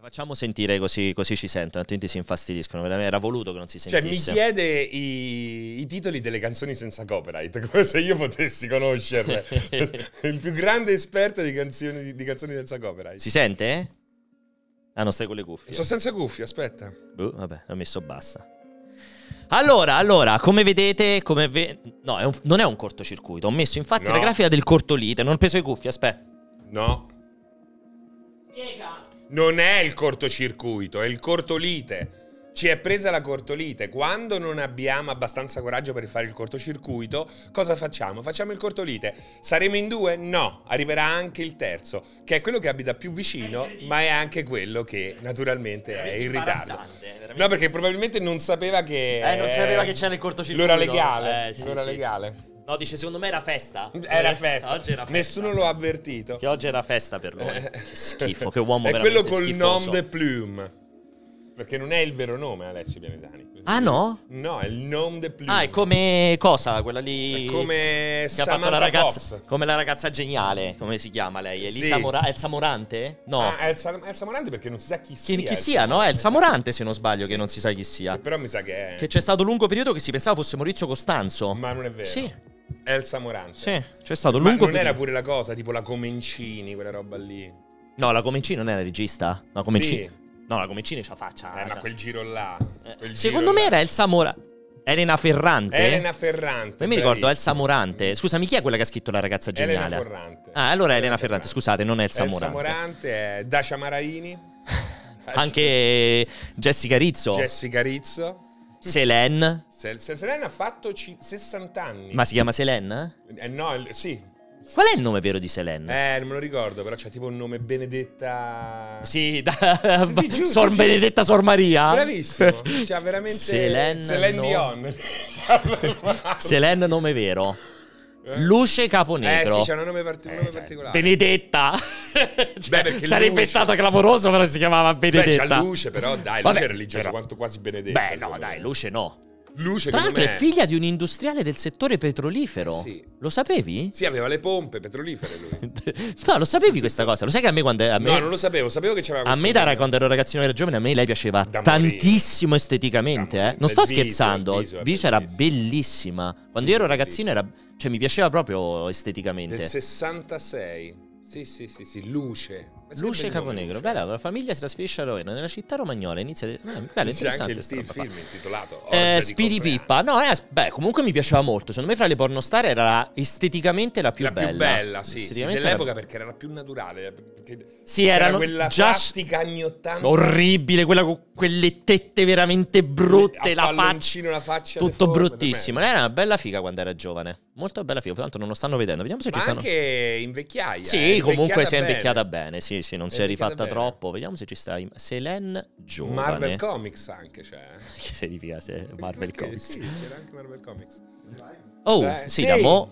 Facciamo sentire così, così ci sentono, altrimenti si infastidiscono. Veramente Era voluto che non si Cioè, mi sentisse. chiede i, i titoli delle canzoni senza copyright, come se io potessi conoscerle. Il più grande esperto di canzoni, di canzoni senza copyright. Si sente? Ah, non stai con le cuffie. Sono senza cuffie, aspetta. Boh, vabbè, ho messo basta. Allora, allora, come vedete, come ve- no, è un- non è un cortocircuito. Ho messo infatti No. la grafica del cortolite. Non ho preso le cuffie, aspetta. No. Non è il cortocircuito, è il cortolite. Ci è presa la cortolite. Quando non abbiamo abbastanza coraggio per fare il cortocircuito, cosa facciamo? Facciamo il cortolite. Saremo in due? No, arriverà anche il terzo, che è quello che abita più vicino, ma è anche quello che naturalmente è in ritardo. No, perché probabilmente non sapeva che. Eh, non sapeva che c'era il cortocircuito. L'ora legale. Eh, sì, l'ora sì. legale. No, dice secondo me era festa. Era Eh, festa. Oggi era festa. Nessuno lo ha avvertito. Che oggi era festa per noi. Che schifo, che uomo È veramente quello col schifoso. nom de plume. Perché non è il vero nome Alessio Pianesani. Ah, no? No, è il nom de plume. Ah, è come cosa? Quella lì. È come Che ha fatto la Samantha ragazza. Fox. Come la ragazza geniale. Come si chiama lei? Elisa Sì. Mora- Elsa Morante? No. Ah, è il, Sam- è il Samorante perché non si sa chi chi, sia. chi il sia, no? È il Samorante, se non sbaglio, che non si sa chi sia. Però mi sa che è. Che c'è stato un lungo periodo che si pensava fosse Maurizio Costanzo. Ma non è vero. Sì, È il Samorante. sì, c'è stato un Ma lungo non era pure la cosa, tipo la Comencini, quella roba lì. No, la Comencini non era regista. No, Comencini. Sì. No, la Comencini c'ha faccia. Eh, ma quel giro là. Eh, quel Secondo giro me là. era Elsa Mora. Elena Ferrante. Elena Ferrante. Poi mi ricordo. Elsa Morante. Scusami, chi è quella che ha scritto La ragazza Elena geniale? Ferrante. Ah, allora Elena Ferrante, scusate, non è Elsa Elsa Morante. Morante è Dacia Maraini. Anche Jessica Rizzo, Jessica Rizzo. Selene. Se- se- Selena ha fatto ci- 60 anni. Ma si chiama Selene? Eh, no, sì. Qual è il nome vero di Selene? Eh, non me lo ricordo, però c'è tipo un nome Benedetta. Sì, da... giuro, Sor giuro. Benedetta Sor Maria. Bravissimo. C'ha veramente. Selene, Celine no. Dion. Nome vero. Luce Eh Caponegro. sì, c'è un nome, parti- un nome cioè, particolare. Benedetta. Cioè, perché sarebbe Luce- stato clamoroso, però si chiamava Beh, Benedetta. c'ha luce, però dai, Vabbè, luce è religioso però- quanto quasi Benedetta. Beh, no, dai. Luce no. Luce Tra l'altro è figlia di un industriale del settore petrolifero. Eh sì. Lo sapevi? Sì, aveva le pompe petrolifere lui. no, lo sapevi questa cosa? Lo sai che a me quando a me, No, non lo sapevo, sapevo che c'aveva a me da quando ero ragazzino era giovane, a me lei piaceva Da morire. tantissimo esteticamente, Da eh. morire. Non sto Il viso, scherzando, il il viso è viso era bellissimo. bellissima. Quando io ero ragazzino era cioè mi piaceva proprio esteticamente. Del 66. Sì, sì, sì, sì, Luce. Luce Caponegro, bella, la famiglia si trasferisce a Ravenna, nella città romagnola, inizia... Eh, bello, C'è anche interessante il, qua. film intitolato Eh, Speedy. Pippa, no, eh, beh, comunque mi piaceva molto. Secondo me, fra le pornostar era la- esteticamente la più la bella. più bella, sì, sì, dell'epoca era- perché era la più naturale. Sì, erano quella già- plastica anni 80. Orribile, quella con quelle tette veramente brutte, la faccia. la faccia Tutto bruttissimo. Lei era una bella figa quando era giovane. Molto bella figa. Tanto non lo stanno vedendo. Vediamo se Ma ci stanno. anche in vecchiaia. Sì, eh, comunque si è invecchiata bene. Sì, sì, non È si è rifatta troppo. Vediamo se ci sta. Selene giovane. Marvel Comics anche c'è. Che significa se Marvel Perché Comics? Sì, c'era anche Marvel Comics. Oh, Beh, sì, sì. da mo.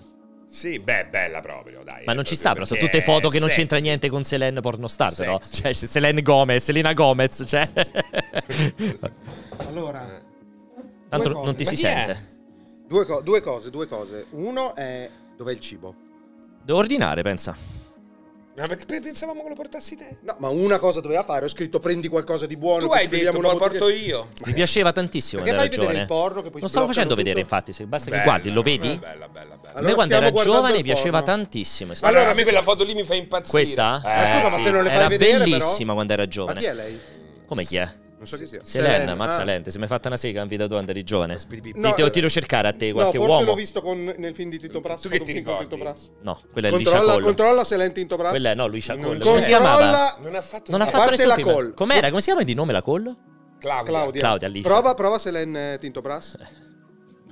Sì, beh, bella proprio, dai. Ma non ci sta, però sono tutte foto che non c'entra niente con Selene pornostar, però. Sexy. Cioè, c'è Selene Gomez, Selena Gomez, cioè. Allora, Tanto Due cose. non ti Ma si sente. due, co- due cose, due cose. Uno è dov'è il cibo? Devo ordinare, pensa. Ma perché pe- pensavamo che lo portassi te? No, ma una cosa doveva fare, ho scritto prendi qualcosa di buono. Tu che hai detto, poi porto io. Mi piaceva tantissimo Perché fai era vedere il porno che poi Non ci stavo facendo vedere, tutto? infatti, se basta che Bella, guardi, lo vedi? Bella, bella, bella. A me Allora quando era giovane piaceva tantissimo. Ma sta- allora, a Allora, me quella foto lì mi fa impazzire. Questa? Eh, Ma scusa, ma sì. se non le fai Era vedere, però? bellissima quando era Ma giovane. chi è lei? Come chi è? Non so chi sia. Selena, mazza ah. lente. Se mi hai fatta una sega in vita tua eri giovane. No, ti, eh, ti devo cercare a te, No, qualche forse uomo. l'ho visto con- nel film di Tito Brass. Tu che ti ricordi? Tito Brass. No, quella è Controlla, Cole. controlla se lenti Into Brass. Quella è no, Lucia Non Cole. c'è. Come si chiamava? Non ha fatto Non ha fatto parte la. Cole. Com'era? Come si chiama di nome la Cole? Claudia. Claudia. Claudia, Alicia. Prova, prova se lei Tinto Brass.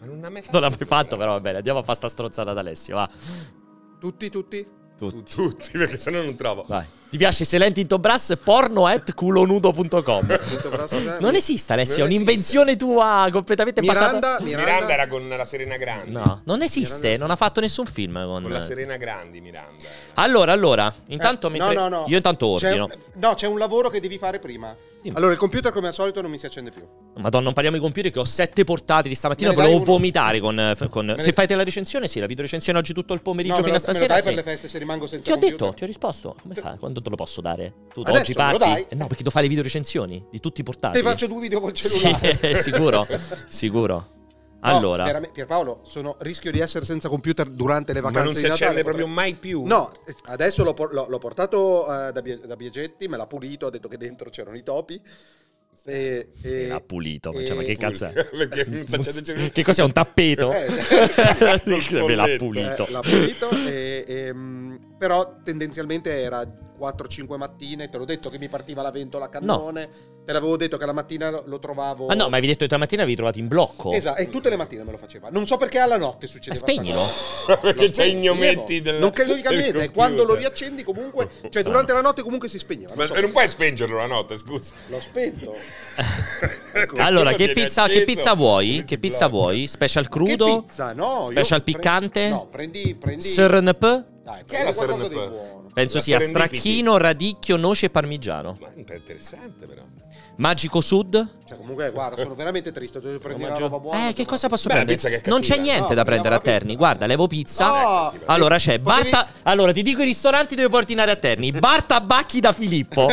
Ma non ha mai fatto. Non l'ha mai fatto, però va bene. Andiamo a fare sta strozzata ad Alessio, va. Tutti, tutti. Tutti. Tutti, perché sennò non trovo. Vai. Ti piace Silent Into Brass? Porno at culonudo.com. Non esiste, Alessio, è un'invenzione tua completamente Miranda, passata. Miranda. Miranda era con la Serena Grandi. No, non esiste, non ha fatto nessun film con... Con la Serena Grandi, Miranda. Allora, allora, intanto Eh, mentre... no, no, no. Io intanto C'è- ordino. no, c'è un lavoro che devi fare prima. Dimmi. Allora, il computer come al solito non mi si accende più. Madonna, non parliamo di computer che ho sette portatili stamattina. Volevo dai uno? vomitare con. eh, con- ne- Se fate la recensione, sì, la video recensione oggi tutto il pomeriggio No, fino a stasera. dai sì. per le feste se rimango senza Ti ho computer? detto, ti ho risposto. Come fai? Quando te lo posso dare? Tu Adesso oggi parti? dai? Eh no, perché devo fare le video recensioni di tutti i Te portatili. faccio due video col Sì, cellulare. sicuro, sicuro. Allora, Pierpaolo, sono rischio di essere senza computer durante le Ma vacanze non si accende proprio mai più? No, eh, adesso l'ho, l'ho- l'ho portato eh, da, da Biegetti, me l'ha pulito, ha detto che dentro c'erano i topi. E, e- ha pulito. e- cioè, ma che cazzo è? Che cos'è? Un tappeto? Eh, Me l'ha folletto. pulito. Eh, l'ha pulito, e- e, mm, però tendenzialmente era 4-5 mattine. Te l'ho detto che mi partiva la ventola a cannone. Te l'avevo detto che la mattina lo, trovavo. Ah no, ma avevi detto che stamattina avevi trovato in blocco. Esatto, e tutte le mattine me lo faceva. Non so perché alla notte succedeva. spegnilo. sta cosa. Perché Lo c'hai i spegnevo. gnometti del Non credo di niente. computer. Quando lo riaccendi, comunque. Cioè, durante la notte, comunque si spegneva. Ma Non so. non puoi spengerlo la notte, scusa. L'ho spento. Allora, quello che pizza, che acceso, pizza vuoi? Che pizza blocca. vuoi? Special crudo? Che pizza, no? io Special pre- piccante? No, prendi. prendi SRNP? Dai, Che è qualcosa di buono. Penso sia stracchino, radicchio, noce e parmigiano. Ma è interessante però. Magico Sud? Cioè, comunque, guarda, sono veramente triste. Devo prendere una Mangio- roba buona. Eh, che cosa posso Beh, prendere? non c'è niente No, da prendere a Terni. pizza. Guarda, levo pizza. No, Allora c'è potevi- Barta. Allora ti dico i ristoranti dove puoi ordinare a Terni. Barta Bacchi da Filippo.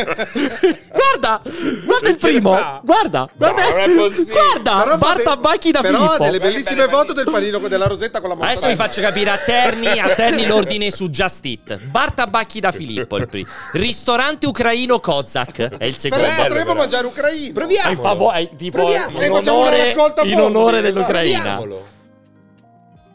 guarda, guarda il primo. Guarda, guarda. possibile. guarda, Però Barta Bacchi da però Filippo. delle Belle, bellissime foto del panino della rosetta con la mozzarella. Adesso vi faccio capire a Terni, a Terni l'ordine su Just Eat. Barta Bacchi da Filippo il primo. Ristorante ucraino Kozak è il secondo. Però potremmo mangiare ucraino. Proviamo. Hai favore, hai tipo Proviamo. in onore, in onore dell'Ucraina. Proviamolo.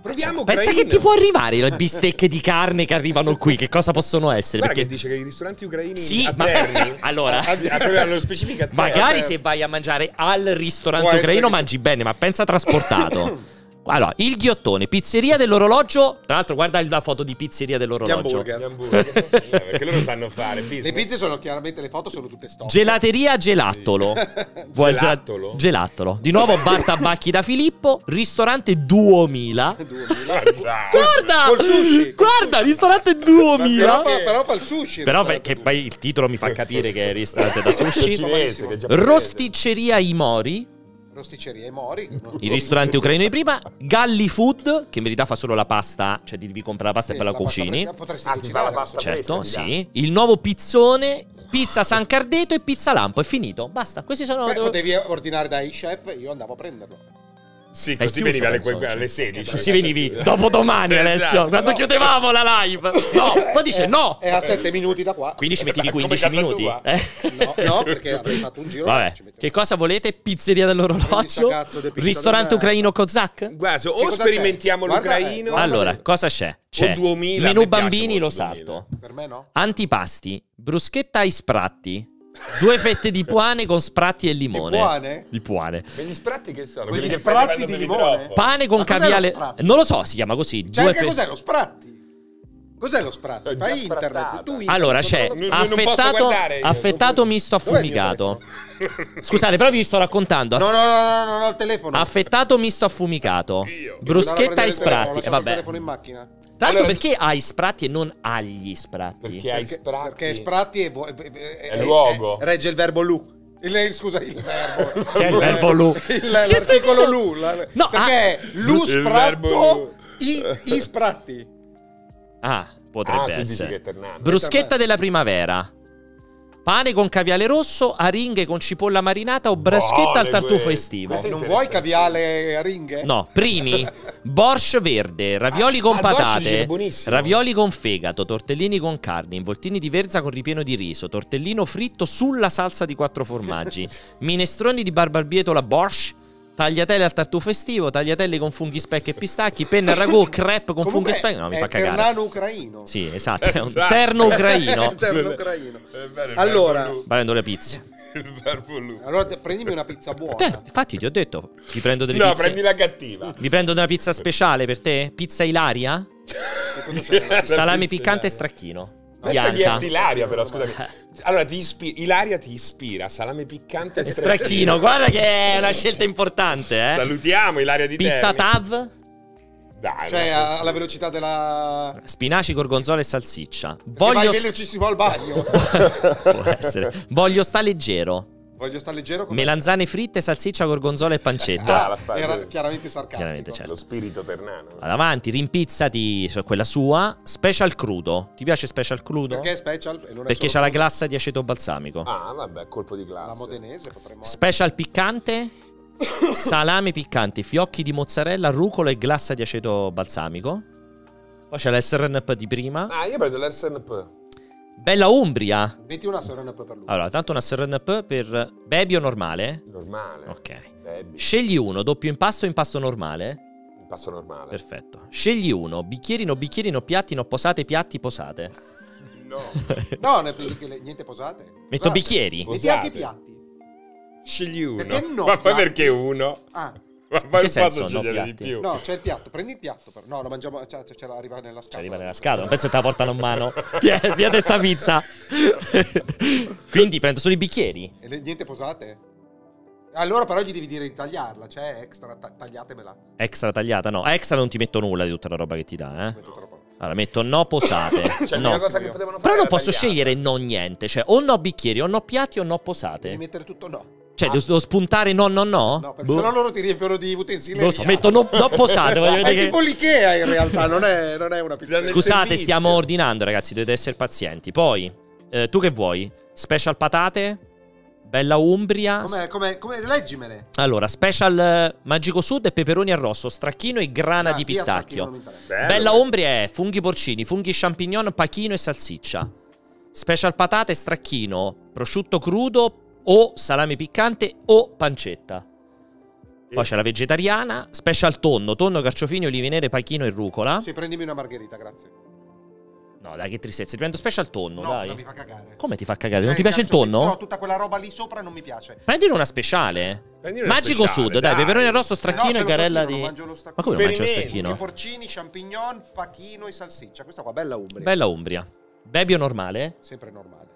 Proviamo Pensa ucraino. che ti può arrivare le bistecche di carne che arrivano qui, che cosa possono essere? Guarda Perché che dice che i ristoranti ucraini Sì, a ma- Terni allora- a, a, a, nello specifico a Terni. magari eh, se vai a mangiare al ristorante ucraino mangi bene, ma pensa trasportato. Allora, il ghiottone, pizzeria dell'orologio. Tra l'altro, guarda la foto di pizzeria dell'orologio. Gli hamburger. Eh, perché loro sanno fare business. Le pizze sono chiaramente le foto sono tutte stop. Gelateria Gelattolo. Vuoi Gelattolo? Gelattolo. Di nuovo bar tabacchi da Filippo. Ristorante 2000. Ma dai. Guarda! Col sushi, col Guarda, sushi. ristorante 2000. Però fa, però fa il sushi. il Però perché poi il titolo mi fa capire che è ristorante da sushi. cinese. Rosticceria Imori. Rosticceria e mori. Il ristorante ucraino di prima. Galli Food, che in verità fa solo la pasta. Cioè, devi comprare la pasta e poi la cucini. Potresti Ah, ti fa la pasta Certo, fresca, sì. Il nuovo pizzone. Pizza San Cardeto e pizza Lampo. È finito. Basta. Questi sono. Beh, potevi ordinare dai chef, io andavo a prenderlo. Sì, È così chiuso, veniva alle, penso, alle 16. Così venivi dopo domani, Alessio. Esatto. Quando No. chiudevamo la live. No, poi dice no. È a 7 minuti da qua. Quindi ci mettevi Come 15 casa minuti. tua. Eh? No, no, perché avrei fatto un giro. Vabbè, che cosa volete? Pizzeria dell'orologio? Ristorante da me. ucraino Kozak? Guarda, o sperimentiamo l'ucraino. eh, Allora, cosa c'è? C'è 2000, a menù bambini, lo molto 2000. salto. Per me no. Antipasti, bruschetta ai spratti, due fette di puane con spratti e limone. Di puane? Di puane. Quegli spratti che sono? Quegli Quelli che spratti di limone? Pane con Ma caviale. Non lo so, si chiama così. Due Cerca fe- cos'è lo spratti? Cos'è lo già Fai internet. Tu internet, Allora non c'è. Non- non affettato, io, affettato non misto affumicato. Scusate, però vi sto raccontando. No, no, no, no, no, no, il telefono. Affettato misto affumicato. Io. Bruschetta ai ai spratti. E Il vabbè. telefono in macchina. Tra l'altro, Allora- perché ai spratti e non agli spratti? Perché hai spratti. perché spratti è, è, è- È luogo. è- regge il verbo lu. Il, scusa, il verbo. Che è il verbo lu? Il- L'articolo lu. la- No, perché è lu spratto i, i spratti. Ah, Ah, potrebbe dici essere. Bruschetta della primavera. Pane con caviale rosso, aringhe con cipolla marinata o braschetta Buone al tartufo estivo. Non vuoi caviale a ringhe? No, primi borscht verde, ravioli con Ah, dice che patate, ravioli con fegato, tortellini con carne, involtini di verza con ripieno di riso, tortellino fritto sulla salsa di quattro formaggi, minestroni di barbarbietola borscht, tagliatelle al tartufo estivo, tagliatelle con funghi specchi e pistacchi, penna al ragù, crepe con funghi specchi. No, mi è fa cagare. Ternano ucraino. Sì, esatto, è un Esatto. terno ucraino. Terno ucraino. È il Allora-. Prendo le pizze. Il verbo lu. Allora prendimi una pizza buona. Te, infatti ti ho detto, ti prendo delle No, pizze. prendi la cattiva. Vi prendo una pizza speciale per te? Pizza Ilaria? Che cosa c'è? La Salame pizza piccante e stracchino. Pensa est Ilaria, però, scusami. Allora, ti ispi- Ilaria ti ispira, salame piccante e Stracchino, guarda che è una scelta importante, eh. Salutiamo Ilaria di Pizza Terni. Tav, Dai, Cioè, no. alla velocità della... spinaci, gorgonzola e salsiccia. Voglio... Vai velocissimo al bagno. può essere. Voglio sta leggero. Voglio stare leggero come... Melanzane fritte, salsiccia, gorgonzola e pancetta. Ah, la fa- Era chiaramente sarcastico. Chiaramente, certo. Lo spirito ternano. Vado avanti, rimpizzati su quella sua. Special crudo. Ti piace special crudo? Perché special? E Perché c'ha la glassa di aceto balsamico. Ah, vabbè, colpo di classe. La modenese potremmo... Special piccante. salame piccante, fiocchi di mozzarella, rucola e glassa di aceto balsamico. Poi c'è l'SRNP di prima. Ah, io prendo l'SNP. Bella Umbria. Metti una serena per lui. Allora, tanto una SRNP per baby o normale? Normale. Ok. Baby. Scegli uno, doppio impasto o impasto normale? Il passo normale. Perfetto. Scegli uno, bicchieri no bicchieri no piatti no posate piatti posate. No. No, ne- niente posate. Metto Posate. bicchieri? Metti Posate. anche i piatti. Scegli uno. Perché no, Ma poi perché uno? Ah, Ma che poi non senso no di più. no, c'è il piatto. Prendi il piatto. però. No, lo mangiamo... Cioè, ce l'arriva nella scatola. Ci arriva nella scatola, non penso che te la portano in mano. Via, via testa pizza. Quindi prendo solo i bicchieri. E le- niente posate? Allora però gli devi dire di tagliarla. Cioè, extra, ta- tagliatemela. Extra tagliata? No, extra non ti metto nulla di tutta la roba che ti dà, eh. Metto troppo. Allora, metto no posate. Cioè, no. cosa che potevano fare Però non posso tagliarla. scegliere no niente. Cioè, o no bicchieri, o no piatti, o no Devi posate. mettere tutto no. Cioè, devo, devo spuntare no, no, no? No, perché Boh. sennò loro ti riempiono di utensili. Non lo so, metto no, no posate. Voglio È vedere che... tipo l'Ikea in realtà, non è, non è una pizzeria. Scusate, stiamo ordinando, ragazzi. Dovete essere pazienti. Poi, eh, tu che vuoi? Special patate? Bella Umbria? Come, come, come, leggimene. Allora, special eh, Magico Sud e peperoni arrosto, stracchino e grana Ah, di pistacchio. Bella Umbria è funghi porcini, funghi champignon, pachino e salsiccia. Special patate, stracchino, prosciutto crudo o salame piccante o pancetta. Poi c'è la vegetariana, special tonno, tonno, carciofini, olive nere, pachino e rucola. Sì, prendimi una margherita, grazie. No, dai, che tristezza. Ti prendo special tonno, No, dai. non mi fa cagare. Come ti fa cagare? Cioè, non ti piace il tonno? No, tutta quella roba lì sopra non mi piace. Prendine una speciale. Prendine una Magico speciale, Sud, dai, dai. Eh no, stracchino c'è e garella di. mangio. Ma come non mangi lo stacchino? I porcini, champignon, pachino e salsiccia. Questa qua, bella Umbria. Bella Umbria. Baby o normale? Sempre normale.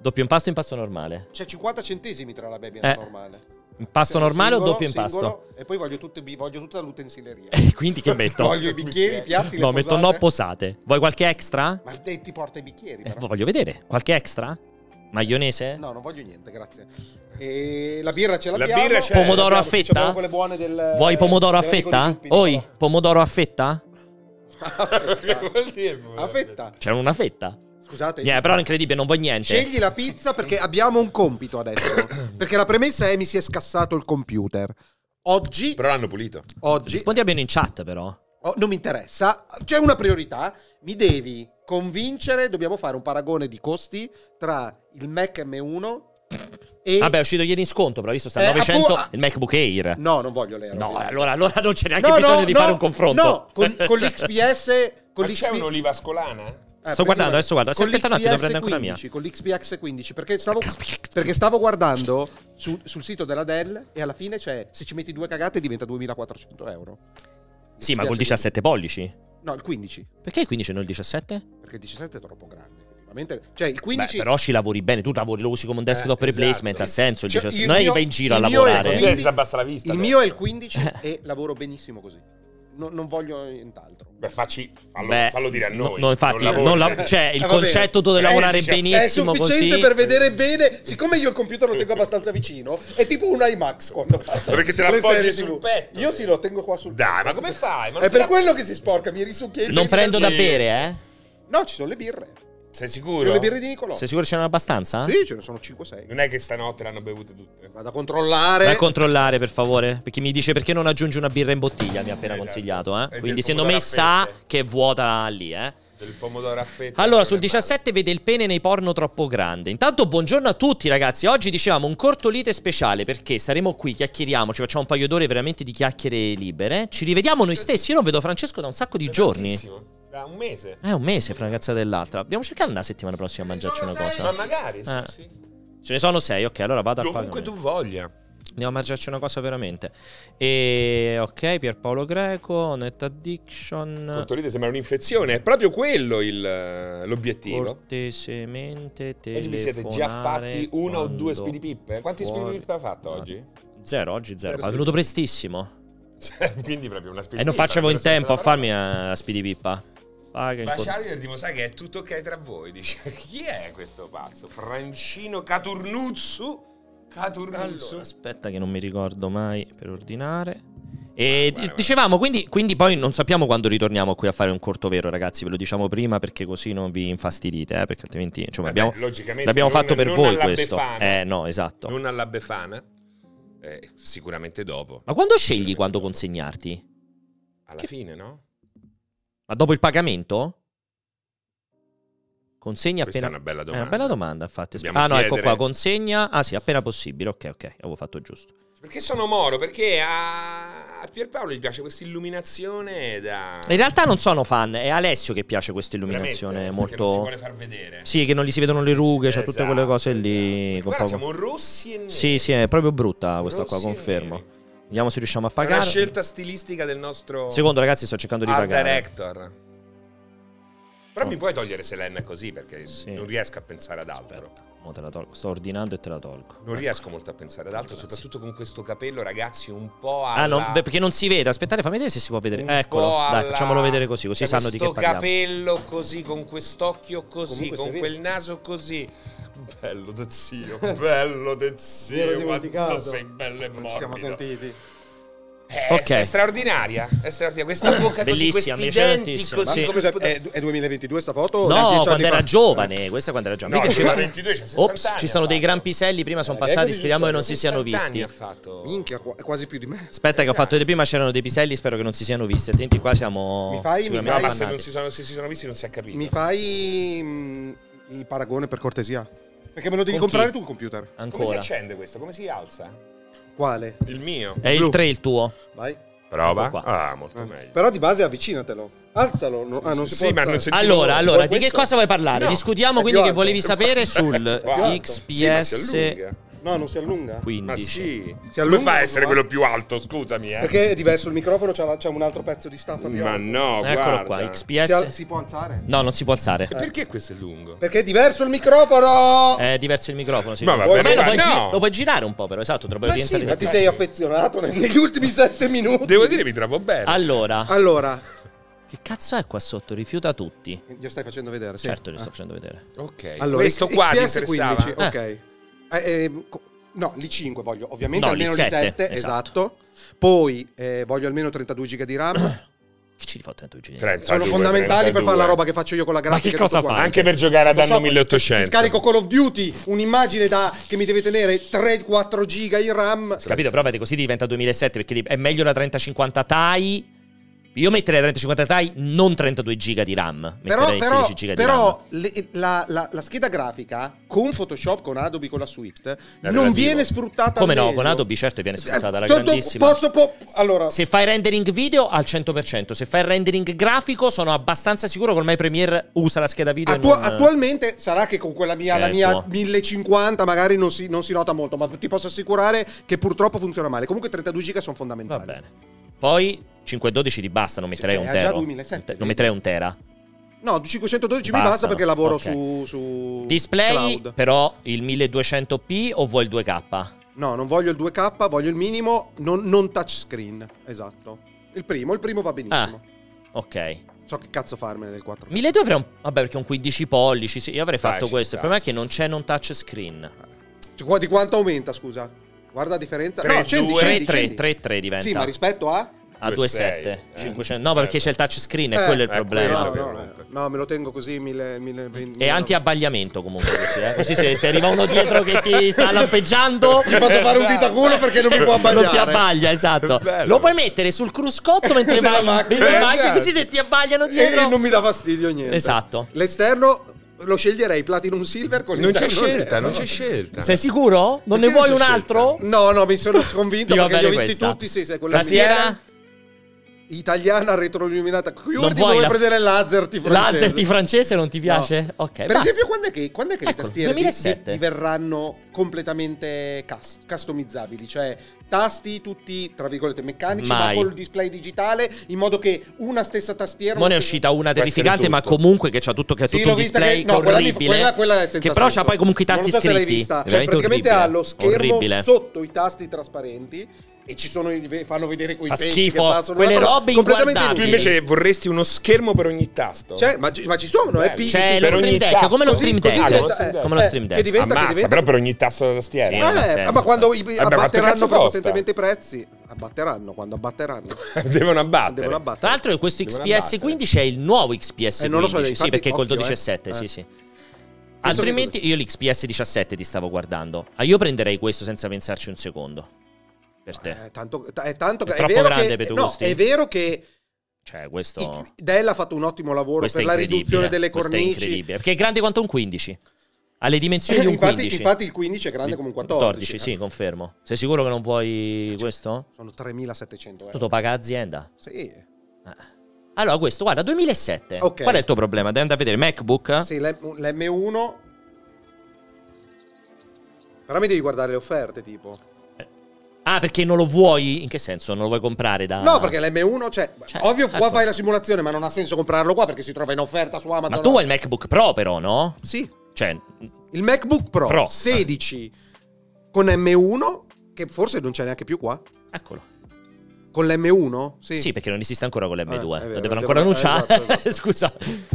Doppio impasto o impasto normale? C'è 50 centesimi tra la baby e Eh. la normale. Impasto Cioè, normale singolo, o doppio impasto? singolo, E poi voglio, tutte, voglio tutta l'utensileria. E quindi che metto? voglio i bicchieri, i piatti, le No, metto no posate. Vuoi qualche extra? Ma te ti porta i bicchieri, Eh, voglio vedere. Qualche extra? Maionese? No, non voglio niente, grazie. E la birra ce La l'abbiamo. birra c'è. Pomodoro a fetta? Abbiamo quelle buone del Vuoi pomodoro a fetta? Oi, pomodoro a fetta? a fetta. Che vuol dire? A fetta. C'è una fetta. Scusate. Yeah, però è incredibile, non vuoi niente. Scegli la pizza perché abbiamo un compito adesso. perché la premessa è mi si è scassato il computer. Oggi, Però l'hanno pulito. oggi Rispondi almeno in chat, però. oh, non mi interessa. C'è una priorità. Mi devi convincere. Dobbiamo fare un paragone di costi tra il Mac M1 e. Vabbè, è uscito ieri in sconto, però visto sta Eh, 900 appunto- il MacBook Air. No, non voglio l'Aero. No, allora, allora non c'è neanche No, bisogno no, di no, fare un confronto. No, con, con Cioè, l'XPS. Con Ma c'è un'oliva ascolana? Eh, Sto guardando, adesso guardo. Con Aspetta un attimo, devo prendere ancora 15, Con l'XPX 15, perché stavo, perché stavo guardando su- sul sito della Dell e alla fine c'è, se ci metti due cagate diventa 2400 euro. Sì, ma col l'XPS 17 pollici. No, il 15, Perché il 15 e non il 17? perché il 17 è troppo grande. Cioè il Beh, 15... però ci lavori bene, tu lavori, lo usi come un desktop Eh, replacement, esatto. ha senso il Cioè, 17. il Non è che vai in giro a il lavorare. la vista. il adesso. mio è il 15 e lavoro benissimo così. No- non voglio nient'altro. Beh, facci, fallo, Beh, fallo dire a no- noi. no, infatti, lavori. non la- cioè, il Eh, concetto tu devi Eh, lavorare sì, benissimo è sufficiente così. per vedere bene. Siccome io il computer lo tengo abbastanza vicino, è tipo un iMax quando parlo. Perché te la Le appoggi serie sul TV. petto. Io sì, lo tengo qua sul Dai, petto. ma come fai? Ma non È per la- quello che si sporca, mi risucchia Non prendo da bere, eh? No, ci sono le birre. Sei sicuro? sono le birre di Nicolò. Sei sicuro ce n'erano abbastanza? Sì, ce ne sono 5-6. Non è che stanotte l'hanno bevute tutte. Vado a controllare. Vai a controllare per favore. Perché mi dice perché non aggiungi una birra in bottiglia. Mi ha appena Esatto. consigliato. Eh? Quindi secondo me sa che è vuota lì. Eh? Del pomodoro a fette. Allora, sul Quelle 17 vede il pene nei porno troppo grande. Intanto, buongiorno a tutti, ragazzi. Oggi dicevamo un cortolite speciale perché saremo qui, chiacchieriamo, ci facciamo un paio d'ore veramente di chiacchiere libere. Ci rivediamo noi stessi. Io non vedo Francesco da un sacco di giorni. Tantissimo. Da un mese. È un mese fra una cazzata dell'altra. Dobbiamo cercare la settimana prossima a mangiarci una Ma cosa. magari, sì, Eh. sì. Ce ne sono sei, ok. Allora vado a Dovunque tu voglia. Andiamo a mangiarci una cosa veramente. E ok, Pierpaolo Greco, Net Addiction. Cortolite sembra un'infezione. È proprio quello il- l'obiettivo. Cortesemente Oggi vi siete già telefonare fatti una o due quando spidipippe? Quanti fuori- spidipippe ha fatto oggi? Zero, oggi zero. Zero Ma è venuto prestissimo. Cioè, Quindi proprio una spidipippa. E non facevo in tempo a farmi la spidipippa. Paga co- Shadiver dimostra che è tutto ok tra voi. Dice, chi è questo pazzo? Francino Caturnuzzu? Caturuzzo. Allora, aspetta che non mi ricordo mai per ordinare. E Guarda, di- dicevamo, quindi, quindi poi non sappiamo quando ritorniamo qui a fare un corto vero, ragazzi. Ve lo diciamo prima perché così non vi infastidite, eh, perché altrimenti insomma, Vabbè, abbiamo, l'abbiamo fatto per voi questo. Befana. Eh no, esatto. Non alla Befana. Eh, sicuramente dopo. Ma quando scegli quando consegnarti? Alla fine, no? Ma dopo il pagamento? Consegna Questa appena... è una bella È domanda. una bella domanda, infatti. Dobbiamo Ah no, ecco chiedere- qua, consegna... Ah sì, appena possibile. Ok, ok, avevo fatto giusto. Perché sono Moro? Perché a, a Pierpaolo gli piace questa illuminazione da... In realtà non sono fan, è Alessio che piace questa illuminazione molto... non si vuole far vedere. Sì, che non gli si vedono le rughe, c'ha Esatto, tutte quelle cose lì. esatto. Guarda, poco- siamo rossi e neri. Sì, sì, è proprio brutta questa qua, Rossi e confermo. Vediamo se riusciamo a È una pagare. scelta stilistica del nostro Secondo, ragazzi, sto cercando di art pagare. director. Però Oh. mi puoi togliere Selene così perché Sì. non riesco a pensare ad altro. Aspetta, te la tolgo. Sto ordinando e te la tolgo. Non riesco molto a pensare ad altro, Grazie. soprattutto con questo capello, ragazzi, un po' alla... Ah, no, perché non si vede. Aspettate, fammi vedere se si può vedere. un Eccolo, po' dai, alla- facciamolo vedere così, così Cioè, sanno di che questo parliamo. capello così, con quest'occhio così, Comunque con quel naso così. Bello de zio, bello de Mi ero zio, dimenticato. quanto sei bello e Non ci siamo morbido. sentiti. Eh, Ok. È straordinaria, è straordinaria. Questa bocca così, Bellissima, mi questi piace tantissimo. così Ma scusa, è, è 2022 sta foto? No, 10 anni quando era fa? giovane, questa quando era giovane. No, Mi piaceva- 22, c'ha 60 Ops, anni ci sono dei fatto. gran piselli, prima sono Eh, passati, speriamo che non si 60 siano anni visti. ha fatto. Minchia, quasi più di me. Aspetta che ho fatto Esatto. vedere prima c'erano dei piselli, spero che non si siano visti, altrimenti qua siamo Mi fai- mi fai- ma se, non si sono, se si sono visti non si è capito. Mi fai mm, il paragone per cortesia? Perché me lo devi Con comprare chi? tu il computer. Come si Ancora. accende questo? Come si alza? Quale? Il mio. È il Blu. 3 il tuo. Vai. Prova. Ecco qua. Ah, molto Eh. meglio. Però di base avvicinatelo. Alzalo. No- ah, non si Sì, può ma non Allora, allora, di che questo? cosa vuoi parlare? No, Discutiamo è quindi più che volevi sapere sul Guarda. Sì, si. No, non si allunga. 15. Ma sì. Si Come allunga fa a essere quello più alto? Scusami, eh. Perché è diverso il microfono, c'ha, c'ha un altro pezzo di staffa più Ma alto. no, Eccolo guarda. qua, Si, XPS. al- si può alzare? No, non si può alzare. E perché questo è lungo? Perché è diverso il microfono! È diverso il microfono, sì. Ma va bene, lo, ma puoi gi- no. lo puoi girare un po', però, esatto, te lo puoi Ma sì, ma ti sei affezionato ne- negli ultimi sette minuti. Devo dire, mi trovo bene. Allora, Allora, che cazzo è qua sotto? Rifiuta tutti. glielo stai facendo vedere, sì. Certo, li Ah. sto facendo vedere. ok. Allora, questo qua ti XPS interessava? 15, ok. Eh, eh, co- no, l'I5 voglio, ovviamente No, almeno l'I7, l'I7, esatto. Poi eh, voglio almeno 32 giga di RAM. Che ci fa 32 GB? 32, Sono fondamentali per fare la 32. roba che faccio io con la grafica. che e tutto cosa fai? Anche per giocare ad Lo so, anno 1800. ti Scarico Call of Duty, un'immagine da, che mi deve tenere 3-4 giga in RAM. Capito? Però vedi, così diventa 2007 perché è meglio la 3050 Ti. Io metterei la 3050 Ti, non 32 GB di RAM. Però, però, 16 GB di però RAM. le- la, la- la scheda grafica con Photoshop, con Adobe, con la suite, non relativo. viene sfruttata Come no? Con Adobe certo viene sfruttata Eh, la tanto grandissima. Posso, po- allora, Se fai rendering video al 100%, se fai rendering grafico sono abbastanza sicuro che ormai Premiere usa la scheda video. attua- non- attualmente sarà che con quella mia, la mia può. 1050 magari non si, non si nota molto, ma ti posso assicurare che purtroppo funziona male. Comunque 32 giga sono Va fondamentali. bene. Poi 512 ti basta, non metterei Cioè, un tera. 2007, Non metterei un tera. No, 512 mi Bastano, basta perché lavoro ok. su, su Display, cloud. però il 1200p o vuoi il 2K? No, non voglio il 2K, voglio il minimo, non, non touchscreen. Esatto. Il primo, il primo va benissimo. Ok. So che cazzo farmene del 4. 1200 però, è un- vabbè, perché un 15 pollici, sì, io avrei fatto ci questo. sta. Il problema è che non c'è non touch screen. Cioè, di quanto aumenta, scusa? Guarda la differenza. Tre, no, scendi, due, scendi, 3-3, scendi. 3-3 diventa. Sì, ma rispetto a... a 2,6, 2,7. eh. 500. No, perché c'è il touch screen, è Eh, quello il eh, problema. quello. No, no, eh, no, me lo tengo così 1000, 1020. E anti-abbagliamento comunque così, eh. Così se ti arriva uno dietro che ti sta lampeggiando... Ti posso fare un ditaculo perché non mi può abbagliare. Non ti abbaglia, esatto. Bello. Lo puoi mettere sul cruscotto mentre vai mentre vai, così se ti abbagliano E, dietro. e non mi dà fastidio niente. Esatto. L'esterno lo sceglierei Platinum Silver con Non c'è scelta, non c'è scelta. Sei sicuro? Non Perché ne vuoi non un altro? No, no, mi sono convinto Ti perché li ho visti questa? tutti. Sì, sì, quella Tastiera? Italiana retroilluminata. Vuoi vuoi la- prendere l'Azerty francese. L'Azerty francese non ti piace? No. Ok, Per basta. esempio, quando è che, quando è che le Eccolo, tastiere di- 2007. di- diverranno completamente cus- customizzabili? Cioè, tasti tutti, tra virgolette, meccanici, Mai. ma col display digitale, in modo che una stessa tastiera... Non è uscita una terrificante, ma comunque che c'ha tutto, che ha Sì, tutto un display che- no, quella orribile. quella- quella è senza che però c'ha senso. poi comunque i tasti non so se l'hai scritti. vista. Cioè, praticamente orribile. ha lo schermo Orribile. sotto i tasti trasparenti e ci sono i- fanno vedere quei Fa pesci schifo, che passano quelle robe completamente. Tu invece vorresti uno schermo per ogni tasto? Cioè, ma, ci- ma ci sono, eh, Bello. pi- C'è per lo ogni stream deck, tasto. come lo Così- stream così deck. diventa- come lo eh, stream che deck. diventa, che Ammazza, diventa però per ogni tasto della tastiera. Sì. Eh, non ha senso. ma quando i- abbatteranno potentemente i prezzi, abbatteranno quando abbatteranno. Devono abbattere. Devono abbattere. Tra l'altro questo Devono XPS 15 è il nuovo XPS Eh, non lo so, 15, sì, infatti, perché col occhio, 12.7, eh. sì, sì. che Altrimenti io l'XPS 17 ti stavo guardando. Ah, io prenderei questo senza pensarci un secondo. Per te. Eh, tanto, è tanto È che è, troppo vero grande che, per i tuoi no, è vero che Cioè, questo, Dell ha fatto un ottimo lavoro questo per è la riduzione delle Questo è cornici. incredibile. Perché è grande quanto un 15. Ha le dimensioni di un infatti, 15. infatti il 15 è grande come un 14. sì, confermo. Sei sicuro che non vuoi questo? Sono 3700 euro. Tutto paga azienda? Sì. Eh. Allora, questo, guarda, 2007. Ok. Qual è il tuo problema? Devi andare a vedere MacBook? Sì, l'M- l'M1 Però mi devi guardare le offerte, tipo. Ah, perché non lo vuoi? In che senso? Non lo vuoi comprare da... No, perché l'M1, cioè, Cioè, ovvio qua ecco. fai la simulazione, ma non ha senso comprarlo qua perché si trova in offerta su Amazon. Ma tu vuoi il MacBook Pro però, no? Sì, Cioè, il MacBook Pro, Pro. 16 con M1, che forse non c'è neanche più qua. eccolo. Con l'M1? Sì. Sì, perché non esiste ancora con l'M2. Eh, è lo vero, devono ancora annunciare. esatto, esatto. Scusa.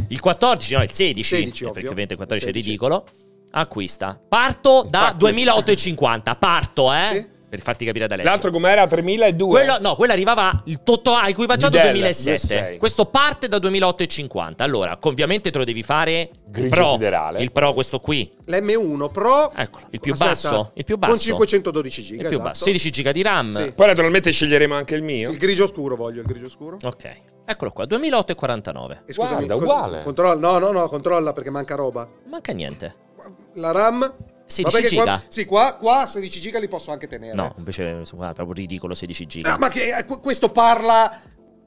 Il 14, no, il 16. 16, eh, ovvio. perché ovviamente il 14 16. è ridicolo. Acquista. Parto da Acquista. 2850. Parto, eh. Sì. Per farti capire da Alessio. L'altro com'era? 3002? Quello, no, quello arrivava il tutto ah, equipaggiato Di Dell, 2007. 2006. Questo parte da 2850. Allora, ovviamente te lo devi fare il Pro. siderale. Il Pro, questo qui. L'M1 Pro. Eccolo, il più Aspetta, basso, il più Con basso. 512 giga. Il più esatto. basso. 16 giga di RAM. Sì. Poi naturalmente sceglieremo anche il mio. Il grigio scuro voglio, il grigio scuro. Ok. Eccolo qua, 2849. E scusami, Guarda, uguale. Controlla, no, no, no, controlla perché manca roba. Manca niente. La RAM 16 Vabbè che qua- giga. sì, qua, qua 16 giga li posso anche tenere. No, invece è proprio ridicolo 16 giga. Ah, ma che eh, qu- questo parla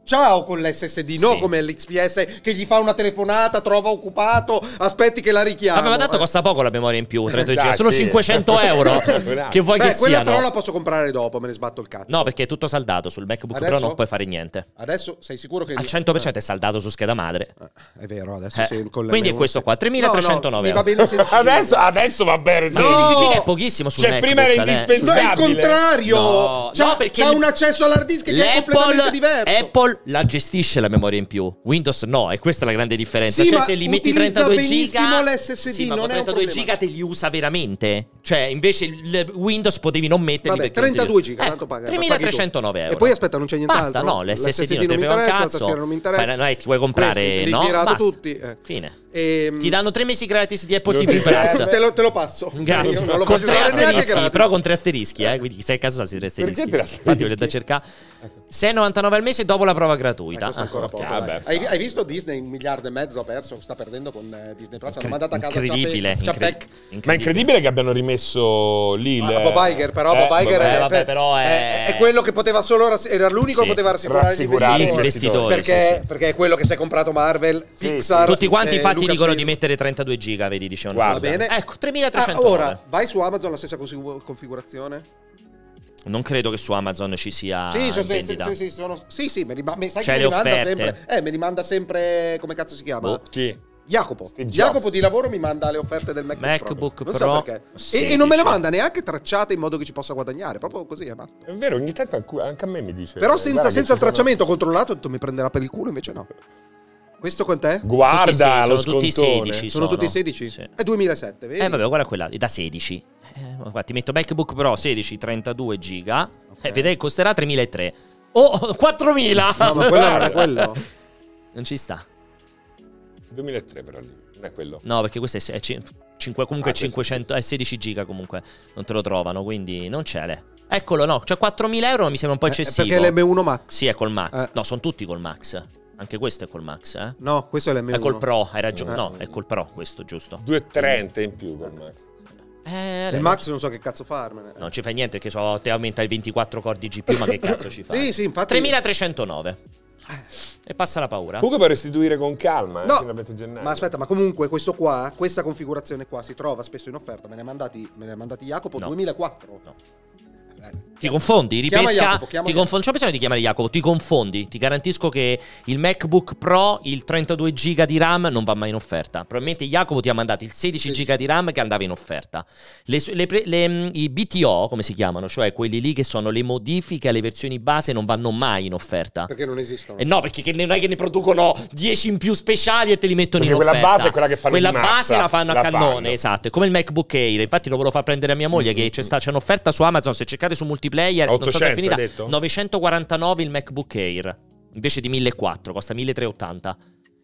ciao con l'SSD, no Sì. come l'XPS che gli fa una telefonata, trova occupato, aspetti che la richiama. Vabbè, ma tanto costa poco la memoria in più, 32 Dai, giga, solo sì. 500 euro. Che vuoi Beh, che quella siano? però la posso comprare dopo, me ne sbatto il cazzo. No, perché è tutto saldato sul MacBook Adesso? Pro non puoi fare niente. Adesso sei sicuro che Al 100% è saldato su scheda madre. Eh, È vero, adesso Eh, sì, con quindi è l'M1 questo qua, No, 3309 no, mi euro. va bene 16 giga. Adesso, adesso va bene. Ma sì. 16 No! giga è pochissimo sul Cioè, MacBook. prima era eh. No, è il indispensabile. contrario. No, c'ha, no, perché c'ha un accesso all'hard disk che è completamente diverso. Apple la gestisce la memoria in più, Windows no, e questa è la grande differenza. Sì, cioè, se li metti utilizza 32 benissimo giga, l'SSD, sì, ma non con è un 32 problema. giga te li usa veramente. Cioè, invece Windows potevi non metterli Vabbè, perché non ti- 32 giga, Eh, tanto paga. 3309 euro. E poi aspetta, non c'è nient'altro. Basta, no, l'SSD non ti mi frega un cazzo. non mi interessa. Fai- no, ti vuoi comprare, Questi, no? Basta. tutti. eh. Fine. Ehm, Ti danno tre mesi gratis di Apple Non TV Plus. te, lo, te lo passo. Grazie. Non lo con tre asterischi, però con tre asterischi, eh. Quindi se a caso si tre asterischi. Perché tre Infatti voglio da cercare. 6,99 al mese dopo la prova gratuita. è ancora Ah, poco. ok. dai. vabbè, hai, hai visto Disney un miliardo e mezzo ha perso? Sta perdendo con eh, Disney Plus. Hanno mandato a casa incredibile, Chapek- incre- Chapek. Ma è incredibile che abbiano rimesso lì. Ah, Bob Iger, però Eh, Bob Iger vabbè. è, vabbè, per- però è- è- è quello che poteva solo rass- era l'unico Sì. che poteva rassicurare, Rassicurare gli Gli investitori. investitori. Perché, sì, sì. perché è quello che si è comprato Marvel, Sì, Pixar. Tutti quanti eh, infatti dicono di mettere 32 giga, vedi, dicevano. Va bene. Ecco, Ah, 3309. ora, vai su Amazon la stessa configurazione? Non credo che su Amazon ci sia sì, in so- sì, sì, sì, sì, sono- sì, sì, me li, ma- me- sai C'è che le me li manda offerte. sempre. Eh, me li manda sempre. Come cazzo si chiama? Boh. Chi? Jacopo. Jacopo di lavoro mi manda le offerte del MacBook, MacBook Pro. Non Pro so perché. E- 16. E, non me le manda neanche tracciate in modo che ci possa guadagnare. Proprio così, è matto. È vero, ogni tanto anche- a me mi dice... Però guarda senza, senza il ci sono- tracciamento ho controllato, ho detto mi prenderà per il culo, invece no. Questo quant'è? Guarda Tutti sei- lo sono tutti scontone. 16. Sono, sono. tutti 16? Sì. È 2007, vedi? Eh vabbè, guarda quella, è da 16. Eh, guarda, ti metto MacBook Pro 16, 32 giga. Eh, vedrai, costerà 3.300. Oh, 4.000! No, ma quello è quello. Non ci sta. 2003 però lì, non è quello. No, perché questo è, è cin- cinque- comunque Ah, questo 500, è 16 giga comunque. Non te lo trovano, quindi non c'è. le. Eccolo, no, cioè 4.000 euro mi sembra un po' Eh, eccessivo. perché è l'M1 Max. Sì, è col Max. Eh. No, sono tutti col Max. Anche questo è col Max, eh? No, questo è l'M1. È col Pro, hai ragione. Eh. No, è col Pro questo, giusto. 2,30 in più per Max. Eh, Il Max non so che cazzo farmene. Non ci fai niente che so, te aumenta il 24 core di GPU, ma che cazzo ci fa? Sì, sì, infatti- 3309. E passa la paura. Comunque puoi restituire con calma, eh, No, fino al 20 gennaio. ma aspetta, ma comunque questo qua, questa configurazione qua si trova spesso in offerta. Me ne ha mandati, me ne ha mandati Jacopo No. 2004. No. Ti confondi, Chiama ripesca. Jacopo, chiama ti Jacopo. confon- non c'è bisogno di chiamare Jacopo, ti confondi. Ti garantisco che il MacBook Pro, il 32 giga di RAM, non va mai in offerta. Probabilmente Jacopo ti ha mandato il 16 Sì. giga di RAM che andava in offerta. Le le le, mm, I BTO, come si chiamano, cioè quelli lì che sono le modifiche alle versioni base, non vanno mai in offerta. Perché non esistono. Eh no, perché che non è che ne producono 10 in più speciali e te li mettono Perché in quella offerta. base è quella che fanno Quella di massa, base la fanno a la cannone, fanno. esatto. È come il MacBook Air. Infatti lo volevo far prendere a mia moglie che c'è, sta, c'è un'offerta su Amazon, se cercate su multiplayer, non so se è 800 finita. hai detto? 949 il MacBook Air, invece di 1400, costa 1380.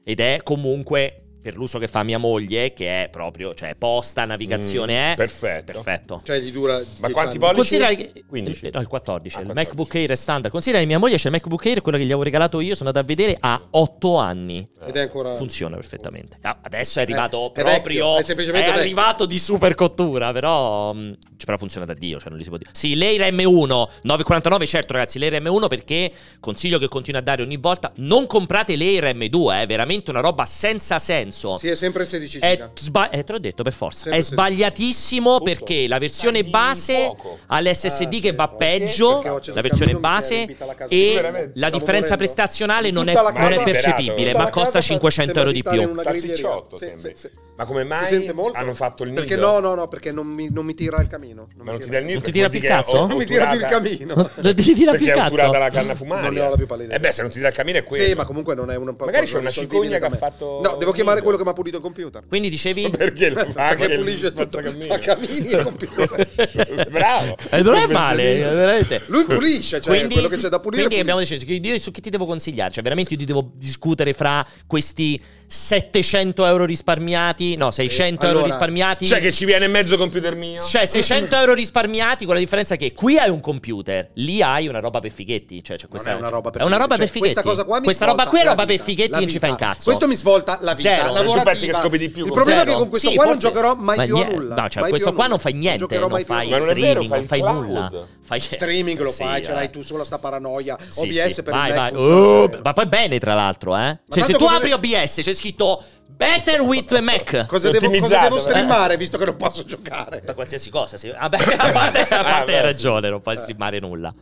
Ed è comunque per l'uso che fa mia moglie, che è proprio, cioè posta, navigazione, Mm, è perfetto. Perfetto. Cioè gli dura Ma 10 quanti anni. pollici? Considera che 15. no, il 14, Ah, il 14. MacBook Air è standard. Considera che mia moglie c'è il MacBook Air, quello che gli avevo regalato io, sono andato a vedere ha 8 anni. Ed è ancora... Funziona perfettamente. Ah, Adesso è arrivato è proprio. vecchio, è semplicemente vecchio. arrivato di super cottura. Però. mh, cioè, però funziona da Dio. Cioè, non gli si può dire. Sì, l'Air M1 949. Certo, ragazzi, l'Air M1 perché consiglio che continui a dare ogni volta. Non comprate l'Air M2, è veramente una roba senza senso. Sì, è sempre il 16 È giga. sba- eh, te l'ho detto per forza. Sempre è sbagliatissimo Tutto. perché la versione base ha l'SSD Ah, che sì, va perché? peggio. Perché La versione è base la e la differenza morendo. prestazionale non è, non è percepibile, Tutta ma costa casa 500 euro di più. Salsicciotto. Sì, sì, sì. Ma come mai Si sente molto? hanno fatto il nido? Perché no, no, no, perché non mi, non mi tira il camino. Ma non ti dà il nido? Non ti perché tira più il cazzo? Non mi tira più il camino. Non ti tira più Perché il è otturata cazzo. la canna fumaria. Non ne ho la più pallida Eh beh, se non ti dà il camino è quello. Sì, ma comunque non è un po' Magari c'è non una cicogna che ha fatto No, devo chiamare. Quello che mi ha pulito il computer. Quindi dicevi Perché lo fa Perché pulisce il tutto, fa camini e computer. Bravo. Eh, non è male, Professionista. veramente. Lui pulisce, cioè quello che c'è da pulire. Quindi pulisce. abbiamo deciso su chi ti devo consigliare? Cioè, veramente io ti devo discutere fra questi 700 euro risparmiati, no, 600 euro allora, risparmiati. Cioè che ci viene mezzo computer mio. Cioè, 600 euro risparmiati con la differenza che qui hai un computer, lì hai una roba per fighetti. Cioè, cioè, questa Non è una roba per è una roba fighetti. per Cioè, fighetti. Questa cosa qua mi Questa roba qui è roba per vita, fighetti, la non ci fa un vita. cazzo. Questo mi svolta la vita Zero. lavorativa. Tu pensi che scopi di più Il con problema è Zero. che con questo Sì, qua non giocherò mai ma più a nulla. No, cioè, Mai questo qua non fai niente, non fai non è vero, streaming, fai non fai nulla. Fai Streaming lo fai, ce eh. l'hai tu sulla sta paranoia. OBS per vai, il Oh, ma poi bene, tra l'altro, eh. Cioè, se tu apri OBS c'è scritto Better with Mac. Cosa devo, cosa devo eh. streamare visto che non posso giocare? Per qualsiasi cosa. Sì. Vabbè, a parte, a parte beh, hai ragione, non puoi streamare nulla.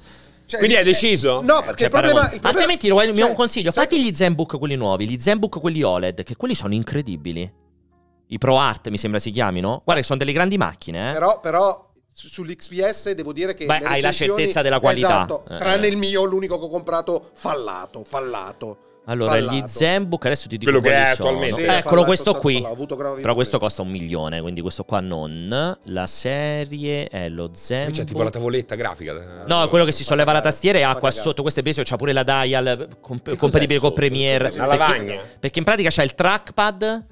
Cioè, Quindi hai eh, deciso? No, perché Cioè, il problema, il problema- Altrimenti il mio cioè, consiglio, sai- fatti gli Zenbook quelli nuovi, gli Zenbook quelli OLED, che quelli sono incredibili. I Pro Art mi sembra si chiamino. Guarda che sono delle grandi macchine, eh. Però, però su- sull'XPS devo dire che Beh, hai la certezza della qualità. Esatto, Eh. tranne il mio, l'unico che ho comprato, fallato, fallato. Allora, fallato. gli Zenbook, adesso ti dico Quello che quali è sono. attualmente. Sì, Eccolo, fallato, questo stato qui. fallato, ho avuto gravi Però questo problemi. costa un milione, quindi questo qua non. La serie è lo Zenbook. C'è tipo la tavoletta grafica. No, è quello che si solleva la tastiera e ha qua sotto. Questo è basic, c'ha pure la dial comp- compatibile con sotto? Premiere. Una Perché- lavagna. Perché in pratica c'è il trackpad.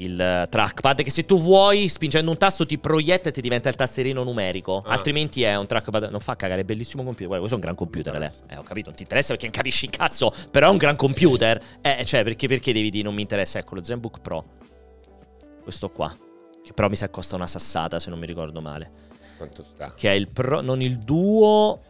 Il, eh, trackpad che se tu vuoi, spingendo un tasto, ti proietta e ti diventa il tasterino numerico. Ah. Altrimenti è un trackpad. Non fa cagare, è bellissimo computer. Guarda, questo è un gran computer. Ale. Eh, ho capito, non ti interessa perché non capisci il cazzo. Però è un gran computer. Eh, cioè, perché, perché devi dire non mi interessa? Ecco, lo Zenbook Pro. Questo qua. Che però mi sa costa una sassata, se non mi ricordo male. Quanto sta? Che è il Pro, non il Duo.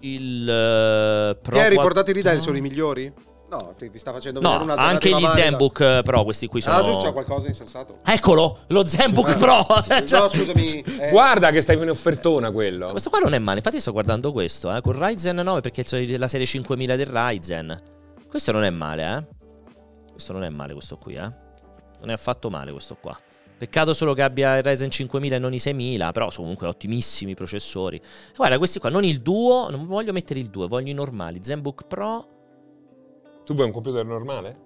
Il eh, Pro. Hai 4 riportati lì dai sono i migliori? No, ti, vi sta facendo No, vedere una anche gli valida. Zenbook eh, Pro, questi qui sono. Asus c'ha qualcosa insensato? Eccolo, lo Zenbook Pro. Cioè- No, scusami. eh, Guarda che stai in offertona quello. Questo qua non è male, infatti sto guardando questo, eh, con Ryzen 9 perché è la serie 5000 del Ryzen. Questo non è male, eh. Questo non è male questo qui, eh. Non è affatto male questo qua. Peccato solo che abbia il Ryzen 5000 e non i 6000, però sono comunque ottimissimi processori. Guarda, questi qua, non il Duo, non voglio mettere il Duo, voglio i normali. Zenbook Pro. Tu vuoi un computer normale?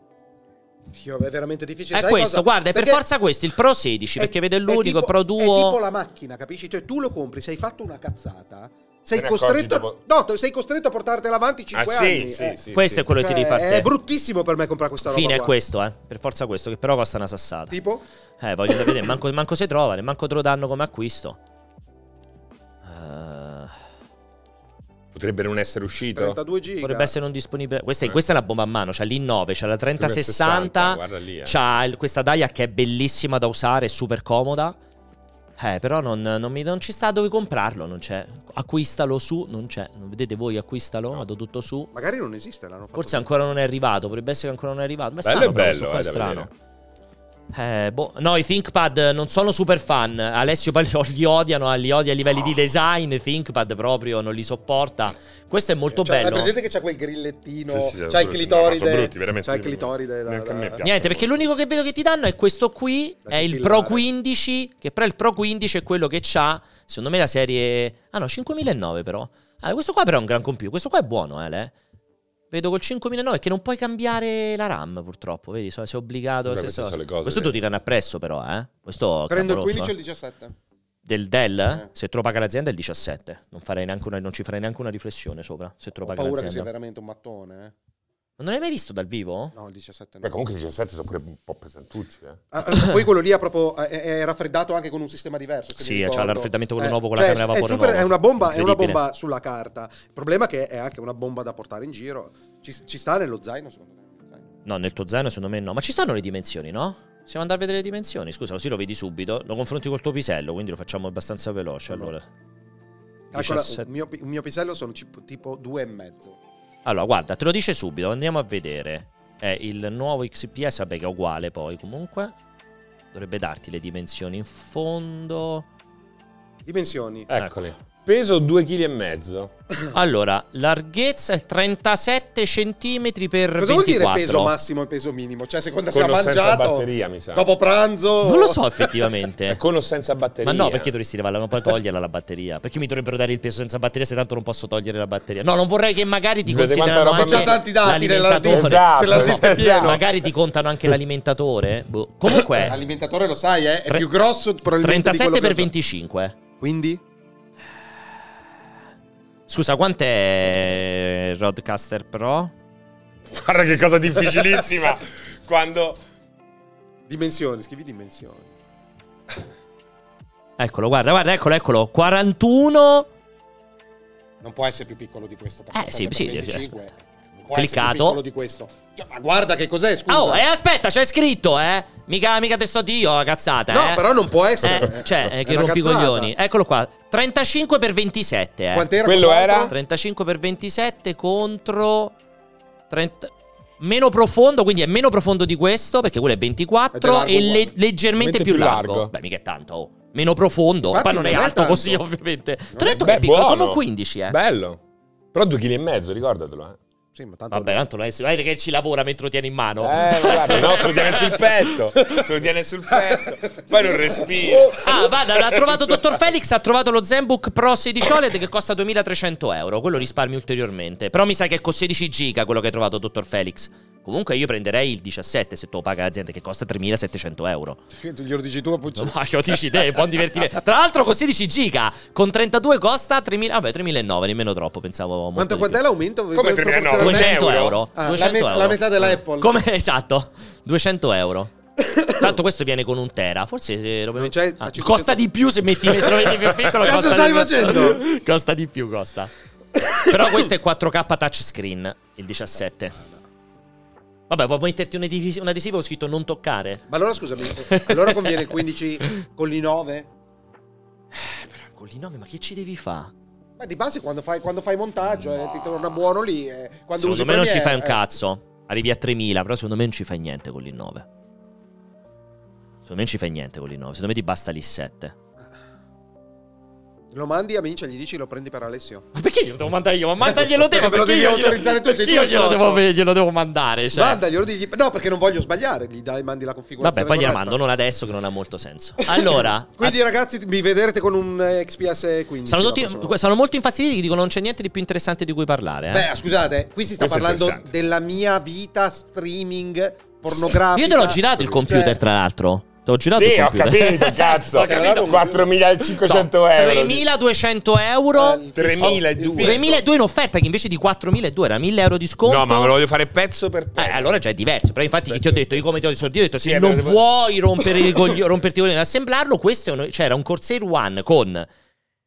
Io, è veramente difficile. È Sai questo, cosa? guarda, è per Perché forza questo, il Pro 16, è- perché vedo è l'unico, tipo- il Pro È Duo. tipo la macchina, capisci? Cioè tu lo compri, sei fatto una cazzata. Sei costretto, dopo- no, sei costretto a portartela avanti 5 ah, anni. sì, sì, eh. sì. Questo sì. è quello che ti Cioè, devi fare. È bruttissimo per me comprare questa roba Fine è qua. questo, eh. Per forza questo, che però costa una sassata. Tipo? Eh, voglio vedere, manco, manco se trova, ne manco te lo danno come acquisto. Potrebbe non essere uscito. 32 giga. potrebbe essere non disponibile. Questa, è- Eh. questa è una bomba a mano. C'ha l'I9, c'ha la 3060. Guarda lì. Eh. C'ha il- questa Daia che è bellissima da usare, è super comoda. Eh, però non, non mi- non ci sta dove comprarlo, non c'è. Acquistalo su, non c'è. Non vedete voi, acquistalo, vado tutto su. Magari non esiste, l'hanno fatto Forse ancora non è arrivato, potrebbe essere che ancora non è arrivato. Ma è Bello strano, e però, bello, eh, è strano. vedere. Eh, boh, no, i ThinkPad non sono super fan. Alessio Palli- li odiano, li odia a livelli di design. ThinkPad proprio non li sopporta. Questo è molto Cioè, bello. presente che c'ha quel grillettino, Sì, sì, c'ha il clitoride. No, brutti, veramente C'ha il clitoride. da- da- piace. Niente, perché l'unico che vedo che ti danno è questo qui. Da È il. Pro 15. Che però il Pro 15 è quello che c'ha. Secondo me la serie. Ah no, 5009 però. Ah, questo qua però è un gran computer. Questo qua è buono, Ele. Vedo col 5009 che non puoi cambiare la RAM, purtroppo. Vedi, so- sei obbligato. Queste cosa. sono le cose Questo che- te lo tirano appresso, però, eh. Questo Prendo il clamoroso, 15 o eh. il 17? Del Dell? Eh. Se te lo paga l'azienda è il 17. Non, farei neanche una- non ci farei neanche una riflessione sopra. Se te lo Ho paga paura che sia l'azienda. veramente un mattone. eh. Ma non l'hai mai visto dal vivo? No, il 17 no. Beh, comunque i 17 sono pure un po' pesantucci, eh. Ah, ah, poi quello lì ha proprio, è, è raffreddato anche con un sistema diverso. se Sì, c'ha ricordo. l'raffreddamento quello nuovo con la cioè, camera a è vapore super- nuova. È una, bomba, è una bomba sulla carta. Il problema è che è anche una bomba da portare in giro. Ci, ci sta nello zaino, secondo me. No, nel tuo zaino secondo me no. Ma ci stanno le dimensioni, no? Siamo andati a vedere le dimensioni. Scusa, così lo vedi subito. Lo confronti col tuo pisello, quindi lo facciamo abbastanza veloce. No. Allora, Calcola, 17. un mio, un mio pisello sono tipo, tipo due e mezzo. Allora, guarda, te lo dice subito. Andiamo a vedere. È il nuovo XPS, vabbè, che è uguale poi comunque. Dovrebbe darti le dimensioni in fondo. Dimensioni. Eccoli. Peso 2 kg e mezzo. Allora, larghezza è 37 cm per Cosa vuol dire 24. peso massimo e peso minimo? Cioè, secondo se ha o senza mangiato batteria, mi sa. dopo pranzo. Non lo so effettivamente. È con o senza batteria. Ma no, perché dovresti levarla? Non puoi toglierla la batteria. Perché mi dovrebbero dare il peso senza batteria se tanto non posso togliere la batteria? No, non vorrei che magari ti Vede quanta considerano anche C'ha tanti dati nell'hard disk. l'alimentatore. Esatto, se è esatto. pieno. Magari ti contano anche l'alimentatore. Boh. Comunque, L'alimentatore lo sai, eh? è Tre- più grosso probabilmente di 37 quello per che ho- 25. Quindi? Scusa, quant'è Roadcaster Pro? Guarda che cosa difficilissima. Quando... Dimensioni, scrivi dimensioni. Eccolo, guarda, guarda, eccolo, eccolo. 41. Non può essere più piccolo di questo. Eh, sì, 60 sì, per 25. Può Cliccato. di questo. Cioè, ma guarda che cos'è, scusa. Oh, eh, aspetta, c'è scritto, eh. Mica, mica te sto io, la cazzata, No, eh. però non può essere. Eh, cioè, eh, È che rompi cazzata. coglioni. Eccolo qua. 35 per 27, eh. Quant'era Quello quell'altro? era? 35 per 27 contro 30 meno profondo, quindi è meno profondo di questo perché quello è Ed è 24 largo e le- leggermente Mente più, più largo. largo. Beh, mica è tanto. oh. Meno profondo, Infatti poi non è non è alto tanto. così ovviamente. È- detto che è piccolo, buono. come un 15, eh. Bello. Però 2 kg e mezzo, ricordatelo, eh. Sì, ma tanto Vabbè, tanto non è vedi che ci lavora mentre lo tiene in mano. Eh, guarda, no, se lo tiene sul petto. Se lo tiene sul petto. Poi non respira. Ah, vada, l'ha trovato Dottor Felix. Ha trovato lo ZenBook Pro 16 OLED che costa 2300 euro. Quello risparmi ulteriormente. Però mi sa che è con 16 giga quello che hai trovato Dottor Felix. Comunque io prenderei il 17 se te lo paga l'azienda che costa 3700 euro. glielo dici tu, Pucci. Ma che lo dici te, è buon divertimento. Tra l'altro con 16 giga, con 32 costa 3000, vabbè 3009, nemmeno troppo, pensavo molto Quanto, quant'è più. l'aumento? Come 3009? 200 euro? Ah, 200 la, met- euro. la metà della Apple. Come esatto, 200 euro. Tanto questo viene con un tera. Forse se lo Non c'è a Ah, 500 costa di più se metti se lo metti più piccolo. Costa stai di facendo? Costa di più, costa. Però questo è 4K touchscreen, il 17. Vabbè, puoi metterti un, edifi- un adesivo con scritto non toccare. Ma allora scusami, allora conviene il 15 con l'i9? Però con l'i9, ma che ci devi fare? Ma di base quando fai, quando fai montaggio eh, ti torna buono lì. eh, Secondo me non ci fai un eh. cazzo. Arrivi a 3000, però secondo me non ci fai niente con l'i9. Secondo me non ci fai niente con l'i9. Secondo me ti basta l'i7. Lo mandi a Mincia, gli dici lo prendi per Alessio. Ma perché glielo devo mandare io? Ma mandaglielo te, Perché ma me lo perché devi io glielo- autorizzare tu, sei perché tu io glielo devo, glielo devo mandare, cioè. Mandaglielo, digli. No, perché non voglio sbagliare. Gli dai, mandi la configurazione. Vabbè, poi gliela mando, non adesso che non ha molto senso. Allora, Quindi, ragazzi, mi vedrete con un eh, XPS 15. sono, tutti- sono molto infastiditi che dicono non c'è niente di più interessante di cui parlare. Eh? Beh, scusate, qui si sta Questo parlando della mia vita streaming pornografica. Io te l'ho girato il computer, Cioè, tra l'altro. L'ho girato Sì, il ho computer. capito, cazzo. Ho capito. 4500 euro. 3200 euro. Eh, 3200. 3002 in offerta che invece di 4002 era 1000 euro di sconto. No, ma me lo voglio fare pezzo per Eh, pezzo. allora già è diverso. Però infatti che ti ho detto, io come ti ho detto, ti ho detto se Sì, non però- vuoi rompere i cogli- romperti i coglioni ad assemblarlo, questo è un- c'era un Corsair One con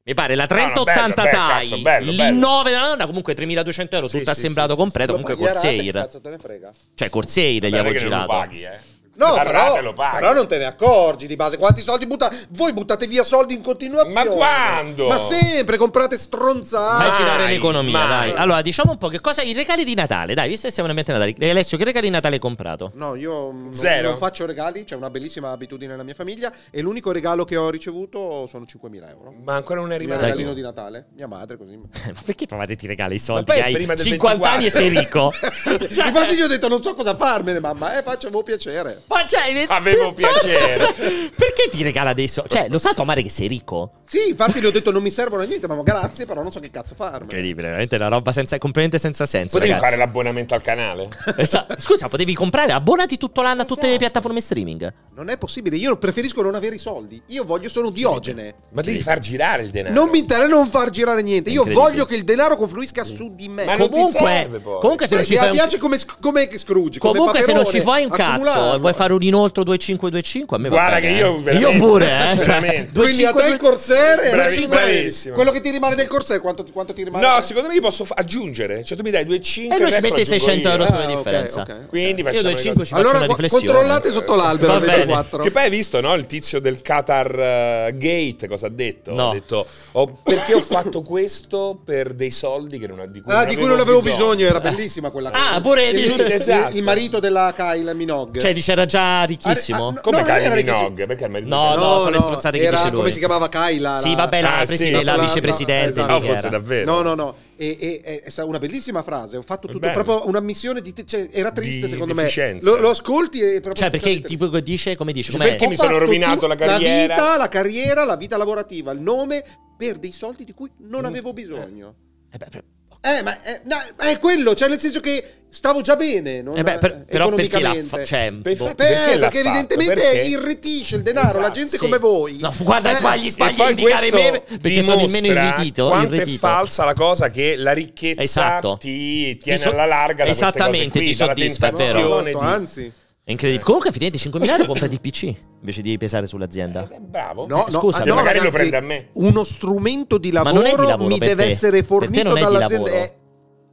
mi pare la 3080 bello, bello, Ti, bello. l'I9 della nonna, comunque 3200 euro, Sì, tutto sì, assemblato sì, sì, completo, comunque Corsair. Cazzo te ne frega. Cioè Corsair gli avevo che non lo girato. paghi, eh. No, però, però non te ne accorgi di base. Quanti soldi butta? Voi buttate via soldi in continuazione. Ma quando? Ma sempre comprate stronzate. Fai girare l'economia, mai. dai. Allora, diciamo un po' che cosa. I regali di Natale, dai, visto che siamo in ambiente Natale. Alessio, che regali di Natale hai comprato? No, io non, Zero. non faccio regali, c'è una bellissima abitudine nella mia famiglia e l'unico regalo che ho ricevuto sono 5.000 euro. Ma ancora non è Il arrivato. regalino di Natale, mia madre così. Ma perché trovate ti regali i soldi? è hai prima del 50 anni e sei 24. ricco. Cioè, Infatti io ho detto non so cosa farmene mamma, eh facevo piacere. Ma cioè, Avevo piacere. perché ti regala soldi? Cioè, lo sa tua madre che sei ricco? Sì, infatti le ho detto non mi servono a niente, mamma grazie, però non so che cazzo farmene. Incredibile, veramente una roba senza, completamente senza senso. Potevi ragazzi. fare l'abbonamento al canale? Esatto. Scusa, potevi comprare, abbonati tutto l'anno a tutte le Esatto. piattaforme streaming. Non è possibile, io preferisco non avere i soldi. Io voglio solo Diogene. Ma devi far girare il denaro. Non mi interessa non far girare niente. Io voglio che il denaro confluisca su di me. Ma non ti Comunque, serve poi. comunque se non ci mi fai un... piace come, come Scrooge. come Comunque se non ci Paperone, fai un cazzo accumularlo. Vuoi fare un inoltro 2525 a me va Guarda bene, che io eh. veramente- Io pure, eh. Cioè. Quindi a te il Corsair è Bravi- 5 bravissimo. Quello che ti rimane del Corsair, quanto, quanto ti rimane? No, secondo me io posso fa- aggiungere. Cioè tu mi dai 2,5 E lui ci mette lo aggiungo 600 euro io. sulla Ah, differenza. ok. Quindi Io facciamo 2,5 ci faccio Allora riflessione. controllate sotto l'albero Va il bene. 24. Che poi hai visto, no? Il tizio del Qatar eh, Gate cosa ha detto? No. Ha detto "Ho- perché ho fatto questo per dei soldi che non, di cui Ah, non di cui non avevo bisogno. bisogno, era bellissima quella Ah, cosa. pure il, di- il- esatto. il marito della Kyle Minogue. Cioè, dice era già ricchissimo. Ah, ah, Come No, Kylie Minogue? Perché No, di- no, sono le stronzate che era, dice lui. come si chiamava Kyla? Sì, vabbè, la, Ah, preside- sì. la La- vicepresidente. esatto. fosse era. davvero. No, no, no. E, e- è, è stata una bellissima frase. Ho fatto tutto Bene. proprio una missione di. Cioè, era triste, Di secondo me. Lo, lo ascolti e proprio. Cioè, perché tipo dice, come dice? Cioè, Com'è? perché mi sono rovinato la carriera. La vita, la carriera, la vita lavorativa, il nome per dei soldi di cui non Mm. avevo bisogno. Eh beh, per- Eh, ma è, no, è quello, cioè nel senso che stavo già bene. Non, eh beh, per- però perché l'ha economicamente. fa- cioè, Per boh. Perché perché, l'ha fatto? evidentemente Perché? irritisce il denaro, la Esatto, gente sì. come voi. No, guarda, Eh, sbagli, sbagli a poi indicare questo me perché sono meno irritito. Quanto irritito. è falsa la cosa che la ricchezza Esatto. ti tiene so- alla larga da queste Esattamente, cose qui, ti soddisfa, è vero. di- anzi. È incredibile. Comunque, effettivamente, 5.000 euro compra di PC invece di pesare sull'azienda. Eh, Bravo. No, Eh, no, scusa, no, magari lo ragazzi, prende a me. Uno strumento di Ma lavoro, non è di lavoro mi per deve te. essere fornito non è di dall'azienda. lavoro. È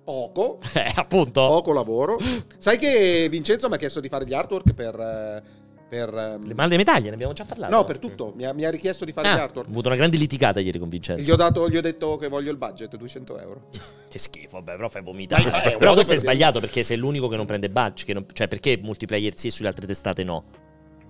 poco, Eh, appunto. poco lavoro. Sai che Vincenzo mi ha chiesto di fare gli artwork per. Eh, per ehm, Ma le medaglie, ne abbiamo già parlato. no, per tutto. Mi ha, mi ha richiesto di fare Ah, gli ho avuto una grande litigata ieri con Gli Vincenzo. ho, dato- gli ho detto che voglio il budget, 200 euro. Che schifo, vabbè, però fai vomitare. Un però questo è sbagliato perché sei l'unico che non prende badge. Che non- cioè, perché multiplayer sì e sulle altre testate no?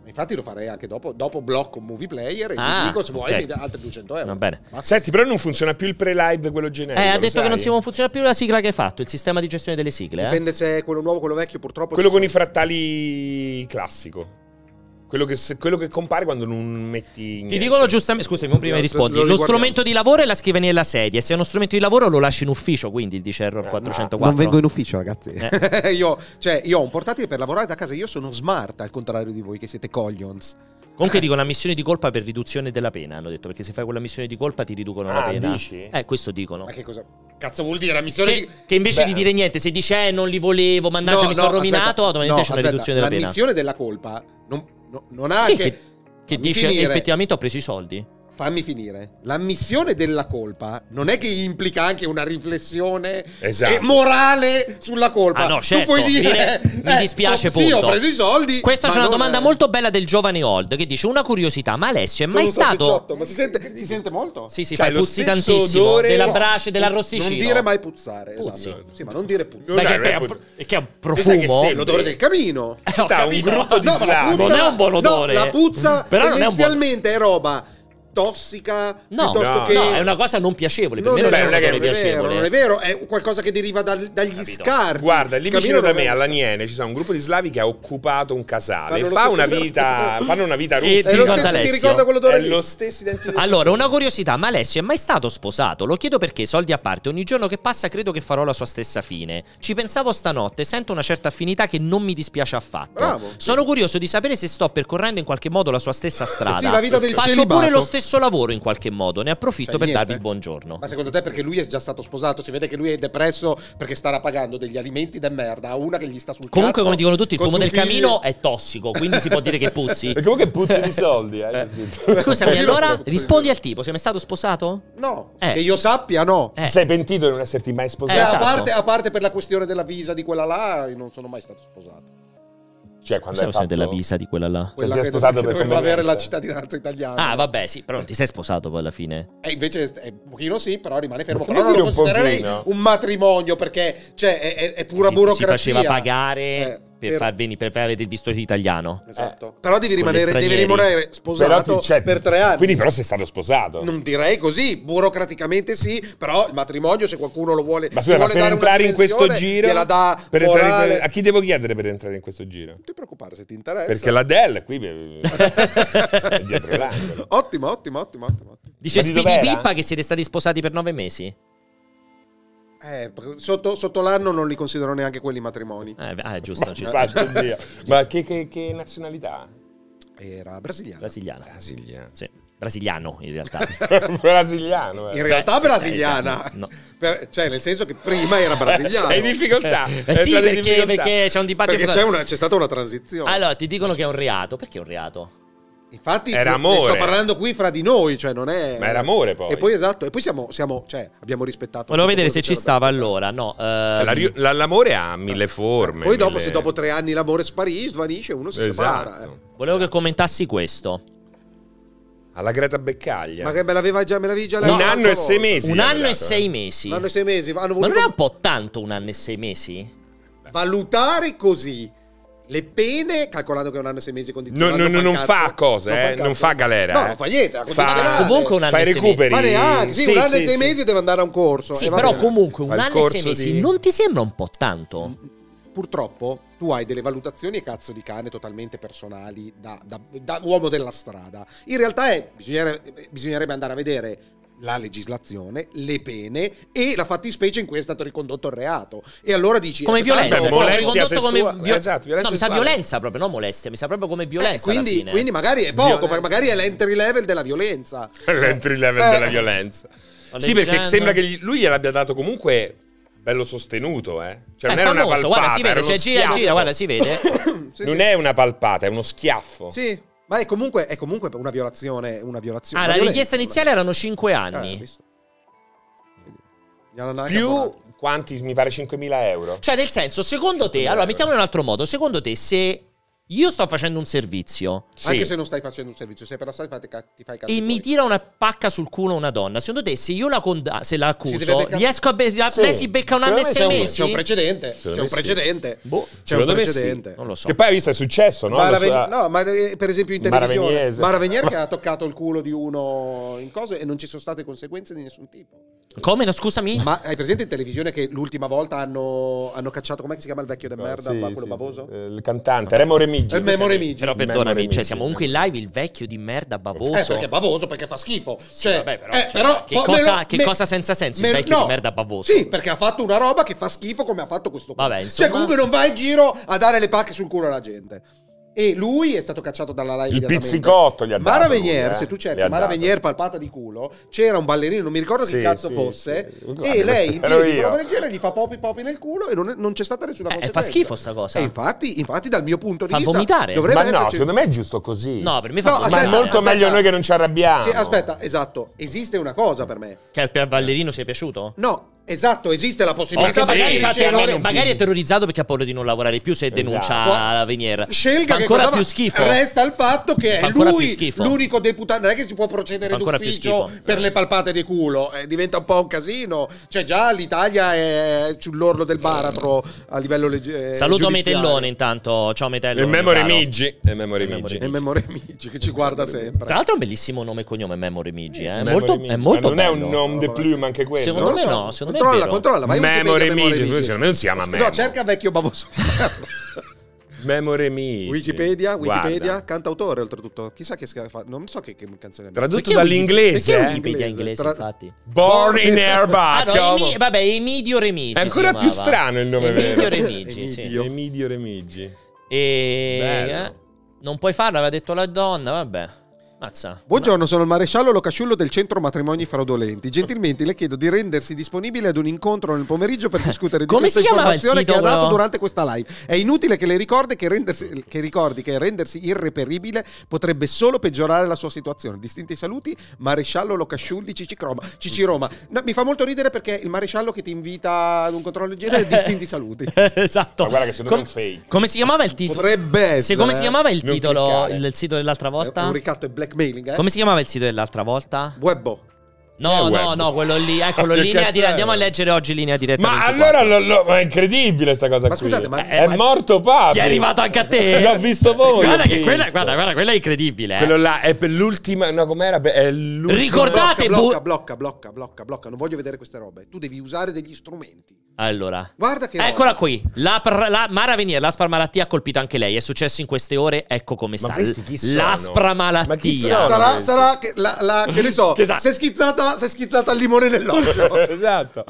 Infatti lo farei anche dopo. Dopo blocco movie player e Ah, dico se vuoi ok. mi dà altri 200 euro. Va bene. Ma- Senti, però non funziona più il pre-live, quello generico. Eh, ha detto che non sai? si funziona più la sigla che hai fatto, il sistema di gestione delle sigle. Eh? Dipende se è quello nuovo o quello vecchio, purtroppo. Quello con i sono- frattali classico. Quello che, quello che compare quando non metti Ti niente. dicono giustamente, scusami, prima Lo- rispondi. lo Lo strumento di lavoro è la scrivania della sedia. Se è uno strumento di lavoro lo lasci in ufficio, quindi dice Error 404. Non vengo in ufficio, ragazzi. Eh. io, cioè, io ho un portatile per lavorare da casa. Io sono smart, al contrario di voi che siete coglions. Comunque dicono ammissione di colpa per riduzione della pena. Hanno detto perché se fai quella missione di colpa ti riducono la Ah, pena. dici? Eh, questo dicono. Ma che cosa cazzo vuol dire? La missione Che, di... che invece Beh. di dire niente, se dice eh, non li volevo, mannaggia, No, mi no, sono rovinato, automaticamente no, c'è una riduzione della la pena. missione della colpa no- non ha Sì, che... che, che dice finire. effettivamente ho preso i soldi. Fammi finire. La missione della colpa non è che implica anche una riflessione Esatto. eh, morale sulla colpa. Ah, no, certo. Tu puoi dire, Dire, mi dispiace, oh, Sì, ho punto. preso i soldi. Questa c'è una domanda è- molto bella del giovane Old che dice una curiosità, ma Alessio è Sono mai stato... salsicciotto, Ma si sente, si sente molto? Sì, sì, Cioè, fai puzzi tantissimo, odore- della No, brace, non- dell'arrosticino. Non dire mai puzzare, Puzzi. esatto. Sì, ma non dire puzzare. Che è è puzz- che è un profumo? sembri- L'odore del camino. Eh, Ci ho sta un gruppo di No, Non è un buon odore. No, la puzza Però è tendenzialmente è roba tossica No, piuttosto no, che no, è una cosa non piacevole. Per Non me è, non è non è non è vero, piacevole. non è vero, è qualcosa che deriva dal- dagli Capito. scarti. Guarda, lì Il camino vicino da me, è- alla Niene, ci sta un gruppo di slavi che ha occupato un casale. Fanno Fa una vita, fanno una vita E russa. È ti ricorda ti Alessio? ricorda quell'odore È lì? lo stesso identico. Allora, una curiosità, ma Alessio è mai stato sposato? Lo chiedo perché, soldi a parte, ogni giorno che passa credo che farò la sua stessa fine. Ci pensavo stanotte, sento una certa affinità che non mi dispiace affatto. Bravo. Sono curioso di sapere se sto percorrendo in qualche modo la sua stessa strada. Sì, la vita del Faccio celibato. pure lo stesso lavoro in qualche modo, ne approfitto Cioè, per niente. darvi il buongiorno. Ma secondo te perché lui è già stato sposato? Si vede che lui è depresso perché starà pagando degli alimenti da merda a una che gli sta sul Comunque, cazzo, come dicono tutti, il fumo del figlio. camino è tossico, quindi si può dire che puzzi. E comunque puzzi di soldi, eh. scritto. Scusami, allora rispondi al tipo: sei mai stato sposato? No, Eh. che io sappia no. Eh. Ti sei pentito di non esserti mai Cioè, sposato? Eh, a, esatto. parte, a parte per la questione della visa di quella là, io non sono mai stato sposato. Cioè, quando Sai hai cosa fatto... della visa di quella là? Quella si è sposato per doveva avere la cittadinanza italiana. Ah, vabbè, sì, però non ti sei sposato poi alla fine. E invece è un pochino sì, però rimane fermo. Però non lo un considererei pochino? un matrimonio perché cioè, è, è- è pura si, burocrazia. si faceva pagare Eh, per, per- far venire, per avere il visto italiano. Esatto. Però devi rimanere, devi rimanere sposato ti- cioè, per tre anni. Quindi però sei stato sposato. Non direi così, burocraticamente sì, però il matrimonio se qualcuno lo vuole, Ma scusa, ma vuole per dare una entrare in questo giro... gliela dà per entrare a chi devo chiedere per entrare in questo giro? Non ti preoccupare se ti interessa. Perché la Dell qui eh, è dietro l'angolo. Ottimo, ottimo, ottimo, ottimo. ottimo. Dice Ma di Speedy? Pippa che siete stati sposati per nove mesi. Eh, sotto, sotto l'anno non li considero neanche quelli matrimoni. Eh, ah, è giusto. Ma, ci sta. santo Dio. Ma che, che- che nazionalità? Era brasiliano. Brasiliana. Brasiliano. Sì. Brasiliano in realtà. Brasiliano. eh. In realtà Beh, brasiliana. eh, no. Per- cioè, nel senso che prima era brasiliano. È in difficoltà. Eh, sì, perché, difficoltà. perché c'è un dibattito. Perché fra- c'è, una- c'è stata una transizione. Allora, ti dicono che è un reato. Perché è un reato? Infatti, Era amore. sto parlando qui fra di noi, cioè non è. Ma era amore, poi. E poi esatto, e poi siamo, siamo cioè, abbiamo rispettato. Volevo vedere se ci stava allora. No, Cioè, la ehm, ri- la- l'amore ha mille forme. Poi dopo, mille- se dopo tre anni l'amore sparì, svanisce, uno si separa. Esatto. eh. volevo che commentassi questo. Alla Greta Beccaglia. Ma che me l'aveva già, me l'avevi già un letto anno e sei mesi. un anno e sei eh. mesi. Un anno e sei mesi. Hanno Ma non è un po' tanto un anno e sei mesi? valutare così le pene, calcolando che è un anno e sei mesi No, condizionando no, no, fa non cazzo. fa cose, eh, cazzo. non fa galera. No, eh. non fa niente, Fa-. Comunque un anno Fai e sei recuperi. Ma neanche, sì, Sì, un anno sì, e sei sì. mesi deve andare a un corso. Sì, e va però bene. comunque un Fa anno e sei mesi di- non ti sembra un po' tanto? Purtroppo tu hai delle valutazioni e cazzo di cane totalmente personali da, da- da uomo della strada. In realtà è, bisognerebbe, bisognerebbe andare a vedere la legislazione, le pene e la fattispecie in cui è stato ricondotto il reato. E allora dici... Come eh, violenza, Beh, è molestia ricondotto come sessuale. vio- Esatto, violenza No, mi sa sessuale. violenza proprio, non molestia, mi sa proprio come eh, violenza alla quindi, fine. quindi magari è poco, Violenza. perché magari è l'entry level della violenza. L'entry level Eh, della violenza. Sì, perché sembra che lui gliel'abbia dato comunque bello sostenuto, eh. Cioè, è non era una famoso, palpata, guarda, si vede, cioè, gira, gira, guarda, si vede. Sì, Non sì. è una palpata, è uno schiaffo. Sì, ma è comunque, è comunque una violazione. Una violazione Ah, una la violenza. richiesta iniziale erano 5 Eh, anni. anche Più quanti? Mi pare 5.000 euro. Cioè, nel senso, secondo te, allora mettiamolo in un altro modo, secondo te se io sto facendo un servizio Sì. Anche se non stai facendo un servizio, sei per la strada ti fai, cazzi e mi tira una pacca sul culo una donna, secondo te se io la, conda- se la accuso, beccare- riesco a be- Sì. lei si becca un anno e sei C'è un, mesi? c'è un precedente. C'è un precedente. Boh, C'è un me sì. precedente. non lo so. Che poi hai visto è successo, no? Mara Lo so- Veni- no, ma eh, per esempio in televisione Veniese. Mara Venier che ha toccato il culo di uno in cose e non ci sono state conseguenze di nessun tipo. Come? No, scusami? Ma hai presente in televisione che l'ultima volta hanno, hanno cacciato, com'è che si chiama il vecchio del merda, Sì, quello sì. bavoso? Eh, Il cantante, Remo Remigi. Eh, Memo Remigi. Però perdonami, cioè siamo comunque in live il vecchio di merda Eh, bavoso. perché è bavoso, perché fa schifo. Sì, Cioè, vabbè, però, eh, cioè, però che po- cosa- me che cosa senza senso, il vecchio di merda bavoso? Sì, perché ha fatto una roba che fa schifo come ha fatto questo qua. Vabbè, insomma- Cioè, comunque non va in giro a dare le pacche sul culo alla gente. E lui è stato cacciato dalla live Il pizzicotto gli ha dato Mara Venier, eh. se tu Gli cerchi Mara. Venier palpata di culo, c'era un ballerino, non mi ricordo Sì, che cazzo sì, fosse, sì. e lei in piedi una roba del genere gli fa popi popi nel culo e non, non c'è stata nessuna Eh, conseguenza. fa schifo sta cosa. E infatti, infatti, dal mio punto di Fa vista vomitare. dovrebbe Ma no, esserci- secondo me è giusto così. No, per me fa No, Ma vomitare. è aspetta, molto aspetta. meglio noi che non ci arrabbiamo. Sì, aspetta, esatto, esiste una cosa per me. Che al ballerino si è piaciuto? No, esatto, esiste la possibilità sì, magari- almeno un magari è terrorizzato perché ha paura di non lavorare più se denuncia Qua- la Venier. Scelga Fa ancora più schifo. Resta il fatto che Fa è lui l'unico deputato. Non è che si può procedere d'ufficio per le palpate di culo. eh, diventa un po' un casino. Cioè, già l'Italia è sull'orlo del baratro a livello legge- Saluto giudiziario. Metellone intanto. Ciao Metellone. Il Memo caro. Remigi. Il Memo Il Memo Remigi. E Memore Amici che ci guarda sempre. Tra l'altro è un bellissimo nome e cognome Memo Remigi. Eh? È Memo molto, Remigi. è molto Ma non è bello. un nom de plume anche quello. Secondo Non me no, secondo è controlla, controlla. Vai Memo Wikipedia, Remigi, Remigi. secondo me non si chiama No, Memo. cerca vecchio baboso. Memo Remigi. Wikipedia, Wikipedia, Guarda. cantautore oltretutto. Chissà che fa. Non so che, che canzone è. Tradotto Perché dall'inglese. Perché eh? Wikipedia Inglese, inglese, tra- infatti? Born in Erba. Ah, no, Emi- vabbè, Emidio Remigi. È ancora più strano il nome Emidio vero. Remigi, sì. Emidio. Remigi. E Bello. eh, non puoi farlo, aveva detto la donna, vabbè. Mazza. Buongiorno, sono il maresciallo Locasciullo del centro matrimoni fraudolenti. Gentilmente le chiedo di rendersi disponibile ad un incontro nel pomeriggio per discutere di Come questa il informazione che sito, ha dato però? durante questa live. È inutile che le ricordi che, rendersi, che ricordi che rendersi irreperibile potrebbe solo peggiorare la sua situazione. Distinti saluti, maresciallo Locasciullo di Cici Roma. Cici Roma. No, mi fa molto ridere perché il maresciallo che ti invita ad un controllo genere distinti saluti. esatto. Ma guarda che secondo me è un fake. Come si chiamava il titolo? Potrebbe essere. Se come si chiamava il Non titolo, il, il sito dell'altra È volta? un ricatto e blackmailing, eh? Come si chiamava il sito dell'altra volta? Webbo. No, no, web? no, quello lì, eccolo, Che linea diretta. Andiamo a leggere oggi linea diretta. Ma 24. allora lo- lo- ma è incredibile sta cosa Ma qui. scusate, ma- è ma- morto Papi. Ti è arrivato anche a te? L'ho visto voi. Guarda che quella, guarda, guarda, quella è incredibile. eh. Quello là è per l'ultima. No, com'era? È l'ultima. Ricordate, blocca, bu- blocca, blocca, blocca, blocca, blocca. Non voglio vedere queste robe. Tu devi usare degli strumenti. Allora. Guarda che Eccola roba. qui, la, la Mara Venier, l'aspra malattia ha colpito anche lei, è successo in queste ore, ecco come Ma sta. questi chi sono? L'aspra Ma chi malattia. sono? Sarà, sarà che, la, la- che ne so, Che sa- si è schizzata, si è schizzata il limone nell'occhio. esatto.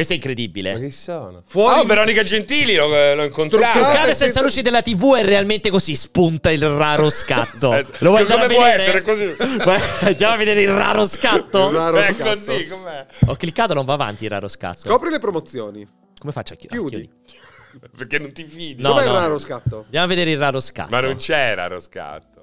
Questo è Ma incredibile. chi sono? Fuori- Oh, Veronica Gentili l'ho, l'ho incontrata. Struccata. Senza- senza luci della TV è realmente così, spunta il raro scatto. Senza- Lo vuoi come può vedere? essere così? Andiamo a vedere il raro scatto. Il raro È scatto. così com'è. Ho cliccato, non va avanti il raro scatto. Scopri le promozioni. Come faccio a chiudere? Chiudi. Perché non ti fidi. No, Dov'è no. il raro scatto? Andiamo a vedere il raro scatto. Ma non c'era lo scatto.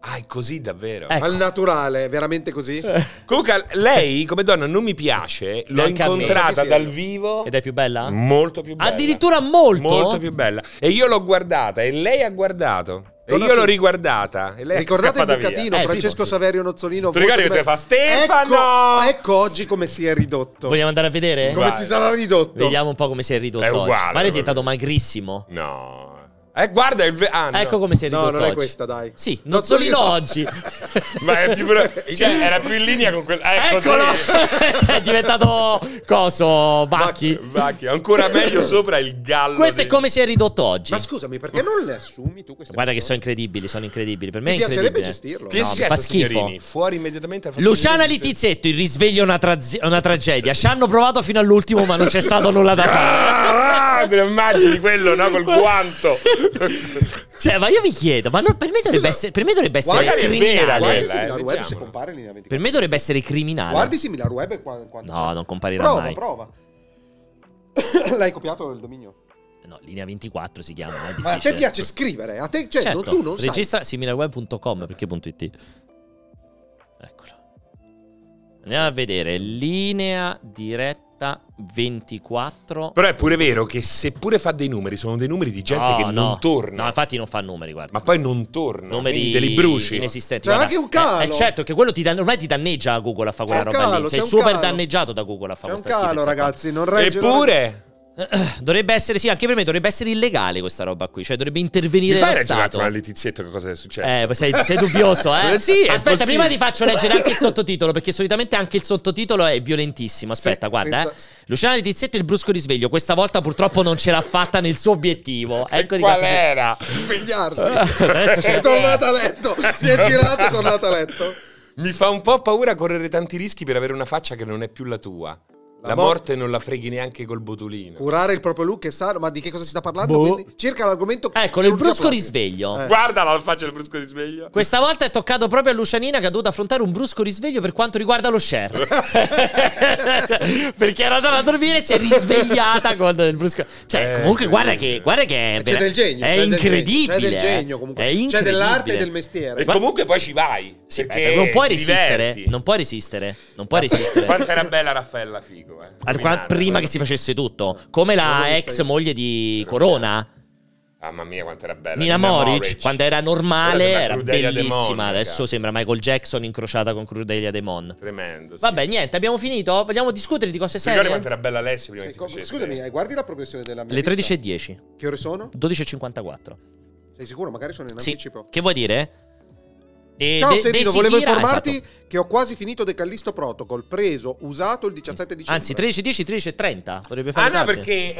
Ah, è così davvero. Ecco. Al naturale, veramente così? Comunque, lei come donna non mi piace. L'ho Neanche a me. incontrata dal vivo. Ed è più bella? Molto più bella. Addirittura molto? Molto più bella. E io l'ho guardata e lei ha guardato. E io l'ho riguardata. E lei è Ricordate il bucatino, Eh, Francesco sì. Saverio Nozzolino. Ti ricordi che si fa. "Stefano!" Ecco, ecco oggi come si è ridotto. Vogliamo andare a vedere? Come Vai. si sarà ridotto? Vediamo un po' come si è ridotto È oggi. uguale, Ma è diventato magrissimo. No. Eh, guarda il. Ve- ah, no. Ecco come si è No, ridotto non è oggi. questa, dai. Sì, Nozzolino. Nozzolino oggi. Ma è più cioè, era più in linea con quel. Ecco, Eccolo! è diventato coso, Bacchi. Vacchi. Ancora meglio sopra il gallo. Questo è di- come si è ridotto oggi. Ma scusami, perché non le assumi tu queste Guarda che sono persone? incredibili, sono incredibili. Per me Mi è piacerebbe incredibile. gestirlo. Che è No, mi successo, fa schifo. signorini? Fuori immediatamente la faccio Luciana vedere. Litizzetto, il risveglio è una, tra- una tragedia. Ci hanno provato fino all'ultimo, ma non c'è stato nulla da fare. Ah, te lo immagini quello, no? Col guanto. Cioè, ma io vi chiedo, ma non- per me dovrebbe Scusa, essere, per me dovrebbe essere criminale. Guardi quella, eh, Similar Web se compare in linea 24. Per me dovrebbe essere criminale. Guardi Similar Web qua- quanto No, non comparirà Prova, mai. prova. L'hai copiato il dominio? No, linea 24 si chiama. Ma a te piace scrivere? A te, cioè, certo. non- tu non sai. Registra similarweb.com perché .it. Eccolo. Andiamo a vedere linea diretta 24. Però è pure vero che seppure fa dei numeri, sono dei numeri di gente No, che no. non torna. No, infatti non fa numeri, guarda. Ma poi non torna. numeri te li bruci. inesistenti. C'è Guarda, anche un calo. Eh, eh, certo, che quello ti dan- ormai ti danneggia a Google a fare quella C'è un roba calo, lì. Sei c'è un super calo. danneggiato da Google a fare C'è un questa calo, schifezza qua. ragazzi. Non regge. Eppure, Dovrebbe essere, sì, anche per me dovrebbe essere illegale questa roba qui. Cioè, dovrebbe mi intervenire fai lo Stato. attimo a Letizietto che cosa è successo? Eh, sei, sei dubbioso, eh? Sì, Aspetta, prima ti faccio leggere anche il sottotitolo, perché solitamente anche il sottotitolo è violentissimo. Aspetta, Se- guarda, senza- eh. Luciana Letizzetto il brusco risveglio. Questa volta purtroppo non ce l'ha fatta nel suo obiettivo. Ecco di Qual era? Svegliarsi. Adesso è tornata a letto. Si è girato e è tornata a letto. Mi fa un po' paura correre tanti rischi per avere una faccia che non è più la tua. La, La mo- morte non la freghi neanche col botulino. Curare il proprio look è sano. Ma di che cosa si sta parlando? Boh. Quindi, circa l'argomento. Ecco, il brusco plastica. risveglio. Eh. Guarda la faccia del brusco di sveglio. Questa volta è toccato proprio a Lucianina che ha dovuto affrontare un brusco risveglio per quanto riguarda lo share. Perché era andata a dormire e si è risvegliata con il brusco. Cioè, Eh, comunque, guarda che, guarda che è, C'è del genio. è c'è del incredibile. genio, C'è del eh. genio comunque. È C'è incredibile. dell'arte e del mestiere. E comunque poi ci vai. Sì, perché eh, non puoi resistere. diverti. Non puoi resistere. Non puoi resistere. Quanto era bella Raffaella Figo, eh. Al- qua- prima che si facesse tutto, come Non la l'ho ex moglie di Corona, Mamma mia, quanto era bella. Nina Moric, quando era normale, era Crudelia bellissima. Mon, Adesso cazzo. sembra Michael Jackson incrociata con Crudelia De Mon. Tremendo. sì. Vabbè, niente, abbiamo finito? Vogliamo discutere di cose Ti ricordi serie? quanto era bella Alessia prima che Sì, si facesse? Scusami, eh, guardi la progressione della mia Le lista? 13.10, Che ore sono? 12.54. Sei sicuro? Magari sono in Sì. anticipo. Che vuoi dire? E Ciao De- Sedino, De volevo informarti esatto. che ho quasi finito The Callisto Protocol, preso, usato il 17 dicembre. Anzi, 13.10, 13.30. Potrebbe fare Ah no, perché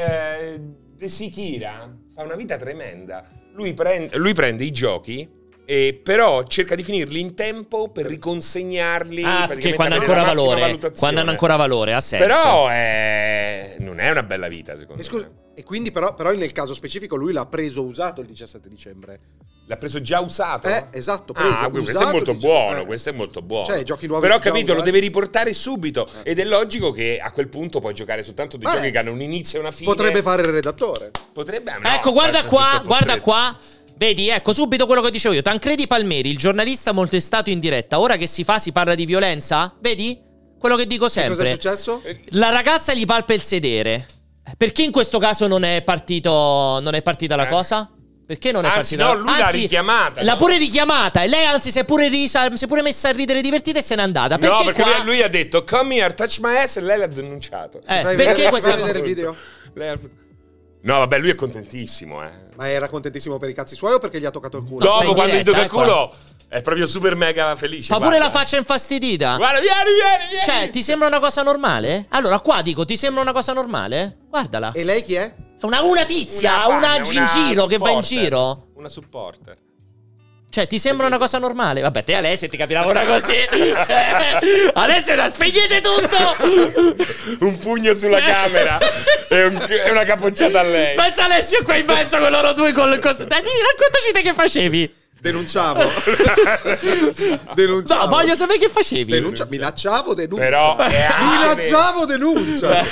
eh, De Sichira fa una vita tremenda. Lui prende, lui prende i giochi e però cerca di finirli in tempo per riconsegnarli Ah, perché quando, ha avere ancora valore, quando hanno ancora valore, ha senso. Però è non è una bella vita, secondo E, scusa- me. E quindi però, però nel caso specifico lui l'ha preso usato il 17 dicembre. L'ha preso già usato? Eh, esatto, preso, Ah, questo è usato, molto dice- buono, eh. questo è molto buono. Cioè, giochi nuovi Però ho capito, lo devi riportare subito. Eh. Ed è logico che a quel punto puoi giocare soltanto dei Beh, giochi che hanno un inizio e una fine. Potrebbe fare il redattore. Potrebbe no, ecco, guarda qua, guarda qua. Vedi, ecco subito quello che dicevo io. Tancredi Palmeri, il giornalista molestato in diretta. Ora che si fa, si parla di violenza? Vedi? Quello che dico E cosa è sempre. successo? Eh, La ragazza gli palpa il sedere. Perché in questo caso non è partito non è partita la Eh. cosa? Perché non è Anzi, partita? no, lui l'ha richiamata, L'ha no? pure richiamata e lei anzi si è pure risa, si è pure messa a ridere divertita e se n'è andata. Perché no, perché qua- lui, lui ha detto come here, touch my ass e lei l'ha denunciato. Eh, perché vedere- questa fai vedere il video? Lei ha- No, vabbè, lui è contentissimo, eh. Ma era contentissimo per i cazzi suoi o perché gli ha toccato il culo? Dopo, quando gli tocca il eh, qua. È proprio super mega felice. Fa pure guarda. la faccia infastidita. Guarda, vieni, vieni, vieni. Cioè, ti sembra una cosa normale? Allora, qua dico, ti sembra una cosa normale? Guardala. E lei chi è? Una, una tizia, fan, una, gingiro che va in giro. Una supporter. Cioè, ti sembra una cosa normale? Vabbè, te Alessia ti capitava una così. Cioè, adesso la spegnete tutto. Un pugno sulla camera e, un- e una capocciata a lei. Pensa Alessio qua in mezzo con loro due cose. Dai, raccontaci te che facevi. Denunciavo. Denunciavo. No, voglio sapere che facevi. Denuncia- minacciavo, denuncia. Però Minacciavo, denuncia.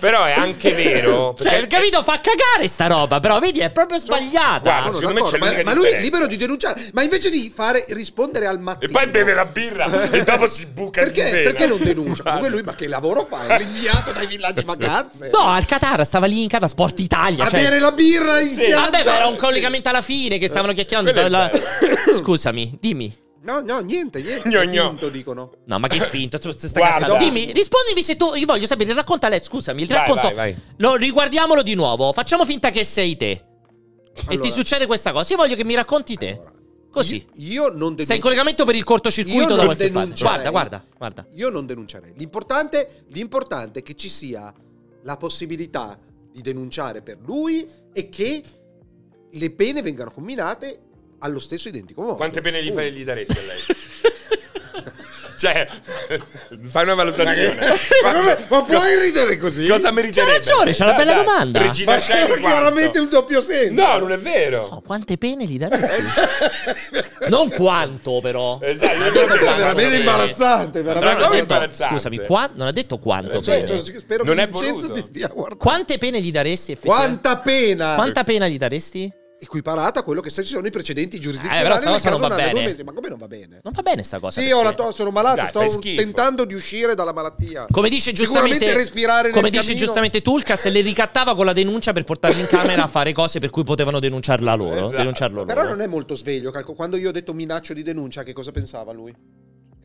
Però è anche vero. Cioè, capito? Fa cagare sta roba, però vedi, è proprio sbagliata. Guarda, secondo me c'è ma, ma lui è libero di denunciare. Ma invece di fare rispondere al E mattino. poi beve la birra e dopo si buca di Perché, vena. perché non denuncia? Comunque lui, ma che lavoro fa? È l'inviato dai villaggi vacanze. No, al Qatar stava lì in Qatar Sport Italia. A cioè- bere la birra in Sì. spiaggia. Vabbè, ma era un Sì. collegamento alla fine che stavano chiacchierando. Scusami, dimmi. No, no, niente, niente. Gno, gno. finto, dicono. No, ma che finto, tu sta Guarda. cazzando. Dimmi, rispondimi se tu. Io voglio sapere, racconta lei, scusami, il Vai, racconto. vai, vai. No, riguardiamolo di nuovo. Facciamo finta che sei te. e Allora. ti succede questa cosa. Io voglio che mi racconti te. Allora, Così. Io, io non denuncio. Stai in collegamento per il cortocircuito Io da qualche parte. Guarda, guarda, guarda. Io non denuncerei. L'importante, l'importante è che ci sia la possibilità di denunciare per lui e che le pene vengano combinate allo stesso identico modo. Quante pene gli, Uh. fai, gli daresti a lei? cioè, fai una valutazione. Ma, ma puoi ridere così? Cosa meriterebbe? C'ha ragione, c'ha una bella Dai, domanda. Regina Ma è chiaramente un doppio senso. No, non è vero. Oh, quante pene gli daresti? non quanto, però. Esatto, Non non quanto. veramente imbarazzante, veramente. detto- imbarazzante? scusami, qua- non ha detto quanto. Cioè, pene. sono- spero Non che è Vincenzo voluto. ti stia guardando. Quante pene gli daresti? Quanta pena! Quanta pena gli daresti? Equiparata a quello che ci sono i precedenti Eh, giurisdizionali. però sta cosa non va bene. mesi. Ma come non va bene? Non va bene sta cosa. Sì, perché- to- sono malato, Dai, sto tentando di uscire dalla malattia. Come dice giustamente, respirare come dice camino- giustamente Tulkas, le ricattava con la denuncia per portarli in camera a fare cose per cui potevano denunciarla loro. Esatto. Denunciarlo loro. Però non è molto sveglio. calco- Quando io ho detto minaccio di denuncia, che cosa pensava lui?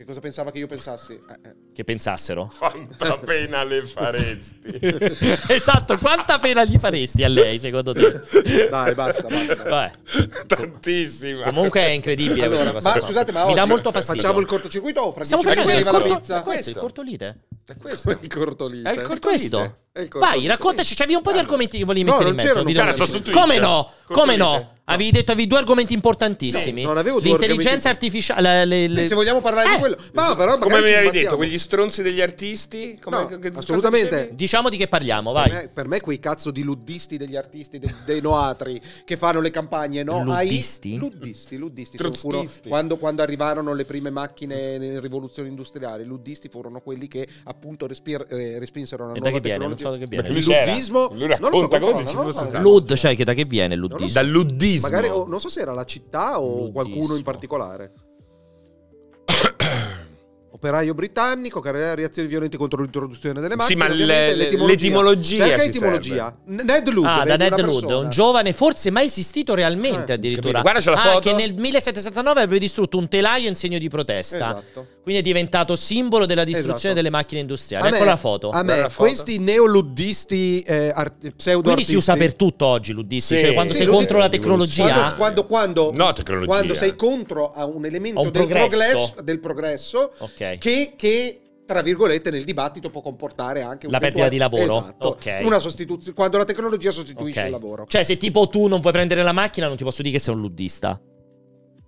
Che cosa pensava che io pensassi? Eh, eh. Che pensassero. Quanta pena le faresti? esatto, quanta pena gli faresti a lei, secondo te? Dai, basta, basta. Vabbè. Tantissima. Comunque è incredibile Allora, questa cosa. ma scusate, ma mi dà molto fastidio. Facciamo il cortocircuito o fra Stiamo facendo arriva corto, la pizza? è questo, il Questo. cortolite. È questo. Il cortolite. È il cortolite. questo. È il cortolite. Vai, raccontaci, c'avevi un po' di argomenti che volevi No, mettere in mezzo. Come no? Come no? Avevi detto avevi due argomenti importantissimi. Sì, non avevo due L'intelligenza artificiale. le- le- Se vogliamo parlare Eh, di quello. Ma però Come mi avevi detto, quegli stronzi degli artisti? Come, No, che- assolutamente. Diciamo di che parliamo, Per vai. me, per me quei cazzo di luddisti degli artisti, de- dei noatri che fanno le campagne, no? Luddisti? Ai, luddisti, luddisti. sono- quando, quando arrivarono le prime macchine nella rivoluzione industriale, luddisti furono quelli che appunto respir- eh, respinsero una E da nuova che viene? Non so da che viene. Il luddismo Lui racconta come se controlla, ci fosse stato. Lud, cioè che da che viene il luddismo? Dal luddismo. Magari, oh, non so se era la città o Luddismo. qualcuno in particolare. Operaio britannico, carriera reazioni violenti contro l'introduzione delle Sì, macchine. ma ovviamente, le- l'etimologia Cerca ci etimologia. Ned Ludd. Ah, da Ned persona. un giovane forse mai esistito realmente Eh, addirittura. capito. Guarda, c'è la Ah, foto. che nel 1779 avrebbe distrutto un telaio in segno di protesta. Esatto. Quindi è diventato simbolo della distruzione Esatto. delle macchine industriali. Ecco la foto. A Guarda me, la foto. questi neoluddisti eh, art- pseudo Quindi si usa per tutto oggi luddisti, Sì, cioè quando sì, sei contro la tecnologia. Quando, quando, quando, No, tecnologia. quando sei contro a un elemento A un del, progresso. progresso, del progresso Che, che, tra virgolette, nel dibattito può comportare anche un La perdita di lavoro. Esatto. Ok. Una sostituzione. Quando la tecnologia sostituisce Ok. il lavoro. Cioè, se tipo tu non puoi prendere la macchina, non ti posso dire che sei un luddista.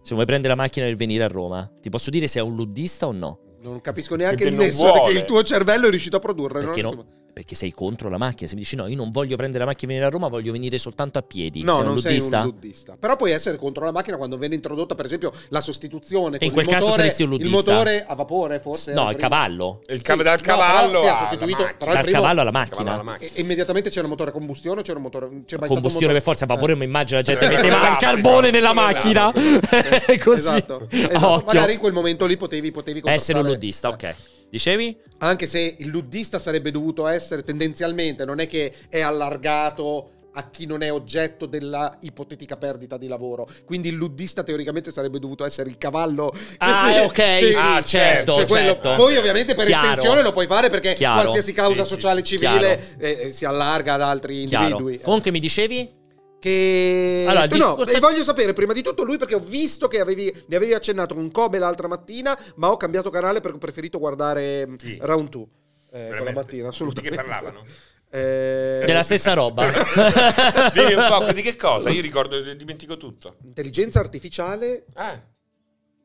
Se vuoi prendere la macchina per venire a Roma, ti posso dire se è un luddista o no. Non capisco neanche il non nesso che il tuo cervello è riuscito a produrre. Perché non- no? Perché sei contro la macchina. Se mi dici no, io non voglio prendere la macchina e venire a Roma, voglio venire soltanto a piedi. No, sei un non sei luddista? un luddista. Però puoi essere contro la macchina quando viene introdotta, per esempio, la sostituzione. E in quel il caso motore, saresti un Il luddista. motore a vapore, forse. No, il cavallo. Il cam- dal No, però cavallo sì, sostituito- il Dal primo- cavallo alla Cavallo macchina. alla macchina. E- immediatamente c'era motore a combustione o c'era un motore. C'è mai Combustione per forza, un vapore, motore- mi immagino la gente Eh, metteva il carbone nella Esatto. macchina. Così. Esatto, esatto. Occhio. Magari in quel momento lì potevi, potevi Essere un luddista, ok. Dicevi? Anche se il luddista sarebbe dovuto essere tendenzialmente, non è che è allargato a chi non è oggetto della ipotetica perdita di lavoro. Quindi il luddista teoricamente sarebbe dovuto essere il cavallo. Ah, si- ok, sì, Ah, certo, cioè certo. Poi ovviamente per Chiaro. estensione lo puoi fare perché Chiaro. qualsiasi causa Sì, sociale sì. civile eh, eh, si allarga ad altri Chiaro. individui. Comunque mi dicevi? Che Allora, il no, discorso- e voglio sapere prima di tutto lui perché ho visto che avevi, ne avevi accennato un come l'altra mattina, ma ho cambiato canale perché ho preferito guardare mm, Chi? Round 2 eh, quella mattina, assolutamente. Di che parlavano? Eh, Della stessa roba. Dimmi un po' di che cosa? Io ricordo, dimentico tutto. Intelligenza artificiale. Ah.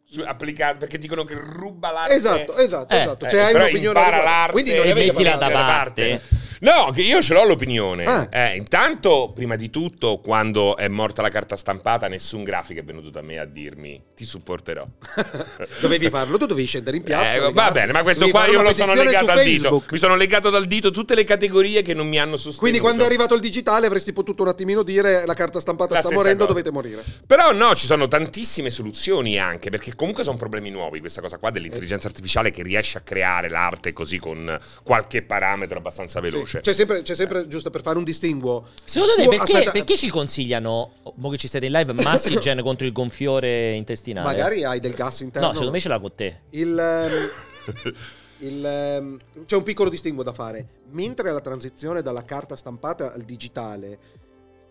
Su- applicato perché dicono che ruba l'arte. Esatto, esatto, Eh, esatto. Eh, Cioè, hai un'opinione impara l'arte Quindi non e ne avete mettila da parte. No, che io ce l'ho l'opinione. Ah. Eh, intanto, prima di tutto, quando è morta la carta stampata, nessun grafico è venuto da me a dirmi ti supporterò. Dovevi farlo, tu dovevi scendere in piazza. Eh, va bene, ma questo Dovevi qua io lo sono legato al dito. Mi sono legato dal dito tutte le categorie che non mi hanno sostenuto. Quindi quando è arrivato il digitale avresti potuto un attimino dire la carta stampata La sta morendo, cosa. dovete morire. Però no, ci sono tantissime soluzioni anche, perché comunque sono problemi nuovi questa cosa qua dell'intelligenza artificiale che riesce a creare l'arte così con qualche parametro abbastanza veloce. C'è sempre, c'è sempre, giusto per fare un distinguo. Secondo te Tu- perché, aspetta, perché ci consigliano, mo che ci siete in live, Massigen contro il gonfiore intestinale? Magari hai del gas interno. No, secondo me ce l'ha con te. Il, ehm, il, ehm, c'è un piccolo distinguo da fare. Mentre la transizione dalla carta stampata al digitale,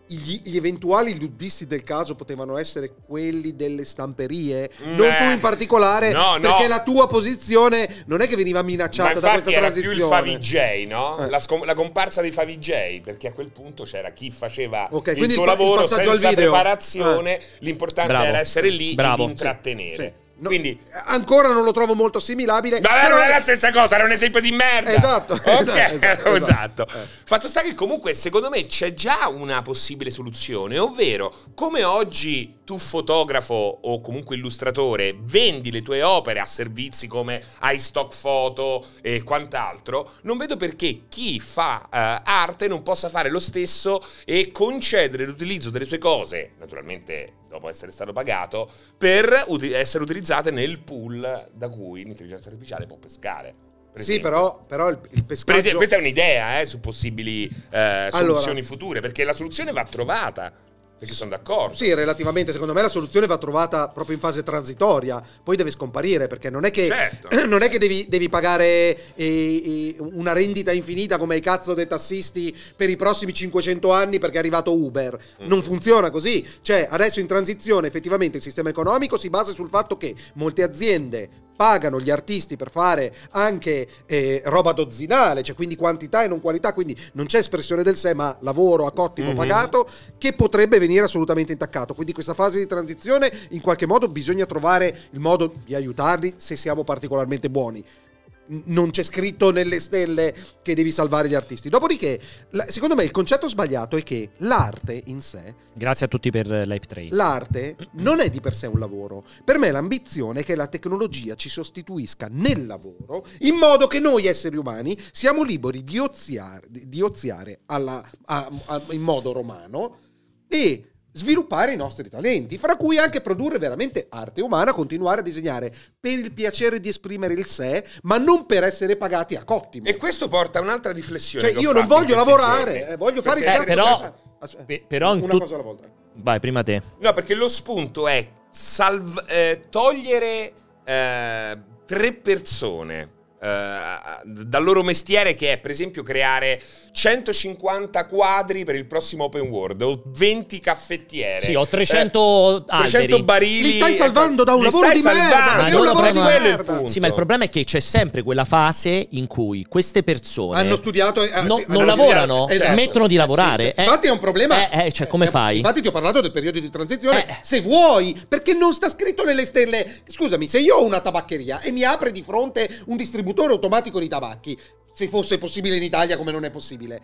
gli, gli eventuali luddisti del caso potevano essere quelli delle stamperie, non Eh, tu in particolare, no, no. perché la tua posizione non è che veniva minacciata da infatti questa era più il transizione. Favij, no? Eh. La, scom- la comparsa dei Favij, perché a quel punto c'era chi faceva Ok, il tuo il pa- il lavoro passaggio al senza video. preparazione, l'importante Bravo. era essere lì Bravo. e intrattenere. Sì. No, Quindi ancora non lo trovo molto assimilabile. Ma però- non è la stessa cosa, era un esempio di merda. Esatto, Ok, esatto, esatto, esatto. Eh. Fatto sta che comunque secondo me c'è già una possibile soluzione, ovvero come oggi tu fotografo o comunque illustratore vendi le tue opere a servizi come iStock Photo e quant'altro, non vedo perché chi fa eh, arte non possa fare lo stesso e concedere l'utilizzo delle sue cose, naturalmente dopo essere stato pagato, per uti- essere utilizzate nel pool da cui l'intelligenza artificiale può pescare. Per Sì, però, però il, il pescaggio... esempio, questa è un'idea eh, su possibili eh, soluzioni Allora. future, perché la soluzione va trovata, perché sono d'accordo. Sì, relativamente, secondo me la soluzione va trovata proprio in fase transitoria, poi deve scomparire perché non è che, Certo. non è che devi, devi pagare eh, una rendita infinita come i cazzo dei tassisti per i prossimi 500 anni perché è arrivato Uber. Mm. Non funziona così. Cioè, adesso in transizione effettivamente il sistema economico si basa sul fatto che molte aziende pagano gli artisti per fare anche eh, roba dozzinale, cioè quindi quantità e non qualità, quindi non c'è espressione del sé, ma lavoro a cottimo Mhm. pagato che potrebbe venire assolutamente intaccato. Quindi questa fase di transizione in qualche modo bisogna trovare il modo di aiutarli se siamo particolarmente buoni. Non c'è scritto nelle stelle che devi salvare gli artisti. Dopodiché, secondo me il concetto sbagliato è che l'arte in sé Grazie a tutti per l'hype train. L'arte non è di per sé un lavoro. Per me l'ambizione è che la tecnologia ci sostituisca nel lavoro in modo che noi esseri umani siamo liberi di oziare, di oziare alla- a- a- in modo romano e sviluppare i nostri talenti, fra cui anche produrre veramente arte umana, continuare a disegnare per il piacere di esprimere il sé, ma non per essere pagati a cottimo. E questo porta a un'altra riflessione. Cioè, io non voglio lavorare, eh, voglio fare il Perché- cazzo. però- Aspetta, Pe- però in una tut- cosa alla volta. Vai, prima te. No, perché lo spunto è salv- eh, togliere eh, tre persone eh, dal loro mestiere che è per esempio creare 150 quadri per il prossimo open world o 20 caffettiere Sì, ho 300 eh, 300 alberi. barili Li stai salvando da un Li lavoro di merda, Ma non è un lo lavoro di merda. punto. Sì, ma il problema è che c'è sempre quella fase in cui queste persone Hanno studiato e- no- anzi, non hanno lavorano, studiato- esatto. smettono di Eh, lavorare. sì, Eh, infatti è un problema. eh, eh, cioè, come fai? Infatti ti ho parlato del periodo di transizione. Eh. Se vuoi, perché non sta scritto nelle stelle. Scusami, se io ho una tabaccheria e mi apre di fronte un distributore automatico di tabacchi, se fosse possibile in Italia come non è possibile.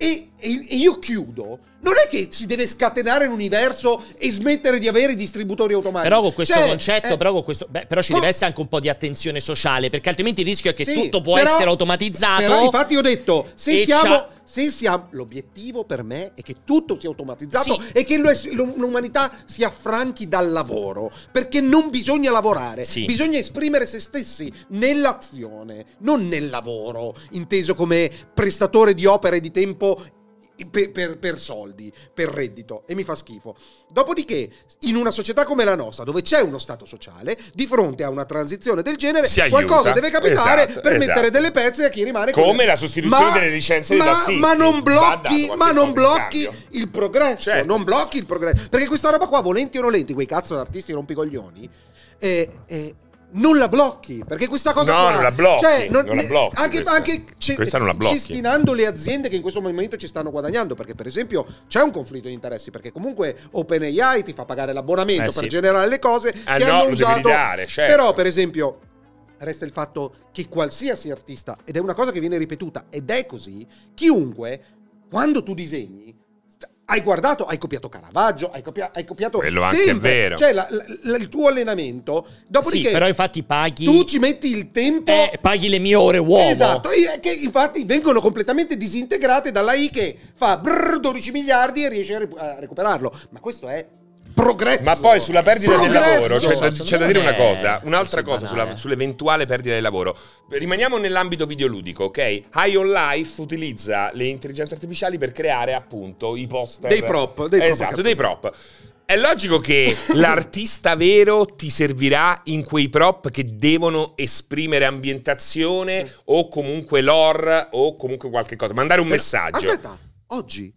E, e- e io chiudo. Non è che si deve scatenare l'universo e smettere di avere i distributori automatici. Però con questo Cioè, concetto, eh, però, con questo, beh, però ci ma- deve essere anche un po' di attenzione sociale, perché altrimenti il rischio è che Sì, tutto può però- essere automatizzato. Però infatti ho detto, se siamo, se siamo... L'obiettivo per me è che tutto sia automatizzato Sì. e che l'u- l'umanità si affranchi dal lavoro. Perché non bisogna lavorare, Sì. bisogna esprimere se stessi nell'azione, non nel lavoro, inteso come prestatore di opere di tempo per, per- per soldi, per reddito, e mi fa schifo. Dopodiché, in una società come la nostra, dove c'è uno Stato sociale, di fronte a una transizione del genere, Si aiuta. qualcosa deve capitare Esatto, per esatto. mettere delle pezze a chi rimane Come le- la sostituzione delle licenze ma, tassisti. ma non blocchi, ma non blocchi il progresso. Certo. Non blocchi il progresso. Perché questa roba qua, volenti o nolenti, quei cazzo di artisti rompicoglioni, eh, eh, non la blocchi. Perché questa cosa No, qua. non la blocchi, Cioè, non la blocchi Anche, questa. anche ce- Questa non la blocchi. cestinando le aziende che in questo momento ci stanno guadagnando. Perché, per esempio, c'è un conflitto di interessi. Perché comunque OpenAI ti fa pagare l'abbonamento Eh, per sì. generare le cose Ah, che no, hanno usato. ridare, certo. Però, per esempio. Resta il fatto che qualsiasi artista, ed è una cosa che viene ripetuta, ed è così, chiunque, quando tu disegni, hai guardato, hai copiato Caravaggio, hai, copia- hai copiato Quello anche è sempre. vero. Cioè, la- la- il tuo allenamento, dopodiché Sì, però infatti paghi. tu ci metti il tempo... eh, paghi le mie ore uomo. Esatto, e che infatti vengono completamente disintegrate dalla I che fa brrr, 12 miliardi e riesce a, ri- a recuperarlo. Ma questo è progresso. Ma poi sulla perdita del Progresso. lavoro c'è, da- Secondo c'è da dire una cosa, un'altra cosa sulla- sull'eventuale perdita del lavoro. Rimaniamo nell'ambito videoludico, ok? High on Life utilizza le intelligenze artificiali per creare appunto i poster. Dei prop, dei prop, esatto, cazzo. dei prop. È logico che l'artista vero ti servirà in quei prop che devono esprimere ambientazione o comunque lore o comunque qualche cosa, mandare un messaggio. Aspetta, oggi.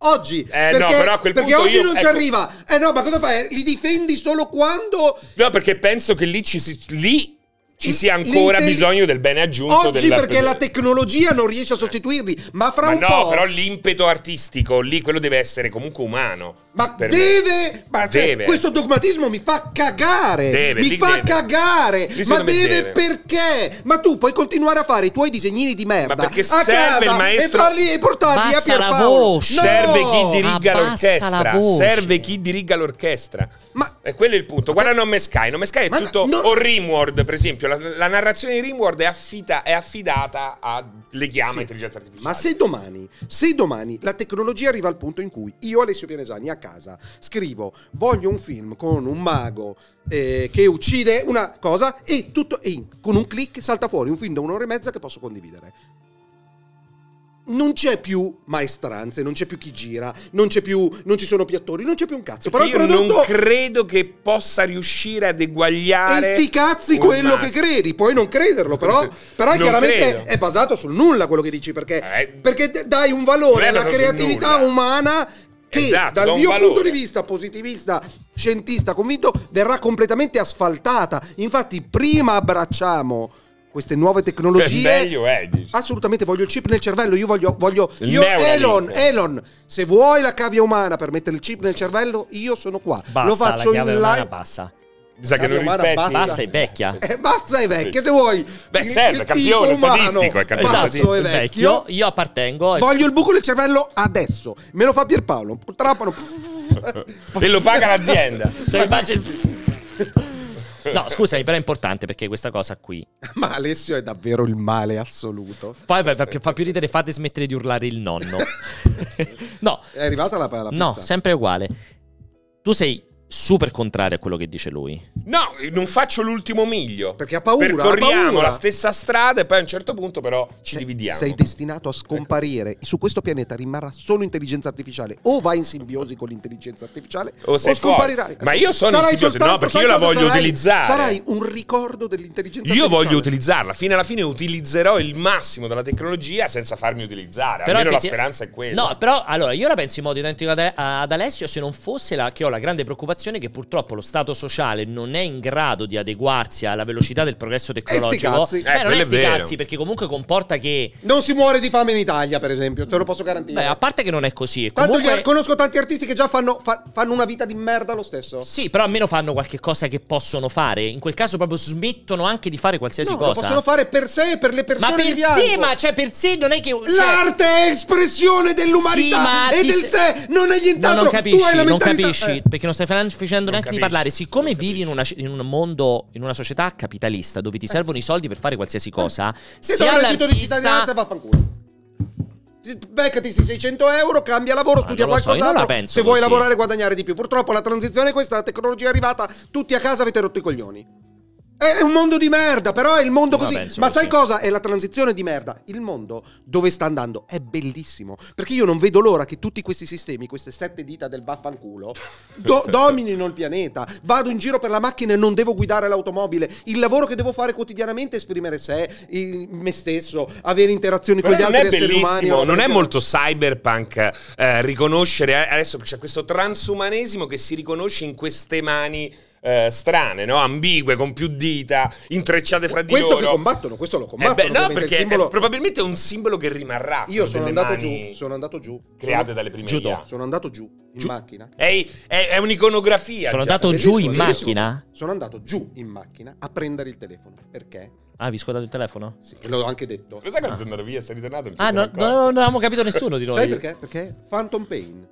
Oggi. Eh, perché, no, però a quel perché punto oggi io- non ci ecco- arriva. Eh no, ma cosa fai? Li difendi solo quando... No, perché penso che lì ci, si- lì ci sia ancora bisogno del bene aggiunto. Oggi della- perché la tecnologia non riesce a sostituirli. Ma fra Ma un no, po'... però l'impeto artistico lì, quello deve essere comunque umano. Ma deve, ma se- Deve. questo dogmatismo mi fa cagare. Deve, mi fa deve. cagare. Lì Ma deve, deve. perché? Ma tu puoi continuare a fare i tuoi disegnini di merda Ma perché a serve casa il maestro- e farli e portarli a Basta la Pierpaolo. voce. No! Serve chi diriga l'orchestra. la voce. Serve chi diriga l'orchestra. Ma E quello è il punto. Guarda Non Me Sky. Non Me Sky è Ma tutto. no- O Rimworld, per esempio. La, la narrazione di Rimworld è, affida- è affidata a. Le chiama Sì. intelligenza artificiale. Ma se domani, se domani la tecnologia arriva al punto in cui io, Alessio Pianesani, a casa scrivo voglio un film con un mago eh, che uccide una cosa e, tutto, e con un click salta fuori un film da un'ora e mezza che posso condividere. Non c'è più maestranze, non c'è più chi gira, non c'è più, non ci sono più attori, non c'è più un cazzo. Però Perché il io prodotto non credo che possa riuscire ad eguagliare. E sti cazzi quello master. che credi, puoi non crederlo, però, però Non chiaramente credo. è basato sul nulla quello che dici, perché, Eh, perché dai un valore alla creatività umana che Esatto, dal mio valore. punto di vista positivista, scientista, convinto, verrà completamente asfaltata. Infatti prima abbracciamo queste nuove tecnologie... meglio è, dici. Assolutamente, voglio il chip nel cervello. Io voglio. voglio Il io. Elon, Elon, se vuoi la cavia umana per mettere il chip nel cervello, io sono qua. Basta, Lo faccio in live. basta. Mi sa che non rispetti. basta. Basta, è vecchia. Eh, basta è vecchio, che vuoi? Beh, Il- serve, il campione statistico, è campione basso statistico. e È vecchio. Io appartengo. e- Voglio il buco nel cervello adesso. Me lo fa Pierpaolo. Purtroppo non... E lo paga l'azienda. Se immagini- No, scusami, però è importante perché questa cosa qui. Ma Alessio è davvero il male assoluto. Fa, fa- fa più ridere, fate smettere di urlare il nonno. no. È arrivata la, la No, sempre uguale. Tu sei super contrario a quello che dice lui. No, non faccio l'ultimo miglio. Perché ha paura, ha Percorriamo paura. la stessa strada e poi a un certo punto però ci Sei- dividiamo. Sei destinato a scomparire. Su questo pianeta rimarrà solo intelligenza artificiale. O vai in simbiosi con l'intelligenza artificiale O sei scomparirai. fuori. Ma io sono Sarai in simbiosi, no, perché io la voglio sarai? utilizzare. Sarai un ricordo dell'intelligenza Io artificiale. voglio utilizzarla. Fino alla fine utilizzerò il massimo della tecnologia senza farmi utilizzare. Almeno la effetti- speranza è quella. No, però allora io la penso in modo identico ad Alessio se non fosse la, che ho la grande preoccupazione situazione che purtroppo lo Stato sociale non è in grado di adeguarsi alla velocità del progresso tecnologico. cazzi. Beh, Eh, non è sti vero. cazzi, perché comunque comporta che. Non si muore di fame in Italia, per esempio, te lo posso garantire. Beh, a parte che non è così. Tanto comunque- io conosco tanti artisti che già fanno, fa- fanno una vita di merda lo stesso. Sì, però almeno fanno qualche cosa che possono fare. In quel caso proprio smettono anche di fare qualsiasi No, lo cosa. possono fare per sé e per le persone ma per sé, ma cioè per sé non è che. cioè- L'arte è espressione dell'umanità Sì, e del se- sé, non è No, nient'altro. non tu capisci, hai la non capisci, eh. perché non stai fan- facendo neanche di parlare. Siccome vivi in, una- in un mondo, in una società capitalista dove ti servono i soldi per fare qualsiasi cosa, Se sia il reddito di cittadinanza vaffanculo. Beccati sti 600 euro, cambia lavoro, Ah, studia lo so, qualcos'altro. Se vuoi così. lavorare guadagnare di più. Purtroppo la transizione è questa, la tecnologia è arrivata, tutti a casa avete rotto i coglioni. È un mondo di merda, però è il mondo così. penso Ma sai cosa? È la transizione di merda. Il mondo dove sta andando è bellissimo. Perché io non vedo l'ora che tutti questi sistemi, queste sette dita del vaffanculo, do- dominino il pianeta. Vado in giro per la macchina e non devo guidare l'automobile. Il lavoro che devo fare quotidianamente è esprimere sé, il- me stesso, avere interazioni Però con gli altri è esseri umani. bellissimo, non è perché- molto cyberpunk eh, riconoscere eh, adesso c'è questo transumanesimo che si riconosce in queste mani eh, strane, no? ambigue, con più dita, intrecciate fra di Questo loro. che combattono, questo lo Eh combattono. beh, no, perché il simbolo- è probabilmente è un simbolo che rimarrà. Io sono andato giù, sono andato giù. create Sono- dalle prime. IA. Sono andato giù in Giù. macchina. È, è- è un'iconografia. Sono già. andato Bellissimo, giù in bellissimo. macchina? Sono andato giù in macchina a prendere il telefono. Perché? Ah, vi scordate il telefono? Sì, l'ho anche detto. Lo sai quando sono andato via? Sei ritornato? Ah, no, no, non avevamo capito nessuno di noi. Sai perché? Perché Phantom Pain.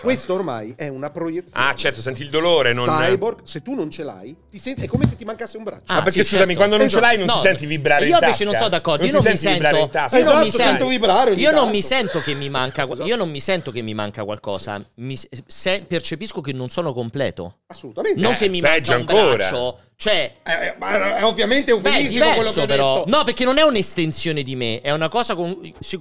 Questo ormai è una proiezione. Ah, certo, senti il dolore. Non... Cyborg, se tu non ce l'hai, ti senti, è come se ti mancasse un braccio. Ah, Ma perché sì, scusami, certo. quando non ce Esatto. l'hai non No, ti senti vibrare io in tasca? invece non sono d'accordo. Non io ti non mi senti vibrare sento. in tasca? Io non Esatto, mi sento sento. vibrare Io non mi sento che mi manca. Esatto. Io non mi sento che mi manca qualcosa. Mi, se percepisco che non sono completo. Assolutamente. Non Eh, che mi peggio manca un ancora. braccio. Cioè. Eh, ma è ovviamente Beh, è eufemismo quello che però. detto. No, perché non è un'estensione di me. È una cosa con. Cioè,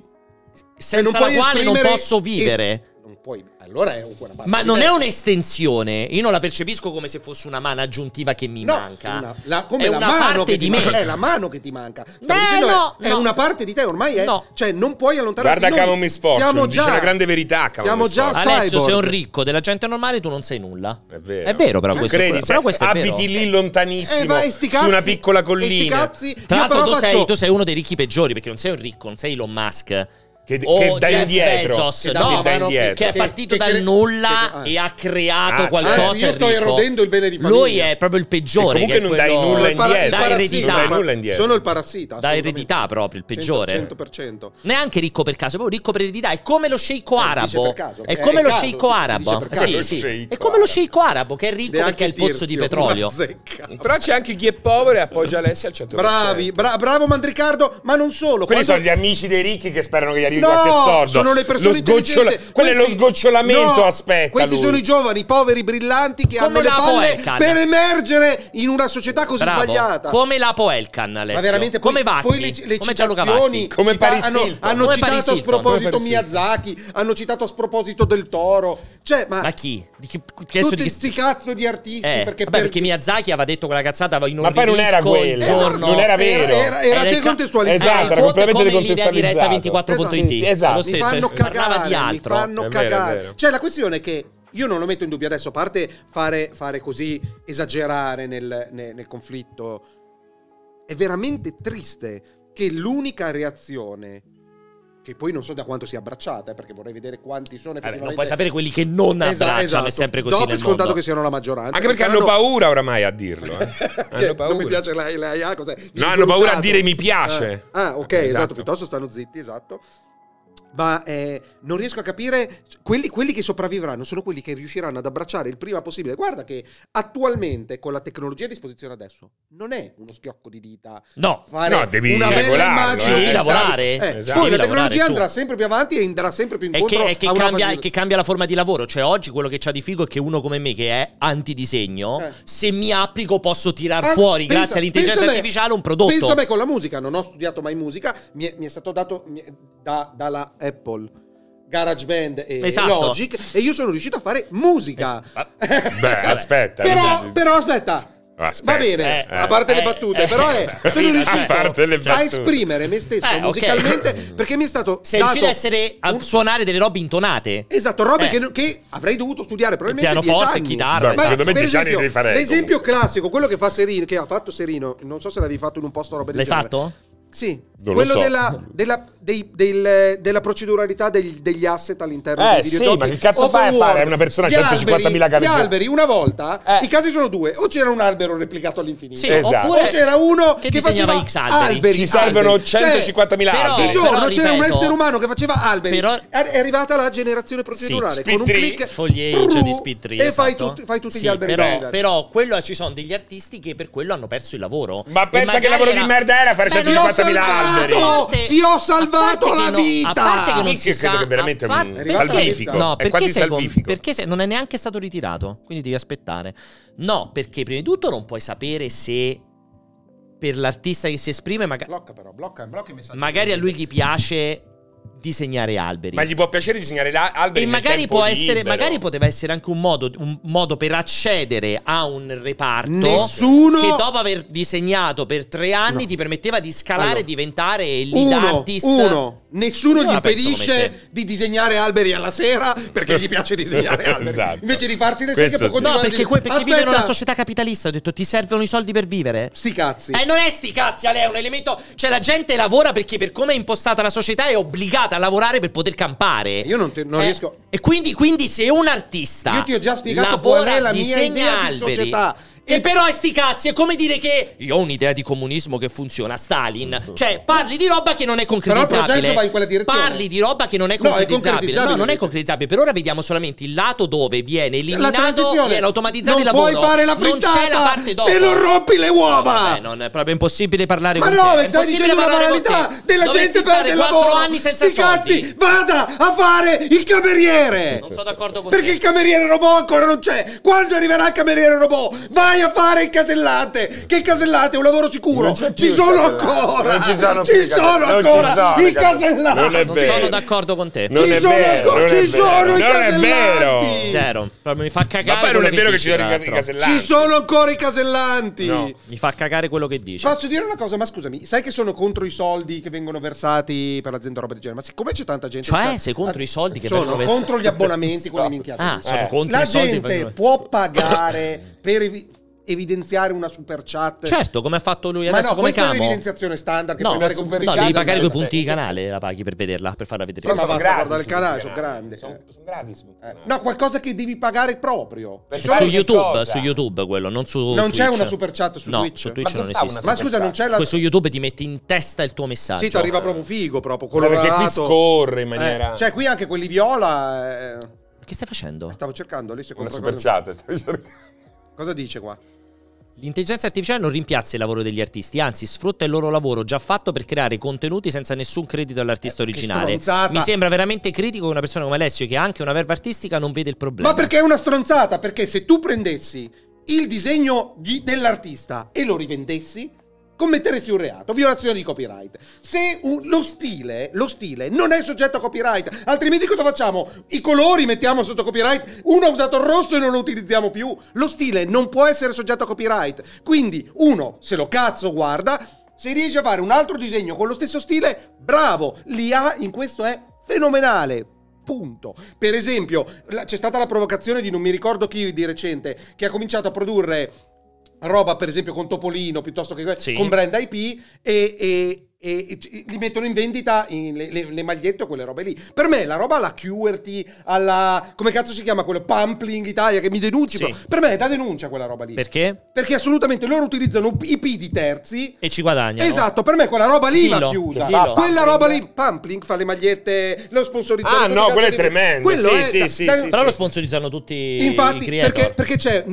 senza la quale non posso vivere. Puoi. Allora è un una parte Ma non è un'estensione. Io non la percepisco come se fosse una mano aggiuntiva che mi No, manca. una- la- come è la una mano parte che di ti me. manca, È la mano che ti manca. Beh, no, è, è no. una parte di te ormai. È, No. Cioè, non puoi allontanarti. Guarda Fortune, siamo dice già, una grande verità, Camo Siamo già cyborg. sei un ricco della gente normale, tu non sei nulla. È vero. È vero, però Tu questo, credi, però se questo è vero. abiti lì lontanissimo, Eh, e sti su una cazzi- piccola collina. cazzi, Tra l'altro, faccio- tu sei uno dei ricchi peggiori perché non sei un ricco, non sei Elon Musk. Che, o che dà Jeff indietro. Bezos, Che no, indietro. che è partito che dal nulla che- e ha creato Ah, qualcosa. certo, io sto erodendo il bene di famiglia. Lui è proprio il peggiore. E comunque non dai quello- nulla indietro. Da parassita. eredità. Non dai nulla indietro. Sono il parassita. Da eredità proprio, il peggiore. 100%. Neanche ricco per caso, proprio ricco per eredità. È come lo sceicco Eh, arabo. È come lo sceicco arabo. Sì, sì. È come lo sceicco arabo, che è ricco perché ha il pozzo di petrolio. Però c'è anche chi è povero e appoggia Alessia al 100%. Bravi, bra- bravo Mandricardo, ma non solo. Quelli sono gli amici dei ricchi che sperano che gli arrivi arrivi no, qualche sordo. Sono le persone lo sgocciola- Quello questi... è lo sgocciolamento, no, aspetta. Questi lui. sono i giovani, poveri, brillanti che Come hanno le palle Elkan. per emergere in una società così Bravo. sbagliata. Come la Poelcan, Alessio. Ma veramente come Vacchi, poi le, le come Gianluca Vacchi, come cita- Paris hanno, hanno come citato a sproposito Miyazaki, hanno citato a sproposito Del Toro. Cioè, ma, ma chi? Di chi? chi tutti questi chi... cazzo di artisti eh, perché, vabbè, per... perché Miyazaki aveva detto quella cazzata in un Ma poi non era quello, non era vero. Era, era, esatto, era, era decontestualizzato, era, era completamente decontestualizzato. diretta 24.0 Uniti. Sì, esatto. Lo stesso, mi fanno cagare, di altro. Fanno vero, cagare. Cioè la questione è che io non lo metto in dubbio adesso, a parte fare, fare così, esagerare nel, nel, nel conflitto. È veramente triste che l'unica reazione che poi non so da quanto sia abbracciata, eh, perché vorrei vedere quanti sono effettivamente. Vabbè, non puoi sapere quelli che non abbracciano, esatto. è sempre così. Dopo è scontato mondo. che siano la maggioranza. Anche perché, hanno paura oramai a dirlo. Eh. hanno paura. Non mi piace la, la IA, cos'è? No, hanno paura a dire mi piace. Ah, ah ok, esatto. esatto piuttosto stanno zitti, esatto. Ma eh, non riesco a capire. Quelli, quelli che sopravvivranno sono quelli che riusciranno ad abbracciare il prima possibile. Guarda che attualmente, con la tecnologia a disposizione adesso, non è uno schiocco di dita. No. Fare No, devi una bella immagine. Devi lavorare. Eh, Esatto. Poi Devi la tecnologia lavorare su. andrà sempre più avanti e andrà sempre più incontro che, e che una cambia, che cambia la forma di lavoro. Cioè, oggi quello che c'ha di figo è che uno come me, che è antidisegno, Eh. se mi applico posso tirar Ah, fuori, pensa- grazie all'intelligenza pensa a me- artificiale, un prodotto. Pensa a me con la musica, non ho studiato mai musica, mi è, mi è stato dato mi è- da- dalla Apple. GarageBand e Esatto. Logic e io sono riuscito a fare musica. Es- Beh, aspetta. però, mi- però aspetta, Aspetta, Va bene, eh, a parte le eh, battute, eh, però è, eh, sono eh, riuscito a parte le a esprimere me stesso Eh, musicalmente perché mi è stato Sei dato riuscito a, essere, a un- suonare delle robe intonate. Esatto, robe Eh. che, che avrei dovuto studiare probabilmente Il pianoforte, 10 anni. chitarra, Beh, secondo me per 10 anni esempio, li farei, L'esempio classico, quello che fa Serino, che ha fatto Serino, non so se l'avevi fatto in un posto roba del L'hai genere. fatto? Sì, Non lo quello so. della, della, dei- del- della proceduralità degli, degli asset all'interno Eh, dei sì, videogiochi. ma che cazzo Open fai a fare a una persona Gli 150.000 alberi, carte? Gli alberi, una volta, Eh. i casi sono due. O c'era un albero replicato all'infinito. Sì, Esatto. oppure O c'era uno che che, faceva X alberi. Ci servono alberi. Cioè, 150.000 però- alberi. di giorno Però, c'era un essere umano che faceva alberi. però- è arrivata la generazione procedurale Sì, con un click pru, di Speed 3 e fai, esatto. tutti- fai tutti Sì, gli alberi però, però quello ci sono degli artisti che per quello hanno perso il lavoro Ma pensa che lavoro di merda era fare Beh, Ti ho 150.000 alberi. Salvato! parte- Ti ho salvato la no- vita! a parte che non Io si credo sa che veramente è un salvifico. No, È perché quasi sei con- salvifico. perché se- non è neanche stato ritirato, quindi devi aspettare. No, perché prima di tutto non puoi sapere se per l'artista che si esprime maga- Blocca però, blocca, blocca i messaggi. magari a lui gli piace disegnare alberi. Ma gli può piacere disegnare la- alberi E nel magari tempo può essere, magari poteva essere anche un modo, un modo per accedere a un reparto Nessuno- che dopo aver disegnato per tre anni No. ti permetteva di scalare Allora, e diventare il lead Uno, artist. uno, nessuno Io gli impedisce di disegnare alberi alla sera perché gli piace disegnare alberi. Esatto. Invece di farsi le seghe può sì. No, perché, que- perché vive in una "Aspetta, società capitalista. Ho detto, ti servono i soldi per vivere? Sti cazzi. Eh, non è sti cazzi, Ale, è un elemento. Cioè, la gente lavora perché, per come è impostata la società, è obbligata a lavorare per poter campare. Io non, te- non Eh, riesco. E quindi, quindi, se un artista. Io ti ho già spiegato lavora, qual è la mia idea di alberi, società. E però è sti cazzi, è come dire che io ho un'idea di comunismo che funziona, Stalin. Cioè, parli di roba che non è concretizzabile. progetto va in quella direzione. Parli di roba che non è No, è concretizzabile. No, concretizzabile. non è concretizzabile. Per ora vediamo solamente il lato dove viene eliminato, viene automatizzato non il lavoro. puoi fare la Non c'è la frittata parte dopo. se non rompi le uova. Vabbè, non è proprio impossibile parlare Ma con no, te. ma stai dicendo una con banalità della Dovresti gente perde il lavoro. anni senza Sti cazzi, soldi. vada a fare il cameriere. Non sono d'accordo con Perché te. il cameriere robot ancora non c'è. Quando arriverà il cameriere robot, vai a fare il casellante. Che il casellante è un lavoro sicuro. C'è Ci sono ancora. Non ci sono Ci i sono ancora sono i i casellati. Non è Non vero. sono d'accordo con te. Non Ci è sono vero, ancora- non è ci vero. sono i Non è vero. casellanti. Zero. Proprio mi fa cagare. Ma poi non è vero che ci sono i i casellanti. Ci sono ancora i casellanti. No. Mi fa cagare quello che dici. Posso dire una cosa, ma scusami, sai che sono contro i soldi che vengono versati per l'azienda roba del genere? Ma siccome c'è tanta gente... Cioè, che- sei contro i soldi che sono vengono versati? contro gli abbonamenti, quelli minchiati. Ah, sono Eh. contro La i soldi. gente perché- può pagare per evi- evidenziare una super chat. Certo, come ha fatto lui ma adesso no, come questa è Camo. l'evidenziazione standard che No, no, con super i devi pagare due punti di canale, la paghi per vederla, per farla vedere. Però ma sono basta guardare il canale, sono grandi. Sono, Eh. sono gratis Eh. No, qualcosa che devi pagare proprio. Per Ci fare sono- su YouTube, cosa? su YouTube quello, non su Non c'è Twitch. una super chat su no, Twitch? su Twitch Ma non esiste. una Ma scusa, non c'è la... Poi su YouTube ti metti in testa il tuo messaggio. Sì, ti arriva proprio un figo, proprio Ma perché colorato. qui scorre in maniera... Eh, cioè, qui anche quelli viola... eh, Che stai facendo? Stavo cercando, lì se una super chat. stavi cercando. cosa dice qua? L'intelligenza artificiale non rimpiazza il lavoro degli artisti, anzi sfrutta il loro lavoro già fatto per creare contenuti senza nessun credito all'artista Eh, originale. Mi sembra veramente critico che una persona come Alessio, che ha anche una verba artistica, non vede il problema. Ma perché è una stronzata? Perché se tu prendessi il disegno di- dell'artista e lo rivendessi, commetteresti un reato, violazione di copyright. Se un- lo, stile, lo stile non è soggetto a copyright, altrimenti cosa facciamo? I colori mettiamo sotto copyright, uno ha usato il rosso e non lo utilizziamo più. Lo stile non può essere soggetto a copyright. Quindi uno se lo cazzo guarda, se riesce a fare un altro disegno con lo stesso stile, bravo, l'IA in questo è fenomenale. Punto. Per esempio, c'è stata la provocazione di non mi ricordo chi di recente che ha cominciato a produrre roba, per esempio, con Topolino piuttosto che Sì. con brand IP e, e- e- e li mettono in vendita in le, le- le magliette o quelle robe lì. Per me la roba alla QWERTY, alla come cazzo si chiama quello Pumpling Italia che mi denunci, Sì. per me è da denuncia quella roba lì. Perché? Perché assolutamente loro utilizzano IP di terzi E ci guadagnano. Esatto, per me quella roba lì va Dillo, chiusa. dillo. Quella roba lì, Pumpling fa le magliette, lo sponsorizzato. Ah, no, quello è tremendo. Quello Sì, è sì, da- sì, da- sì, Però lo sponsorizzano tutti i Infatti, creator. perché, perché c'è.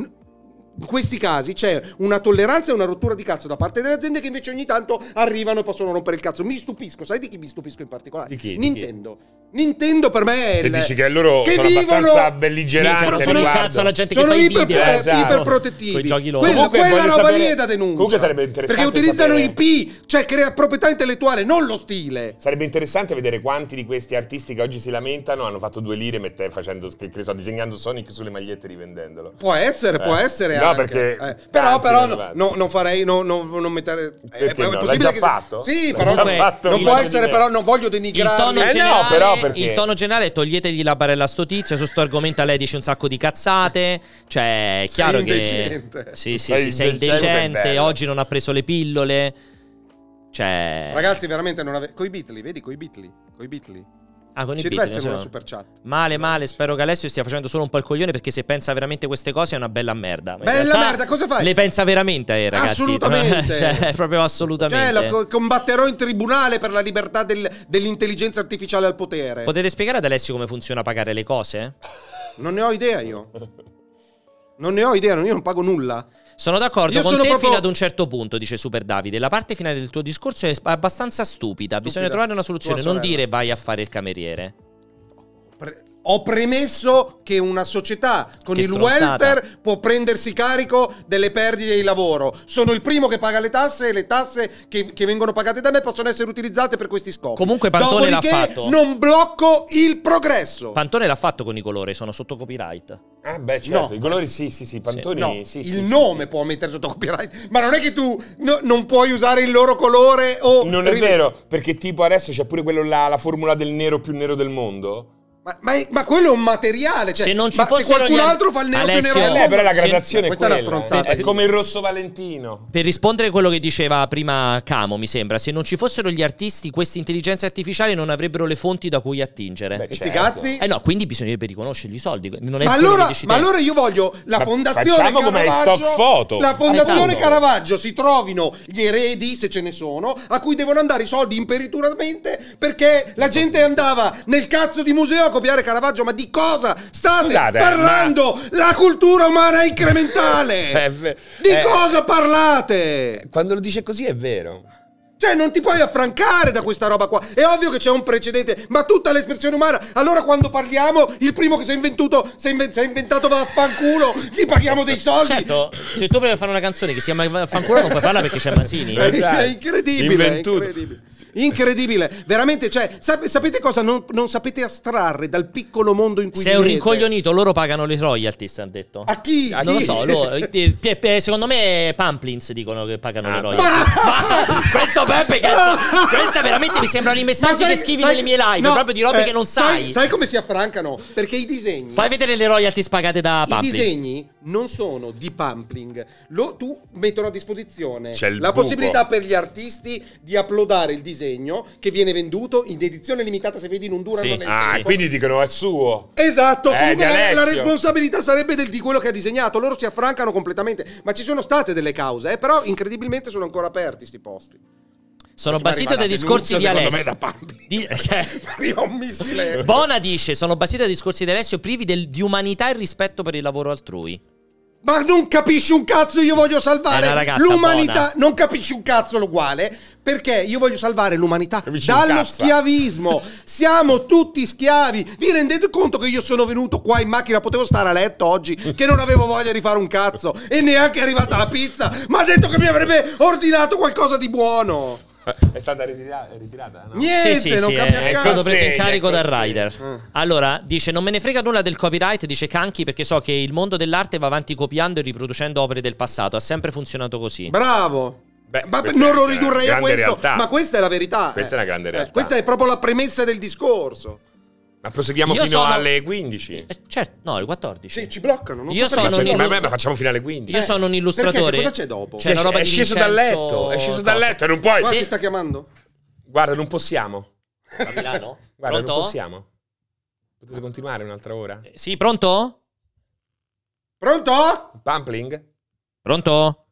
In questi casi c'è una tolleranza e una rottura di cazzo da parte delle aziende che invece ogni tanto arrivano e possono rompere il cazzo. Mi stupisco, sai di chi mi stupisco in particolare? Di chi? Di chi? Nintendo. Nintendo per me è Che il- dici che loro che sono vivono- abbastanza belligeranti non a sono il cazzo alla gente che sono fa i iper, video. eh, esatto. iperprotettivi. Quei giochi loro. Quello- Comunque quella roba sapere- lì è da denuncia. Comunque sarebbe interessante Perché utilizzano sapere- IP, cioè crea proprietà intellettuale, non lo stile. Sarebbe interessante vedere quanti di questi artisti che oggi si lamentano hanno fatto due lire mette- facendo, che, che so, disegnando Sonic sulle magliette e rivendendolo. Può essere, può Eh. essere. No, No, perché- eh, però, però no- no- non farei, no- no- non mettere. Perché è no? Possibile già che fatto? Sì, però già fatto non il può essere, però non voglio Il denigrare. tono, Eh no, generale, però perché- il tono generale è toglietegli la barella a sto tizio, su sto argomento lei dice un sacco di cazzate, cioè è chiaro Sei che... indecente. Sì, sì, Sei sì, sei indecente, oggi non ha preso le pillole, cioè... Ragazzi, veramente non avete. Coi Bitli, vedi, coi Bitli. Coi Bitli. Ah, con Ci beat, riveste non una super chat. Male, male, spero che Alessio stia facendo solo un po' il coglione perché se pensa veramente queste cose è una bella merda. Ma Bella merda, cosa fai? Le pensa veramente, eh, ragazzi. Assolutamente. cioè, proprio assolutamente. Cioè, la co- combatterò in tribunale per la libertà del- dell'intelligenza artificiale al potere. Potete spiegare ad Alessio come funziona pagare le cose? non ne ho idea io. Non ne ho idea, io non pago nulla. Sono d'accordo Io con sono te proprio- fino ad un certo punto, dice Super Davide. La parte finale del tuo discorso è abbastanza stupida. Bisogna trovare una soluzione, non dire vai a fare il cameriere. Pre- ho premesso che una società con Che il stronzata. welfare può prendersi carico delle perdite di lavoro. Sono il primo che paga le tasse e le tasse che, che vengono pagate da me possono essere utilizzate per questi scopi. Comunque Pantone l'ha Dopodiché fatto. Non blocco il progresso. Pantone l'ha fatto con i colori, sono sotto copyright. Ah, beh, certo, No. i colori sì, sì, sì, Pantoni No, sì, il sì, sì, nome può mettere sotto copyright, ma non è che tu no- non puoi usare il loro colore o... sì. Non è rive- vero, perché tipo adesso c'è pure quello là, la formula del nero più nero del mondo. Ma, ma è- ma quello è un materiale. Cioè, Se non ci ma se fossero qualcun gli altro fa il nero Alessio- più nero Eh, però la se- gradazione questa è è una quella. stronzata. È come il rosso Valentino. Per rispondere a quello che diceva prima Camo, mi sembra, se non ci fossero gli artisti, queste intelligenze artificiali non avrebbero le fonti da cui attingere. Beh, E sti certo. cazzi? Eh no, quindi bisognerebbe riconoscergli i soldi. Non è Ma allora, ma allora io voglio la Ma fondazione facciamo come ai Caravaggio. stock photo. La fondazione Esatto. Caravaggio si trovino gli eredi, se ce ne sono, a cui devono andare i soldi imperituramente perché la gente andava nel cazzo di museo a copiare Caravaggio. Ma di cosa state Scusate, parlando? La cultura umana è incrementale. Eh, di eh, cosa parlate? Quando lo dice così è vero. Cioè, non ti puoi affrancare da questa roba qua. È ovvio che c'è un precedente, ma tutta l'espressione umana. Allora, quando parliamo, il primo che si è inventuto, si è, inven- si è inventato vaffanculo, gli paghiamo dei soldi. Certo, se tu provi a fare una canzone che si chiama Fanculo non puoi farla perché c'è Masini. È, è incredibile, è Inventuto. incredibile. Incredibile, veramente, cioè, sap- sapete cosa? Non, non sapete astrarre dal piccolo mondo in cui Sei un rincoglionito, loro pagano le royalties, hanno detto. A chi? A Non lo so, loro, eh, pe- pe- secondo me Pamplins dicono che pagano Ah, le royalties. Ma- questo Peppe, cazzo, questa veramente mi sembrano i messaggi sai- che scrivi sai- nelle mie live, no, proprio di robe eh, che non sai. Sai come si affrancano? Perché i disegni. Fai vedere le royalties pagate da I Pamplins. disegni non sono di pumpling, Lo- tu mettono a disposizione la buco. possibilità per gli artisti di uploadare il disegno che viene venduto in edizione limitata se vedi non durano Sì. nel Ah, tempo. quindi dicono è suo. Esatto, Eh, comunque la, la responsabilità sarebbe del, di quello che ha disegnato, loro si affrancano completamente, ma ci sono state delle cause, eh, però incredibilmente sono ancora aperti sti posti. Sono basito dai discorsi di Alessio. secondo me, da. Di- cioè, un. Bona dice: Sono basito dai discorsi di Alessio privi del- di umanità e rispetto per il lavoro altrui. Ma non capisci un cazzo, io voglio salvare l'umanità. Non capisci un cazzo l'uguale. Perché io voglio salvare l'umanità dallo schiavismo. Siamo tutti schiavi. Vi rendete conto che io sono venuto qua in macchina? Potevo stare a letto oggi, che non avevo voglia di fare un cazzo. E neanche è arrivata la pizza. Ma ha detto che mi avrebbe ordinato qualcosa di buono. È stata ritira- ritirata? No? Niente, sì, sì, non sì, cambia è, è stato preso in carico dal rider. Eh. Allora, dice: Non me ne frega nulla del copyright. Dice Canchi perché so che il mondo dell'arte va avanti copiando e riproducendo opere del passato. Ha sempre funzionato così. Bravo. Beh, Ma non lo ridurrei a questo, realtà. ma questa è la verità. Questa eh. è una grande Eh, realtà. questa è proprio la premessa del discorso. Ma proseguiamo Io fino sono- alle 15. Eh, certo, no, il 14. Sì, ci bloccano. Non Io so sono perché un ci ma, illustratore. ma facciamo fino alle 15. Io sono un illustratore. Perché? Cosa c'è dopo? C'è una roba è di sceso dal Vincenzo letto. È sceso dal cosa? letto e non puoi. Guarda Sì. chi sta chiamando. Guarda, non possiamo. A Milano? Guarda, pronto? non possiamo. Potete continuare un'altra ora? Eh, Sì, pronto? Pronto? Pumpling? Pronto?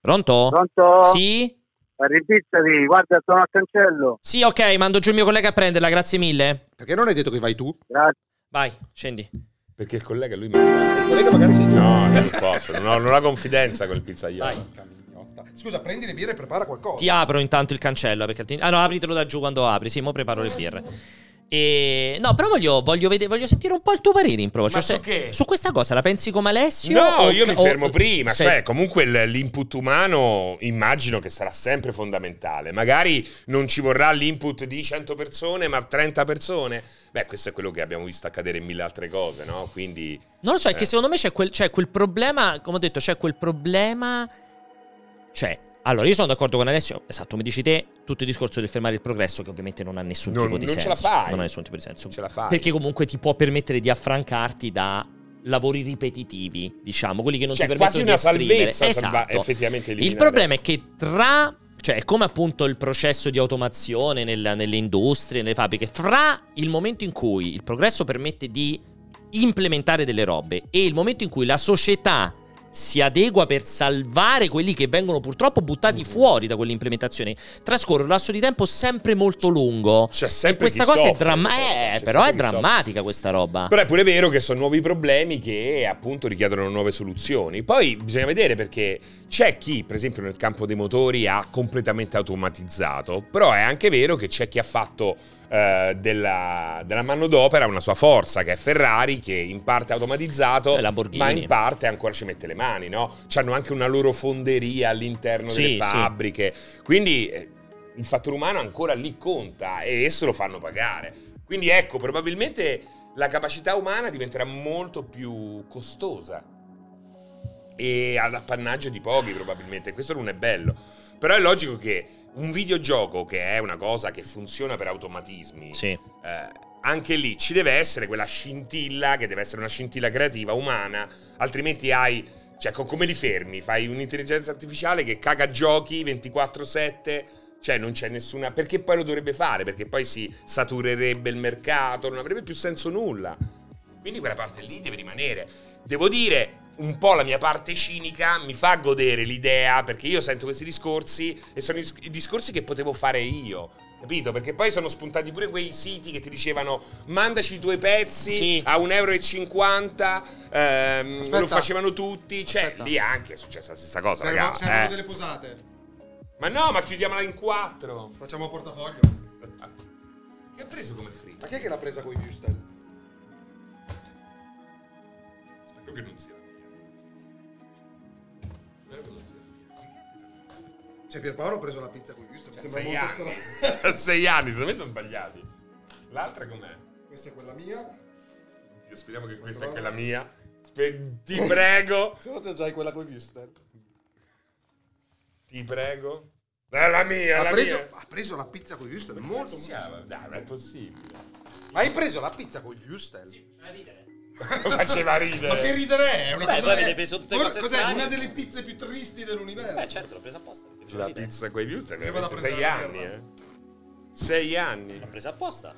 Pronto? Pronto? Sì? Ripizzati, guarda, sono al cancello. Sì, ok, mando giù il mio collega a prenderla, grazie mille. Perché non hai detto che vai tu? Grazie. Vai, scendi. Perché il collega lui mi... Il collega magari tu. No, non posso. Non ho, non ho confidenza col pizzaiolo. Vai. Scusa, prendi le birre e prepara qualcosa. Ti apro intanto il cancello perché altrimenti- Ah no, apritelo da giù quando apri. Sì, mo preparo le birre. E... No, però voglio, voglio, vedere, voglio sentire un po' il tuo parere in prova. Cioè, su se- su questa cosa la pensi come Alessio? No, o- io mi o- fermo prima. sei- Cioè, comunque l'input umano immagino che sarà sempre fondamentale. Magari non ci vorrà l'input di 100 persone, ma 30 persone. Beh, questo è quello che abbiamo visto accadere in mille altre cose, no? Quindi. Non lo so, è che Eh. secondo me c'è quel, c'è quel problema, come ho detto, c'è quel problema... Cioè, allora io sono d'accordo con Alessio, esatto, come dici te, tutto il discorso del fermare il progresso che ovviamente non ha nessun Non- tipo di non ce senso. la fai. Non ha nessun tipo di senso. Non ce la fai. Perché comunque ti può permettere di affrancarti da lavori ripetitivi, diciamo, quelli che non Cioè, ti permettono di esprimere. salvezza Esatto. effettivamente Il eliminare. problema è che tra cioè è come appunto il processo di automazione nel- nelle industrie, nelle fabbriche, fra il momento in cui il progresso permette di implementare delle robe e il momento in cui la società si adegua per salvare quelli che vengono purtroppo buttati Mhm. fuori da quell'implementazione, trascorre un lasso di tempo sempre molto lungo. C'è E sempre questa chi cosa è, soffre, dramma- insomma, eh, però è soffre. drammatica questa roba. Però è pure vero che sono nuovi problemi che appunto richiedono nuove soluzioni. Poi bisogna vedere perché c'è chi, per esempio, nel campo dei motori ha completamente automatizzato, però è anche vero che c'è chi ha fatto eh, della, della manodopera una sua forza, che è Ferrari, che in parte è automatizzato, ma in parte ancora ci mette le mani, no? Hanno anche una loro fonderia all'interno Sì, delle sì. fabbriche. Quindi eh, il fattore umano ancora lì conta e esso lo fanno pagare. Quindi ecco, probabilmente la capacità umana diventerà molto più costosa e ad appannaggio di pochi probabilmente. Questo non è bello. Però è logico che un videogioco, che è una cosa che funziona per automatismi, Sì. eh, anche lì ci deve essere quella scintilla, che deve essere una scintilla creativa, umana, altrimenti hai... Cioè, co- come li fermi? Fai un'intelligenza artificiale che caga giochi 24-7... Cioè, non c'è nessuna. Perché poi lo dovrebbe fare? Perché poi si saturerebbe il mercato, non avrebbe più senso nulla. Quindi quella parte lì deve rimanere. Devo dire, un po' la mia parte cinica mi fa godere l'idea, perché io sento questi discorsi e sono i discorsi che potevo fare io. Capito? Perché poi sono spuntati pure quei siti che ti dicevano mandaci i tuoi pezzi Sì. a 1,50 euro. ehm, Aspetta. lo facevano tutti. Cioè, Aspetta. lì anche è successa la stessa cosa, Servono, raga. servono eh. delle posate. Ma no, ma chiudiamola in quattro. Facciamo a portafoglio. Che ha preso come fritto? Ma chi è che l'ha presa con i Houston? Spero che non sia Cioè Pierpaolo ha preso la pizza con i Houston. Mi sembra sei molto anni. strano. A sei anni, secondo me sono sbagliati. L'altra com'è? Questa è quella mia. Oddio, speriamo che questa è quella mia. Spe- ti prego, Se no te già hai quella con i Houston. ti prego. È la mia, Ha la preso, mia. ha preso la pizza con i Houston. Molto, Sì, molto. Dai, non è possibile. Ma hai preso la pizza con i Houston? Faceva Ma che ridere. ridere è? Una Beh, cosa. poi è- preso tutte cose cos'è? strane. Una delle pizze più tristi dell'universo. Beh, certo, l'ho presa apposta. La ridere. pizza con i views è a veramente sei anni, eh. Sei anni. L'ho presa apposta.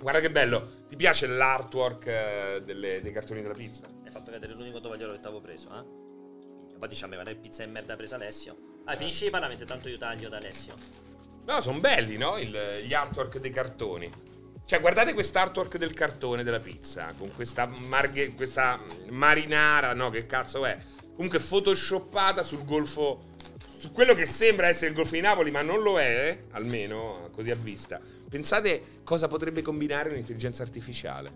Guarda che bello. Ti piace l'artwork eh, delle- dei cartoni della pizza? Hai fatto vedere l'unico tovagliolo che t'avevo preso, eh? Poi diciamo, guarda che pizza e merda ha preso Alessio. Ah, finisci i paramenti, tanto io taglio da Alessio. No, sono belli, no? Il- gli artwork dei cartoni. Cioè, guardate quest'artwork del cartone della pizza, con questa, marghe- questa marinara, no? Che cazzo è? Comunque photoshoppata sul golfo... Su quello che sembra essere il golfo di Napoli, ma non lo è, almeno così a vista. Pensate cosa potrebbe combinare un'intelligenza artificiale.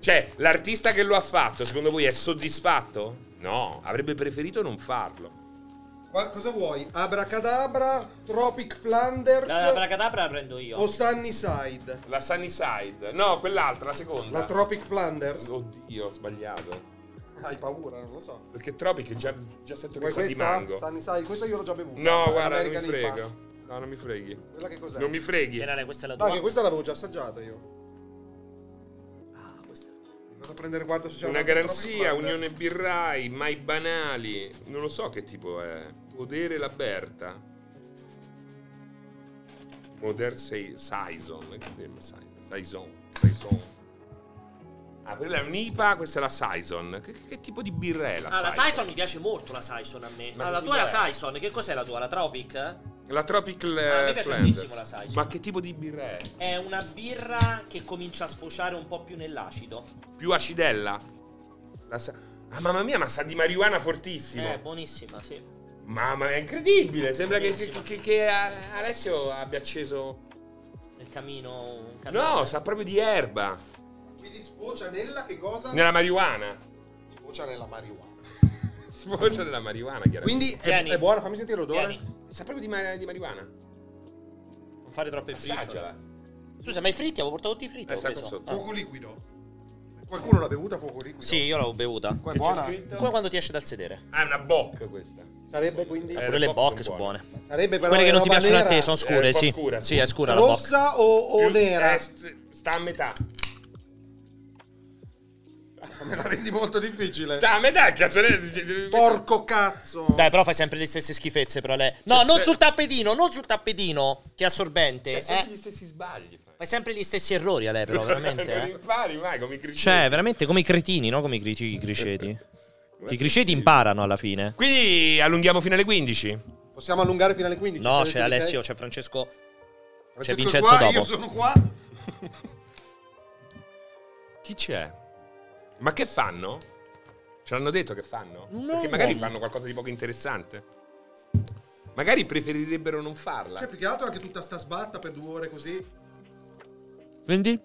Cioè, l'artista che lo ha fatto, secondo voi è soddisfatto? No, avrebbe preferito non farlo. Qua- cosa vuoi? Abracadabra, Tropic Flanders La bracadabra la prendo io. o Sunny Side? La Sunnyside. No, quell'altra, la seconda. La Tropic Flanders? Oddio, ho sbagliato. Hai paura, non lo so. Perché Tropic già, già sento che Vuoi sa di questa? mango. Sunny Side, questa io l'ho già bevuta. No, È guarda, non mi l'American frega. Impact. No, non mi freghi. Quella che cos'è? Non mi freghi. Generale, questa è la No, tua. che questa l'avevo già assaggiata io. Ah, questa è la tua. Mi vado a prendere guarda se c'è Una garanzia. Unione Birrai, mai banali. Non lo so che tipo è. Podere la Berta. Moder Sei- Saison. Saison? Saison. Saison. Ah, quella è un'IPA, questa è la Saison. Che, che tipo di birra è la Ah, la Saison? Saison mi piace molto la Saison a me. Ma Ma la che tua è la? Saison, che cos'è la tua? La Tropic? La Tropic Ah, a me piace Flanders. tantissimo la Saison. Ma che tipo di birra è? È una birra che comincia a sfociare un po' più nell'acido. Più acidella? La sa- ah, mamma mia, ma sa di marijuana fortissimo. Eh, buonissima, sì. Mamma, è incredibile. Sembra che, che- che- che, eh, Alessio abbia acceso Nel camino. Un No, cannone. sa proprio di erba. Sfocia nella che cosa? Nella marijuana. Sfocia nella marijuana. Sfocia nella marijuana, chiaramente. Quindi è, Tieni. è buona, fammi sentire l'odore. Tieni, Sa proprio di, ma- di marijuana. non fare troppe Assaggiala. briciole. Scusa, ma i fritti? Avevo portato tutti i fritti. Eh, ho sta qua preso. sotto. Fuoco liquido. Qualcuno l'ha bevuta a fuoco liquido? Sì, io l'avevo bevuta. Qua è Che c'è buona? scritto? Come quando ti esce dal sedere. Ah, è una bocca questa. Sarebbe quindi... Eh, Pure le le bocche bocche sono sono buone. Sarebbe però Quelle che non ti roba piacciono a te sono Eh, scure, po' sì. scura. Sì, è scura la bocca. Rossa o, o Più- nera? eh, st- sta a metà. Me la rendi molto difficile. Sta a metà, cazzo. Porco cazzo. Dai, però fai sempre le stesse schifezze, però lei. No, Cioè, non se- sul tappetino, non sul tappetino, che è assorbente. C'è eh. sempre gli stessi sbagli. fai. Sempre gli stessi errori a lei, però, veramente. non eh. impari mai come i criceti. Cioè, veramente come i cretini, no? Come i, cri- i criceti. I criceti imparano alla fine. Quindi allunghiamo fino alle 15. Possiamo allungare fino alle 15? No, c'è Alessio, c'è Francesco. Francesco è Vincenzo qua, dopo. Io sono qua. Chi c'è? Ma che fanno? Ce l'hanno detto che fanno? No. Perché magari fanno qualcosa di poco interessante. Magari preferirebbero non farla. Cioè, più che altro anche tutta sta sbatta per due ore così. Quindi?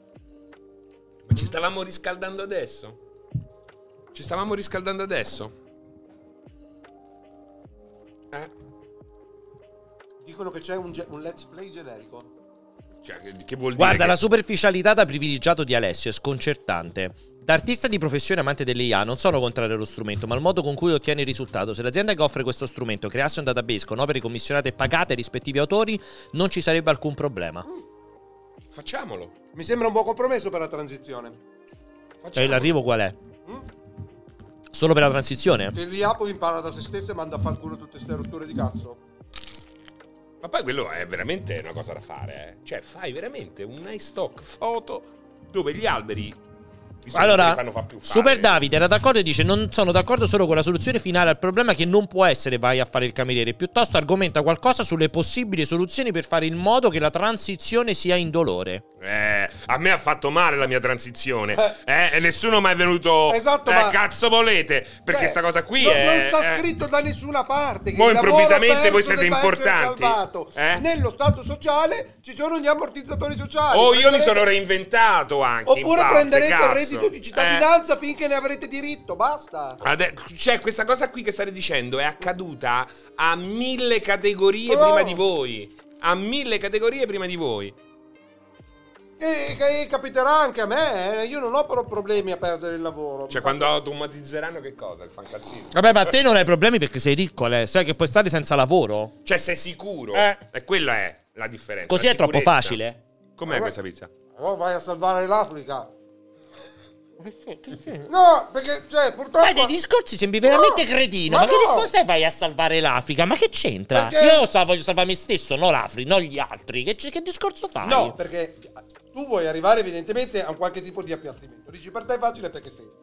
Ma ci stavamo riscaldando adesso? Ci stavamo riscaldando adesso? Eh? Dicono che c'è un, ge- un let's play generico. Cioè, che, che vuol dire? Guarda, che- la superficialità da privilegiato di Alessio è sconcertante. Da artista di professione amante dell'IA non sono contrario allo strumento, ma al modo con cui ottiene il risultato. Se l'azienda che offre questo strumento creasse un database con opere commissionate e pagate ai rispettivi autori, non ci sarebbe alcun problema. Facciamolo. Mi sembra un buon compromesso per la transizione. E Facciamolo. l'arrivo qual è? Solo per la transizione? Che l'IA poi impara da se stessa e manda a far culo tutte ste rotture di cazzo. Ma poi quello è veramente una cosa da fare. Eh. Cioè, fai veramente un nice stock foto dove gli alberi. Allora. Super Davide era d'accordo e dice: Non sono d'accordo solo con la soluzione finale al problema che non può essere vai a fare il cameriere. Piuttosto argomenta qualcosa sulle possibili soluzioni per fare in modo che la transizione sia indolore. Eh, a me ha fatto male la mia transizione. Eh, e nessuno mai è venuto. Esatto, eh, ma- cazzo volete? Perché Cioè, sta cosa qui non, è. non sta eh, scritto da nessuna parte. Che lavoro improvvisamente voi siete importanti. Eh? Nello stato sociale ci sono gli ammortizzatori sociali. Oh, io mi sono reinventato anche. Oppure parte, prenderete cazzo. il reddito di cittadinanza finché ne avrete diritto. Basta. Eh. Ade- cioè, questa cosa qui che state dicendo è accaduta a mille categorie Oh. prima di voi. A mille categorie prima di voi. E, che capiterà anche a me. eh. Io non ho però problemi a perdere il lavoro. Cioè, quando automatizzeranno che cosa? Il fancazzismo. Vabbè, ma te non hai problemi perché sei ricco, Ale. Sai che puoi stare senza lavoro? Cioè, sei sicuro? Eh. E quella è la differenza. Così la è troppo facile. Com'è questa pizza? Oh, vai a salvare l'Africa. No, perché, cioè, purtroppo... Fai dei discorsi, sembri veramente No, cretino. ma Ma, che no! risposta è vai a salvare l'Africa? Ma che c'entra? Perché- Io sta- voglio salvare me stesso, non l'Africa, non gli altri. Che, che discorso fai? No, perché tu vuoi arrivare evidentemente a un qualche tipo di appiattimento. Dici per te è facile perché sei ricco.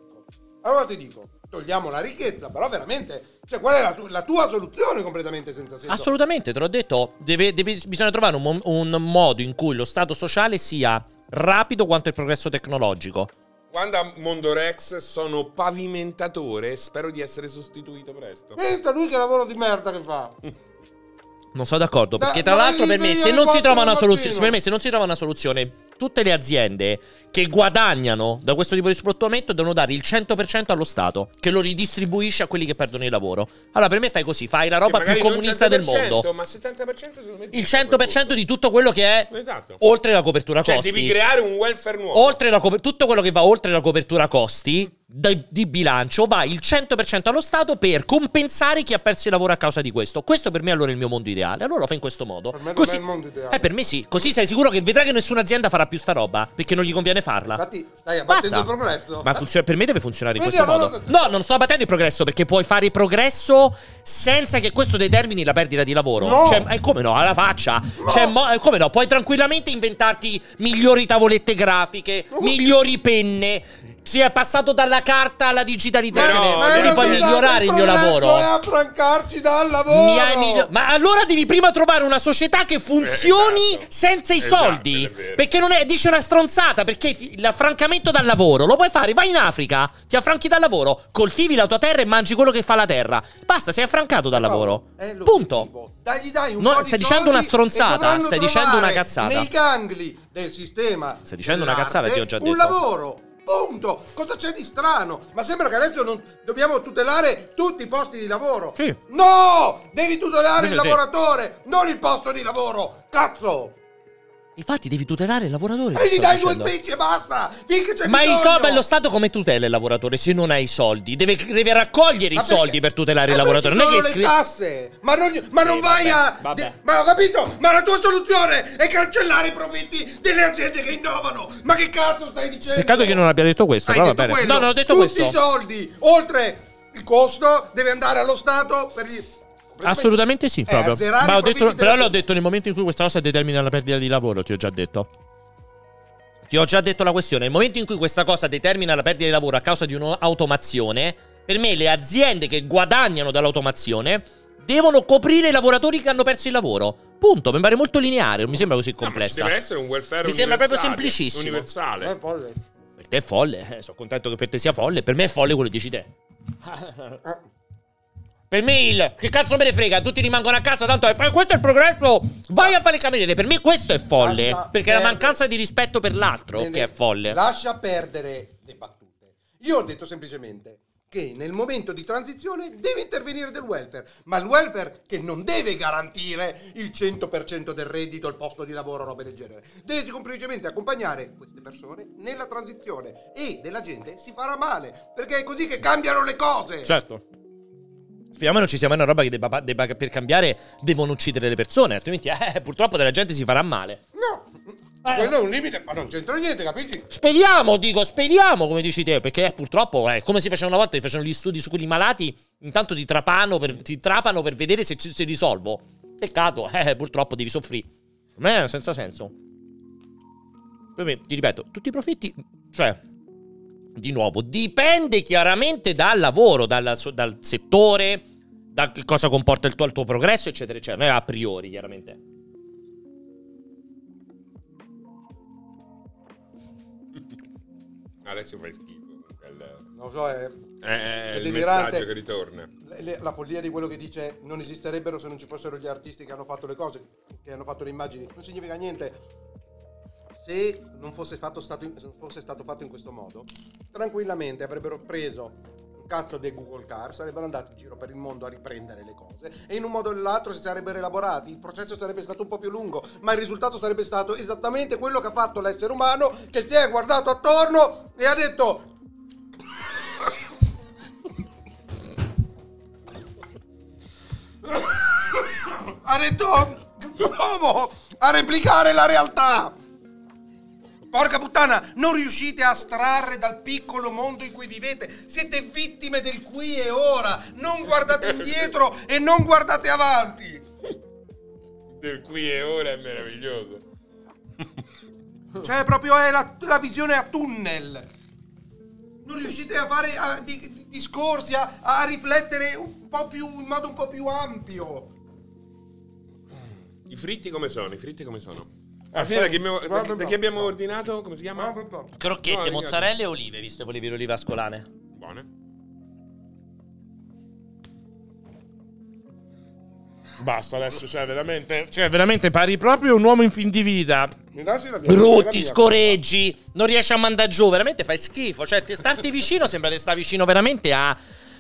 Allora ti dico, togliamo la ricchezza, però veramente, cioè qual è la, tu- la tua soluzione completamente senza senso? Assolutamente, te l'ho detto. Deve- deve- bisogna trovare un, mo- un modo in cui lo stato sociale sia rapido quanto il progresso tecnologico. Quando a Mondorex sono pavimentatore, spero di essere sostituito presto. Pensa lui che lavoro di merda che fa. Non sono d'accordo, Da- perché tra l'altro per me se non si trova una soluzione, per me se non si trova una soluzione, tutte le aziende che guadagnano da questo tipo di sfruttamento devono dare il 100% allo Stato, che lo ridistribuisce a quelli che perdono il lavoro. Allora per me fai così, fai la roba più comunista del 100%, mondo. Ma 70% secondo me Il 100% di tutto quello che è Esatto. oltre la copertura Cioè, costi. devi creare un welfare nuovo. Oltre la coper- tutto quello che va oltre la copertura costi da- di bilancio va il 100% allo Stato per compensare chi ha perso il lavoro a causa di questo. Questo per me allora è il mio mondo ideale. Allora lo fai in questo modo. Per me non Così- è il mondo ideale. Eh, per me sì. Così sei sicuro che vedrai che nessuna azienda farà più sta roba perché non gli conviene farla. Infatti stai abbattendo Basta. il progresso. Ma funziona- per me deve funzionare in Quindi questo modo. No, non sto abbattendo il progresso perché puoi fare progresso senza che questo determini la perdita di lavoro. No. Cioè, eh, come no, alla faccia. Cioè, mo- eh, come no, puoi tranquillamente inventarti migliori tavolette grafiche, migliori penne. Si è passato dalla carta alla digitalizzazione. No, Ma ma è mi puoi migliorare il mio lavoro. È affrancarci dal lavoro. Mi hai miglio- Ma allora devi prima trovare una società che funzioni Eh, esatto. senza i Esatto, soldi. perché non è, dice una stronzata. Perché l'affrancamento dal lavoro lo puoi fare. Vai in Africa, ti affranchi dal lavoro, coltivi la tua terra e mangi quello che fa la terra. Basta, sei affrancato dal lavoro. È Punto. Dagli dai un No, po' stai dicendo una stronzata, e stai dicendo una cazzata. Nei gangli del sistema. Stai dicendo una cazzata, ti ho già detto. Un lavoro. Punto. Cosa c'è di strano? Ma sembra che adesso non dobbiamo tutelare tutti i posti di lavoro. Sì. No! Devi tutelare il Invece te- lavoratore, non il posto di lavoro. Cazzo! Infatti, devi tutelare il lavoratore. E ti gli dai due spicci e basta! Finché c'è Ma bisogno! lo Stato come tutela il lavoratore se non ha i soldi? Deve, deve raccogliere Ma i soldi per tutelare il Ma lavoratore. perché Non è sono che le scri- tasse! Ma non, ma non Sì, vai vabbè, a. vabbè. ma ho capito! Ma la tua soluzione è cancellare i profitti delle aziende che innovano! Ma che cazzo stai dicendo? Peccato che non abbia detto questo. Hai però va detto bene. quello. No, non ho detto Tutti questo. i soldi, oltre il costo, deve andare allo Stato per gli. Assolutamente sì, Eh, proprio. Ma ho detto, però l'ho detto nel momento in cui questa cosa determina la perdita di lavoro, ti ho già detto. Ti ho già detto la questione. Nel momento in cui questa cosa determina la perdita di lavoro a causa di un'automazione, per me le aziende che guadagnano dall'automazione devono coprire i lavoratori che hanno perso il lavoro. Punto. Mi pare molto lineare, non mi sembra così No, ma ci complessa. deve essere un welfare Mi sembra proprio semplicissimo. Universale. Ma è folle. Per te è folle. Eh, sono contento che per te sia folle. Per me è folle quello che dici te. Per me il che cazzo me ne frega, tutti rimangono a casa, tanto è, questo è il progresso. Vai a fare il cameriere. Per me questo è folle. Lascia perché è la mancanza di rispetto per l'altro Bene, che è folle. Lascia perdere le battute. Io ho detto semplicemente che nel momento di transizione deve intervenire del welfare, ma il welfare che non deve garantire il 100% del reddito, il posto di lavoro, robe del genere. Deve semplicemente accompagnare queste persone nella transizione e della gente si farà male, perché è così che cambiano le cose. Certo. Speriamo non ci sia mai una roba che debba, debba- per cambiare devono uccidere le persone, altrimenti eh, purtroppo della gente si farà male. No, Eh. quello è un limite, ma non c'entra niente, capisci? Speriamo, dico, speriamo, come dici te, perché eh, purtroppo è come si faceva una volta, si facevano gli studi su quelli malati, intanto ti trapano per, ti trapano per vedere se ci si risolvo. Peccato, eh, purtroppo devi soffrire. Per me è senza senso. Me, ti ripeto, tutti i profitti, cioè, di nuovo, dipende chiaramente dal lavoro, dal, dal settore, da che cosa comporta il tuo, il tuo progresso, eccetera, eccetera. Non è a priori, chiaramente. Adesso fai schifo. Il, Non lo so, è... è il delirante. messaggio che ritorna. la follia di quello che dice non esisterebbero se non ci fossero gli artisti che hanno fatto le cose, che hanno fatto le immagini, non significa niente. Se non fosse, stato in, non fosse stato fatto in questo modo, tranquillamente avrebbero preso un cazzo di Google Car, sarebbero andati in giro per il mondo a riprendere le cose e in un modo o nell'altro si sarebbero elaborati. Il processo sarebbe stato un po' più lungo, ma il risultato sarebbe stato esattamente quello che ha fatto l'essere umano che ti è guardato attorno e ha detto ha detto provo a replicare la realtà Porca puttana, non riuscite a astrarre dal piccolo mondo in cui vivete. Siete vittime del qui e ora. Non guardate indietro e non guardate avanti. Del qui e ora è meraviglioso. Cioè, proprio è la, la visione a tunnel. Non riuscite a fare a- di- di- discorsi, a, a riflettere un po' più, in modo un po' più ampio. I fritti come sono? I fritti come sono? Alla fine da chi abbiamo, da- da chi abbiamo ordinato? Come si chiama? Crocchette, No, mozzarella e olive, visto che volevi le olive ascolane. Buone. Basta adesso, cioè veramente, cioè veramente pari proprio un uomo in fin di vita. Brutti, scoreggi, non riesci a mandare giù, veramente fai schifo. Cioè, ti starti vicino sembra che sta vicino veramente a.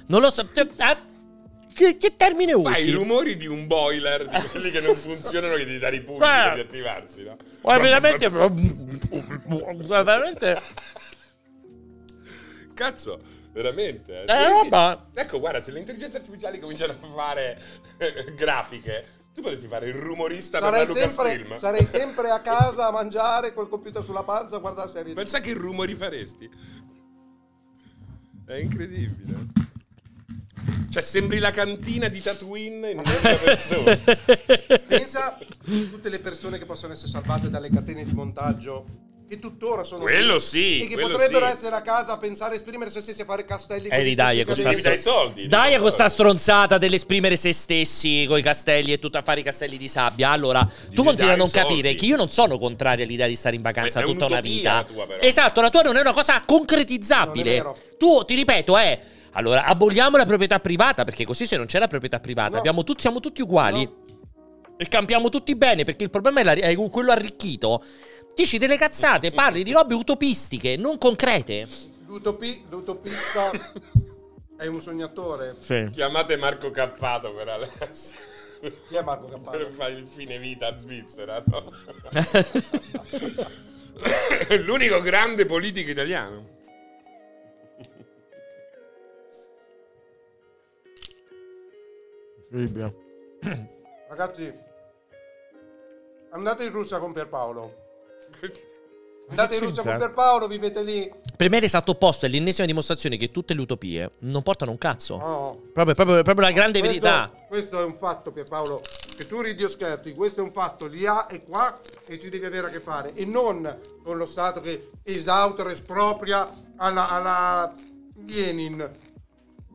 Non lo so. a- che, che termine Fai i usi? rumori di un boiler, di quelli che non funzionano, che devi dare i punti Beh. per riattivarsi, no? Ma veramente. veramente. Cazzo, veramente. Eh, roba. Ecco, guarda, se le intelligenze artificiali cominciano a fare eh, grafiche, tu potresti fare il rumorista Sarei per sempre, sarei sempre a casa a mangiare col computer sulla panza a guardare serie Pensa che rumori faresti. È incredibile. Cioè, sembri la cantina di Tatooine in un'altra persona. Pensa a tutte le persone che possono essere salvate dalle catene di montaggio che tuttora sono Quello lì sì, e che potrebbero sì. essere a casa a pensare a esprimere se stessi a fare castelli Eh, ridai, con sta i soldi. Dai con sta stronzata dell'esprimere se stessi con i castelli e tutto a fare i castelli di sabbia. Allora, tu continui a non soldi. capire che io non sono contrario all'idea di stare in vacanza è tutta una vita. la tua, però. esatto, la tua non è una cosa concretizzabile. Tu, ti ripeto, è. Allora, aboliamo la proprietà privata, perché così se non c'è la proprietà privata, No. abbiamo tutti- siamo tutti uguali. No. E campiamo tutti bene, perché il problema è, la- è quello arricchito. Dici delle cazzate, parli di robe utopistiche, non concrete. L'utopi- l'utopista è un sognatore Sì. Chiamate Marco Cappato per Alessio. chi è Marco Per Campano? fare il fine vita a Svizzera, no? L'unico grande politico italiano. Ragazzi andate in Russia con Pierpaolo andate in Russia con Pierpaolo vivete lì Per me è l'esatto opposto, è l'ennesima dimostrazione che tutte le utopie non portano un cazzo. no Proprio, proprio, proprio la grande Questo, verità. questo è un fatto, Pierpaolo. Che tu ridi o scherzi, questo è un fatto lì là e qua e ci devi avere a che fare. E non con lo Stato che esautora, espropria alla, alla Lenin.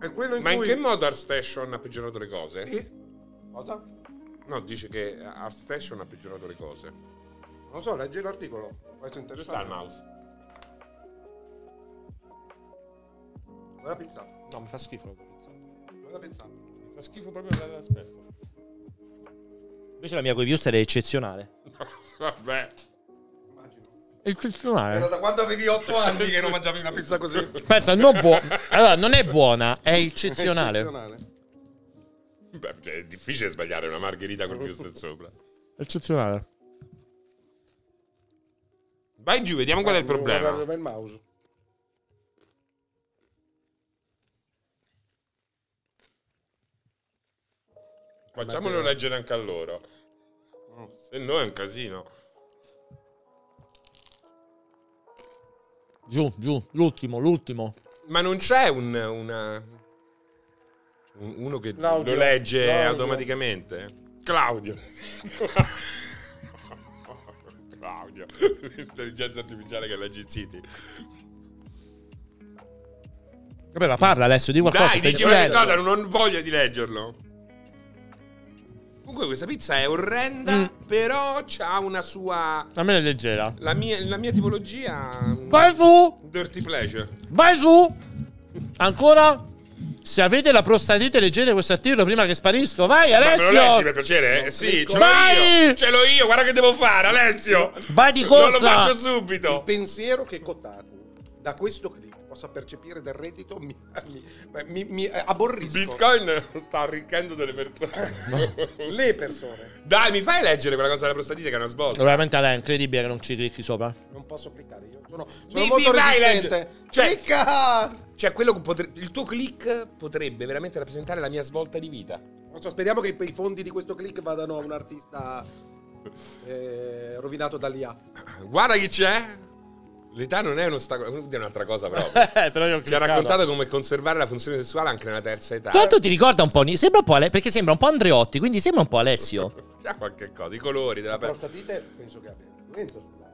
È quello in Ma in cui. che modo ArtStation ha peggiorato le cose? E- Cosa? No, dice che ArtStation ha peggiorato le cose. Non so, leggi l'articolo. Questo è Sta il interessante. mouse. Vuoi la pizza? No, mi fa schifo. Vuoi la pizza? Fa schifo proprio l'aspetto. Invece la mia Coiviuster è eccezionale. Vabbè. È eccezionale. Era da quando avevi 8 anni che non mangiavi una pizza così. Pensa, non buona. Allora, non è buona, è eccezionale. Eccezionale. Beh, è difficile sbagliare una margherita col giusto sopra. Eccezionale. Vai giù, vediamo qual è il problema. Guarda è il mouse. Facciamolo leggere anche a loro. Se no è un casino. Giù, giù, l'ultimo, l'ultimo. Ma non c'è un, una, un- uno che Claudio. lo legge Claudio. automaticamente? Claudio. Claudio. L'intelligenza artificiale che legge i siti. Vabbè, ma parla adesso, di qualcosa. Dai, stai dici zitto. qualcosa, non ho voglia di leggerlo. Comunque questa pizza è orrenda, Mm. però c'ha una sua... A me è leggera. La mia, la mia tipologia... Vai su! Dirty pleasure. Vai su! Ancora? Se avete la prostatite, leggete questo articolo prima che sparisco. Vai, Ma me lo leggi Alessio! per piacere? Eh, sì, ce l'ho Vai! io. Ce l'ho io, guarda che devo fare, Alessio. Vai di Non lo corsa! faccio Il subito. pensiero che Kotaku da questo clip possa percepire del reddito mi, mi, mi, mi eh, aborrisco. Bitcoin sta arricchendo delle persone. Le persone. Dai, mi fai leggere quella cosa della prostatite che è una svolta? Veramente è incredibile che non ci clicchi sopra. Non posso cliccare io. Sono, sono Mi- molto mi resistente. Cioè- Clicca! Cioè, quello che potre- il tuo click potrebbe veramente rappresentare la mia svolta di vita. Non so, speriamo che i, i fondi di questo click vadano a un artista eh, rovinato dall'IA. Guarda chi c'è. L'età non è uno ostacolo. È un'altra cosa proprio. Eh, però io ho Ci ha raccontato come conservare la funzione sessuale anche nella terza età. Tra l'altro ti ricorda un po'. Sembra un po' Ale- perché sembra un po' Andreotti, quindi sembra un po' Alessio. C'ha qualche cosa, i colori della La pelle. prostatite penso che abbia influenza sulla.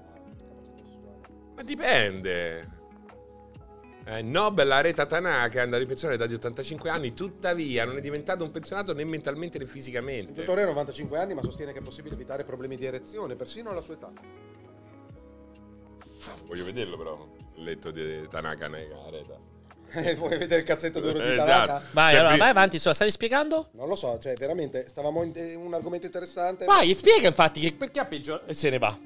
Ma dipende. Eh, Nobel Areta Tanaka è andato in pensione all'età di 85 anni, tuttavia non è diventato un pensionato né mentalmente né Il fisicamente. dottore ha 95 anni, ma sostiene che è possibile evitare problemi di erezione, persino alla sua età. Voglio vederlo però, il letto di Tanaka Areta. Eh, Vuoi vedere il cazzetto duro di Eh, Tanaka? esatto. Vai, Cioè, allora, pri- vai avanti. insomma, stavi spiegando? Non lo so, cioè veramente stavamo in in un argomento interessante. Vai, spiega infatti che perché ha peggio. E se ne va.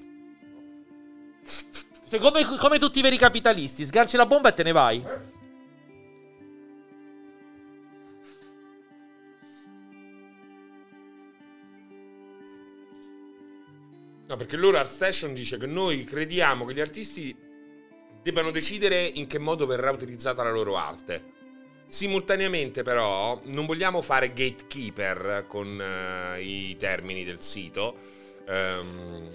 Se come, come tutti i veri capitalisti, sganci la bomba e te ne vai. No, perché loro Art Station dice che noi crediamo che gli artisti debbano decidere in che modo verrà utilizzata la loro arte. Simultaneamente però non vogliamo fare gatekeeper con eh, i termini del sito. Um,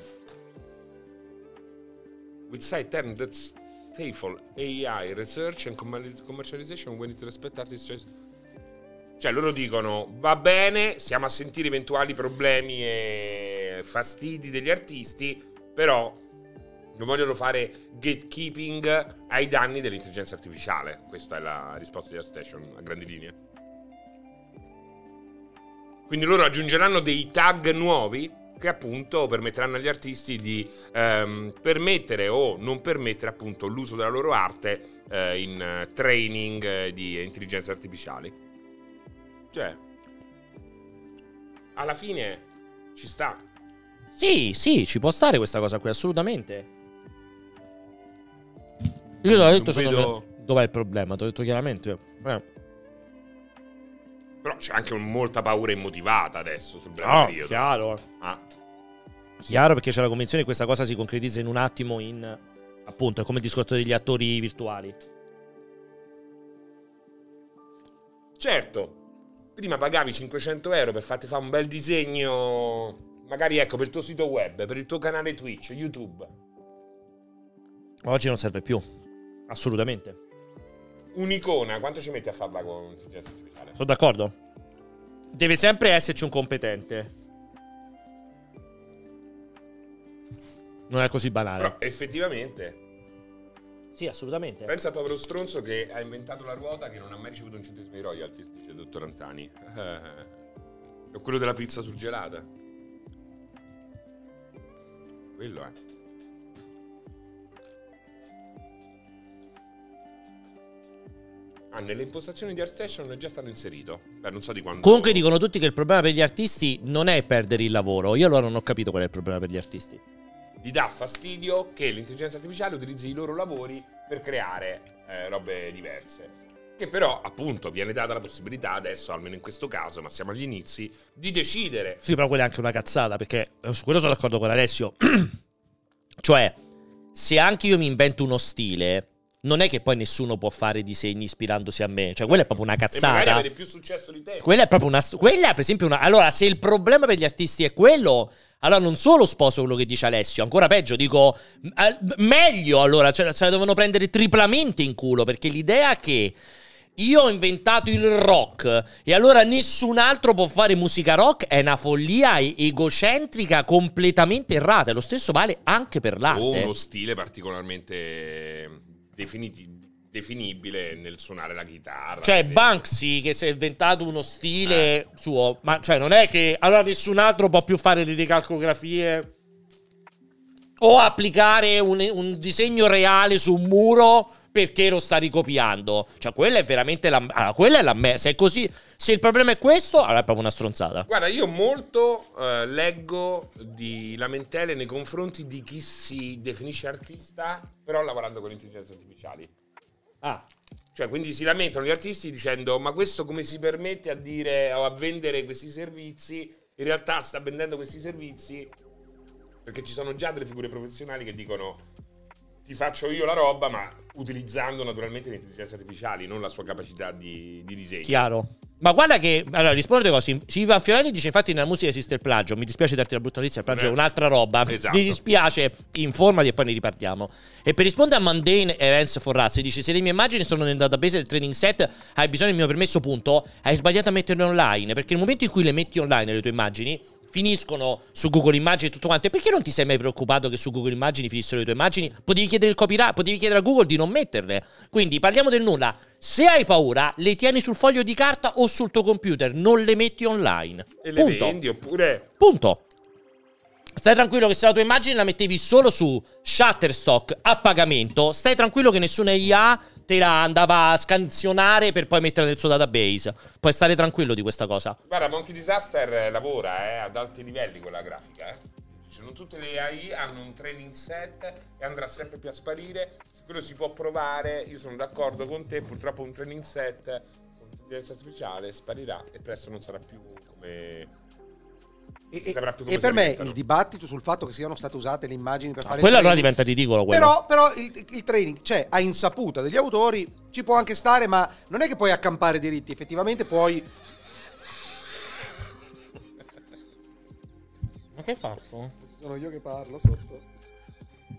with side term that stifle AI research and commercial- commercialization when it respect artist choice. Cioè loro dicono va bene, stiamo a sentire eventuali problemi e fastidi degli artisti, però Non vogliono fare gatekeeping ai danni dell'intelligenza artificiale. Questa è la risposta di ArtStation a grandi linee. Quindi loro aggiungeranno dei tag nuovi che appunto permetteranno agli artisti di ehm, permettere o non permettere appunto l'uso della loro arte eh, in eh, training eh, di intelligenze artificiali. Cioè, alla fine ci sta. Sì, sì, ci può stare questa cosa qui, assolutamente. Io l'ho detto, secondo vedo- me, dov'è il problema? Ti ho detto chiaramente. Eh. Però c'è anche molta paura immotivata adesso sul breve No, periodo. chiaro. Ah, Chiaro perché c'è la convinzione che questa cosa si concretizza in un attimo in... Appunto, è come il discorso degli attori virtuali. certo, prima pagavi 500 euro per farti fare un bel disegno, magari ecco, per il tuo sito web, per il tuo canale Twitch, YouTube. Oggi non serve più. Assolutamente. Un'icona, quanto ci metti a farla con intelligenza artificiale? Sono d'accordo. Deve sempre esserci un competente. Non è così banale. Però effettivamente, Sì, assolutamente. pensa al povero stronzo che ha inventato la ruota che non ha mai ricevuto un centesimo di royalties, dice il dottor Antani. O quello della pizza surgelata. Quello è. Ah, nelle impostazioni di ArtStation è già stato inserito. Beh, non so di quando. Comunque dicono tutti che il problema per gli artisti non è perdere il lavoro. Io allora non ho capito qual è il problema per gli artisti. Gli dà fastidio che l'intelligenza artificiale utilizzi i loro lavori per creare eh, robe diverse. Che però, appunto, viene data la possibilità adesso, almeno in questo caso, ma siamo agli inizi, di decidere. Sì, però quella è anche una cazzata, perché eh, su quello sono d'accordo con Alessio. cioè, se anche io mi invento uno stile, non è che poi nessuno può fare disegni ispirandosi a me. Cioè, quella è proprio una E magari cazzata. avere più successo di te. Quella è proprio una. Quella per esempio, una. Allora, se il problema per gli artisti è quello. Allora, non solo sposo quello che dice Alessio, ancora peggio, dico. meglio allora, cioè, se la devono prendere triplamente in culo. Perché l'idea che. Io ho inventato il rock e allora nessun altro può fare musica rock è una follia egocentrica completamente errata. E lo stesso vale anche per o l'arte. uno stile particolarmente definiti- definibile nel suonare la chitarra. Cioè. Banksy che si è inventato uno stile suo, ma cioè non è che allora nessun altro può più fare le decalcografie o applicare un, un disegno reale su un muro perché lo sta ricopiando. Cioè, quella è veramente la. Allora, quella è la me. Se è così. Se il problema è questo, allora è proprio una stronzata. Guarda, io molto eh, leggo di lamentele nei confronti di chi si definisce artista, però lavorando con intelligenze artificiali. Ah. Cioè, quindi si lamentano gli artisti dicendo: Ma questo come si permette a dire o a vendere questi servizi? In realtà sta vendendo questi servizi perché ci sono già delle figure professionali che dicono: Ti faccio io la roba, ma utilizzando naturalmente le intelligenze artificiali, non la sua capacità di, di disegno. Chiaro. Ma guarda che. Allora, rispondo a due cose. Ivan Fiorelli dice: Infatti, nella musica esiste il plagio. Mi dispiace darti la brutta notizia. Il plagio Eh. è un'altra roba. Esatto. Mi dispiace, informati e poi ne ripartiamo. E per rispondere a Mundane Events for Razzi, dice: Se le mie immagini sono nel database del training set, hai bisogno del mio permesso, punto. Hai sbagliato a metterle online. Perché nel momento in cui le metti online le tue immagini. Finiscono su Google Immagini e tutto quanto. E perché non ti sei mai preoccupato che su Google Immagini finissero le tue immagini? Potevi chiedere il copyright, potevi chiedere a Google di non metterle. Quindi parliamo del nulla. Se hai paura, le tieni sul foglio di carta o sul tuo computer, non le metti online. E le Punto. vendi oppure. Punto. Stai tranquillo che se la tua immagine la mettevi solo su Shutterstock a pagamento, stai tranquillo che nessuna IA te la andava a scansionare per poi metterla nel suo database. Puoi stare tranquillo di questa cosa. Guarda, Monkey Disaster eh, lavora eh, ad alti livelli con la grafica. Eh. Cioè, non tutte le AI hanno un training set e andrà sempre più a sparire. Quello si può provare. Io sono d'accordo con te. Purtroppo un training set con intelligenza artificiale sparirà e presto non sarà più come. E, e- Saprà più come e per me il dibattito sul fatto che siano state usate le immagini per fare il Quello allora diventa ridicolo. Quello. Però, però il, il training, cioè a insaputa degli autori, ci può anche stare, ma non è che puoi accampare diritti, effettivamente puoi... Ma che hai fatto? Sono io che parlo sotto.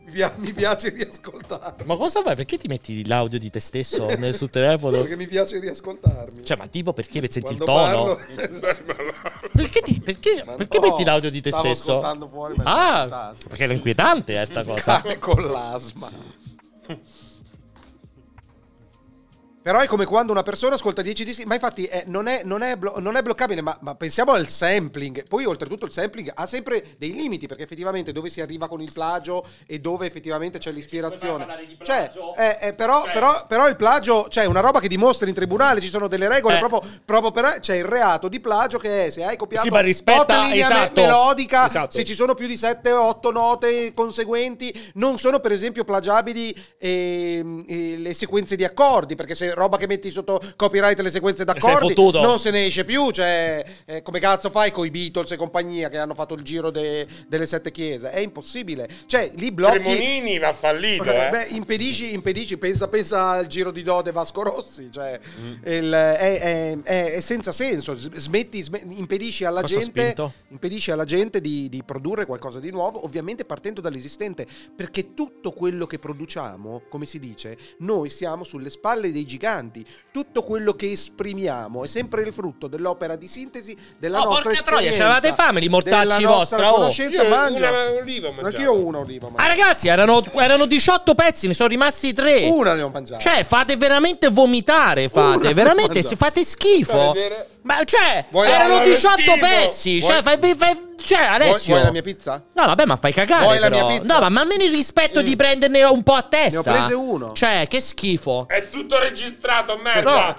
Mi pia- Mi piace riascoltarmi. Ma cosa fai? Perché ti metti l'audio di te stesso nel, sul telefono? Perché mi piace riascoltarmi. Cioè, ma tipo perché per senti il Quando tono? parlo- Perché, ti- perché- perché no, metti l'audio di te stesso? fuori, ma Ah, perché era inquietante eh, sta cosa. Cane con l'asma. Però è come quando una persona ascolta 10 dischi, ma infatti eh, non, è, non è blo- non è bloccabile, ma, ma pensiamo al sampling. Poi oltretutto il sampling ha sempre dei limiti, perché effettivamente dove si arriva con il plagio e dove effettivamente c'è l'ispirazione. Cioè, eh, eh, però, Cioè- però, però il plagio, cioè una roba che dimostri in tribunale, ci sono delle regole Eh. proprio, proprio per... C'è il reato di plagio che è se hai copiato Sì, ma rispetta- linea me- esatto. melodica, Esatto. se ci sono più di 7 o 8 note conseguenti, non sono per esempio plagiabili ehm, eh, le sequenze di accordi, perché se roba che metti sotto copyright le sequenze d'accordi non se ne esce più, cioè eh, come cazzo fai con i Beatles e compagnia che hanno fatto il giro de- delle sette chiese? È impossibile. Cioè, lì blocchi Cremonini va fallito, eh. Beh, impedisci, impedisci, pensa, pensa al giro di Dode Vasco Rossi, cioè il- è, è- è- è senza senso, smetti, sme- impedisci alla ha gente, spinto? impedisci alla gente di, di produrre qualcosa di nuovo, ovviamente partendo dall'esistente, perché tutto quello che produciamo, come si dice, noi siamo sulle spalle dei giganti, tutto quello che esprimiamo è sempre il frutto dell'opera di sintesi della Oh, nostra porca troia, c'avevate fame, gli mortacci vostra, oh. conoscenza, Io mangia. una oliva ho mangiato. Anch'io una oliva, Ah, mangia. ragazzi, erano, erano 18 pezzi, ne sono rimasti 3. una ne ho mangiata. Cioè, fate veramente vomitare, fate. Una veramente, fate schifo. Ma, cioè, Vuoi- erano no, 18 schifo. pezzi. Vuoi- Cioè, fai, fai- cioè, Vuoi, Alessio. vuoi la mia pizza? No, vabbè, ma fai cagare. Vuoi la però. mia pizza? No, ma almeno il rispetto di prenderne un po' a testa. Ne ho prese uno. Cioè, che schifo. È tutto registrato, merda.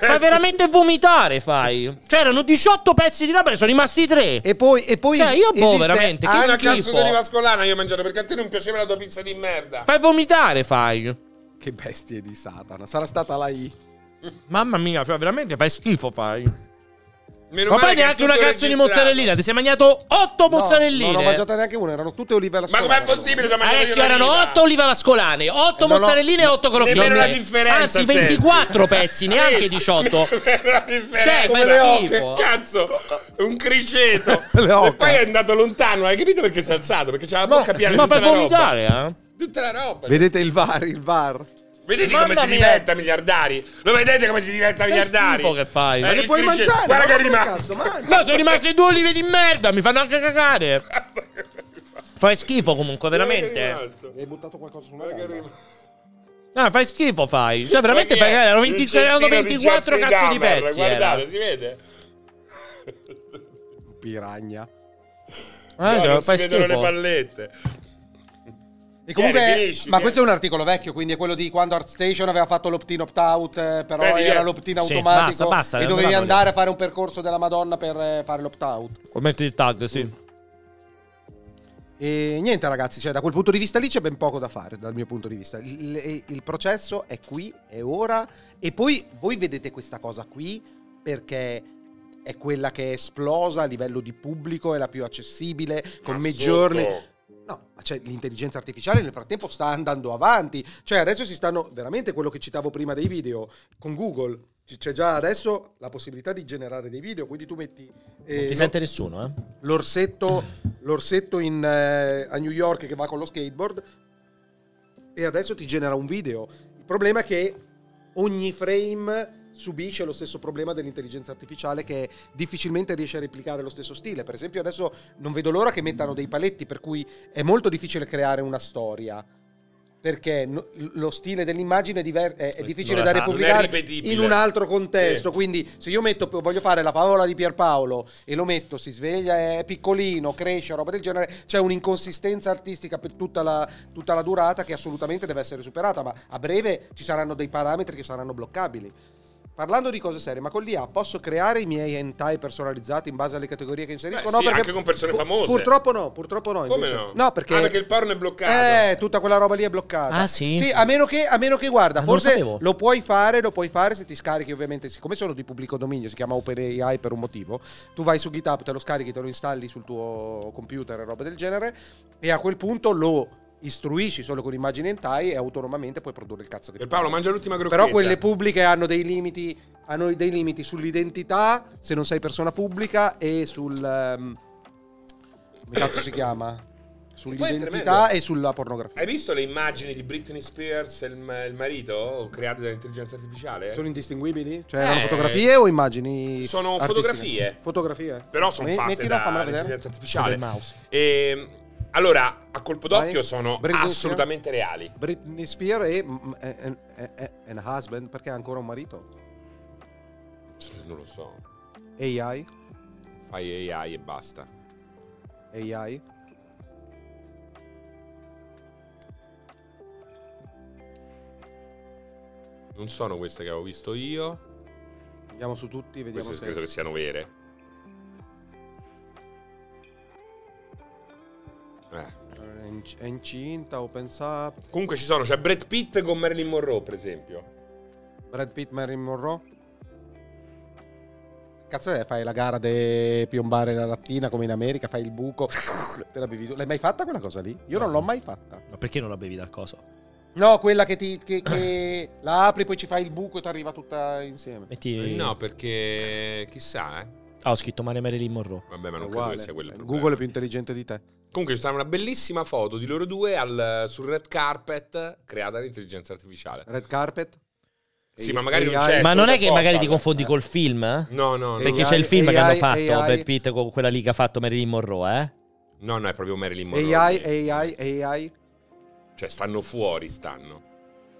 Fai veramente vomitare, fai. Cioè, erano 18 pezzi di roba, ne sono rimasti 3. E poi, e poi Cioè, io boh, esiste veramente, che anche- Una schifo. cazzo di vascolana io ho mangiato perché a te non piaceva la tua pizza di merda. Fai vomitare, fai. Che bestie di Satana. Sarà stata la I. Mamma mia, cioè, veramente fai schifo, fai. Meno Ma poi neanche una cazzo di mozzarellina. Ti sei mangiato 8 No, mozzarelline. non ho mangiata neanche una, erano tutte olive alla Ma com'è possibile? Ci ho mangiato Adesso io erano. 8 olive vascolane, 8 Eh, mozzarelline e 8 crocchine. Nemmeno la differenza, Anzi, senti. 24 pezzi, neanche 18. Nemmeno la differenza. Cioè, Come fai schifo. Cazzo, un criceto. E poi è andato lontano, hai capito perché si è alzato? Perché c'ha la bocca piena ma di tutta fai vomitare, eh? Tutta la roba. Vedete il VAR, il VAR. Vedete Mamma come si mia. diventa miliardari? Lo vedete come si diventa miliardari? schifo che fai. Ma Eh, le il puoi criceto. mangiare, Guarda che è rimasto. No, sono rimaste due olive di merda, mi fanno anche cagare. Fai schifo comunque, veramente. Hai buttato qualcosa su una che gamba? rimasto. No, fai schifo, fai. Cioè, veramente fai- erano, Il 20 erano cestino di 24 Jeffrey cazzo di pezzi. Guardate, era. si vede? Piragna. Eh, No, non fai si vedono le schifo. pallette. E comunque, Vieni, finisci, ma vieni. questo è un articolo vecchio, quindi è quello di quando ArtStation aveva fatto l'opt-in opt-out, eh, però Vedi, era eh. l'opt-in Sì, automatico basta, basta, e non dovevi andare a fare un percorso della Madonna per eh, fare l'opt-out. Come metti il tag, sì. E niente ragazzi, cioè, da quel punto di vista lì c'è ben poco da fare dal mio punto di vista. Il, il- il processo è qui, è ora e poi voi vedete questa cosa qui perché è quella che è esplosa a livello di pubblico, è la più accessibile, con Ma sotto. No, ma cioè, l'intelligenza artificiale nel frattempo sta andando avanti. Cioè, adesso si stanno veramente quello che citavo prima dei video con Google. C'è già adesso la possibilità di generare dei video, quindi tu metti eh, Non ti sente nessuno, eh? l'orsetto, l'orsetto in, eh, a New York che va con lo skateboard e adesso ti genera un video. Il problema è che ogni frame subisce lo stesso problema dell'intelligenza artificiale che difficilmente riesce a replicare lo stesso stile. Per esempio adesso non vedo l'ora che mettano dei paletti per cui è molto difficile creare una storia. Perché no- lo stile dell'immagine è, diver- è- difficile la da ripetibile. in un altro contesto. Sì. Quindi se io metto, voglio fare la favola di Pierpaolo e lo metto, si sveglia, è piccolino, cresce, roba del genere, c'è un'inconsistenza artistica per tutta la, tutta la durata che assolutamente deve essere superata, ma a breve ci saranno dei parametri che saranno bloccabili. Parlando di cose serie, ma con l'IA posso creare i miei hentai personalizzati in base alle categorie che inserisco? Beh, no, sì, perché anche con persone famose. Purtroppo no, purtroppo no. Come invece. no? No, perché... Ah, perché il porno è bloccato. Eh, tutta quella roba lì è bloccata. Ah, sì? Sì, a meno che, a meno che guarda, Ah, lo forse sapevo. lo puoi fare, lo puoi fare se ti scarichi ovviamente, siccome sono di pubblico dominio, si chiama OpenAI per un motivo, tu vai su GitHub, te lo scarichi, te lo installi sul tuo computer e roba del genere e a quel punto lo istruisci solo con immagini hentai e autonomamente puoi produrre il cazzo che Per Paolo, mangia l'ultima crocchetta. Però quelle pubbliche hanno dei limiti, hanno dei limiti sull'identità, se non sei persona pubblica, e sul... ehm, come cazzo si chiama? Sull'identità e sulla pornografia. Hai visto le immagini di Britney Spears e il, il marito create dall'intelligenza artificiale? Sono indistinguibili? Cioè, Eh. erano fotografie o immagini? Sono artistiche? fotografie. Fotografie. Però sono fatte fammela vedere. dall'intelligenza artificiale. E, Vai. allora, a colpo d'occhio sono Britney assolutamente reali. Britney Spears e mm, e- e- e- e- and husband, perché ha ancora un marito? Non lo so. AI? Fai AI e basta. AI? Non sono queste che avevo visto io. Andiamo su tutti, vediamo Queste se... credo che siano vere. Eh. È inc- È incinta, open up. Comunque ci sono, c'è Brad Pitt con Marilyn Monroe, per esempio. Brad Pitt, Marilyn Monroe. Cazzo è? Fai la gara di piombare la lattina come in America, fai il buco. Te la bevi tu. L'hai mai fatta quella cosa lì? Io non No. l'ho mai fatta. Ma perché non la bevi dal coso? No, quella che ti che, che la apri, poi ci fai il buco e ti arriva tutta insieme. Metti... No, perché chissà, eh. Ah, ho scritto Mare Marilyn Monroe. Vabbè, ma non È credo uguale. che sia quello il Google è più intelligente di te. Comunque c'è stata una bellissima foto di loro due al- sul red carpet creata dall'intelligenza artificiale. Red carpet. Sì, ma magari non AI. c'è. Ma non è che magari social. ti confondi col film? eh? No, no, no. Perché AI, c'è il film che AI, hanno fatto AI. Brad Pitt con quella lì che ha fatto Marilyn Monroe, eh? No, no, è proprio Marilyn Monroe. AI, AI, AI. Cioè, stanno fuori, stanno.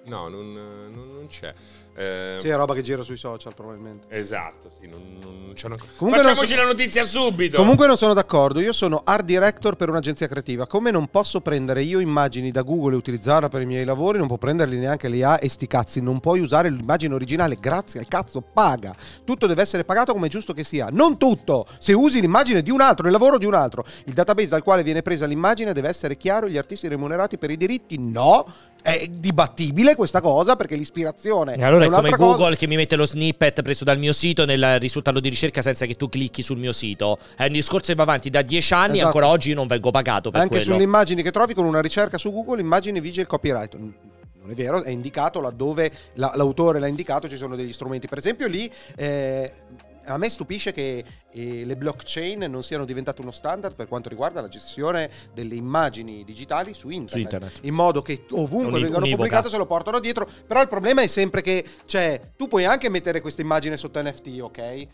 No, non, non- non c'è. Eh, Sì, è roba che gira sui social probabilmente. Esatto, sì, non, non- c'è una... Comunque non Facciamoci so- la notizia subito! Comunque non sono d'accordo, io sono art director per un'agenzia creativa. Come non posso prendere io immagini da Google e utilizzarla per i miei lavori, non può prenderli neanche l'IA e sti cazzi, non puoi usare l'immagine originale, grazie al cazzo, paga. Tutto deve essere pagato come è giusto che sia. Non tutto, se usi l'immagine di un altro, il lavoro di un altro. Il database dal quale viene presa l'immagine deve essere chiaro, gli artisti remunerati per i diritti no. È dibattibile questa cosa perché l'ispirazione E allora è come Google cosa. che mi mette lo snippet preso dal mio sito nel risultato di ricerca senza che tu clicchi sul mio sito. È un discorso che va avanti da dieci anni e Esatto. ancora oggi io non vengo pagato per Anche quello. sulle immagini che trovi con una ricerca su Google, immagine vige il copyright. Non è vero, è indicato laddove la- l'autore l'ha indicato, ci sono degli strumenti. Per esempio, lì eh, a me stupisce che eh, le blockchain non siano diventate uno standard per quanto riguarda la gestione delle immagini digitali su internet. Su internet. In modo che ovunque Univ- vengano pubblicate se lo portano dietro. Però il problema è sempre che, cioè, tu puoi anche mettere questa immagine sotto NFT, ok?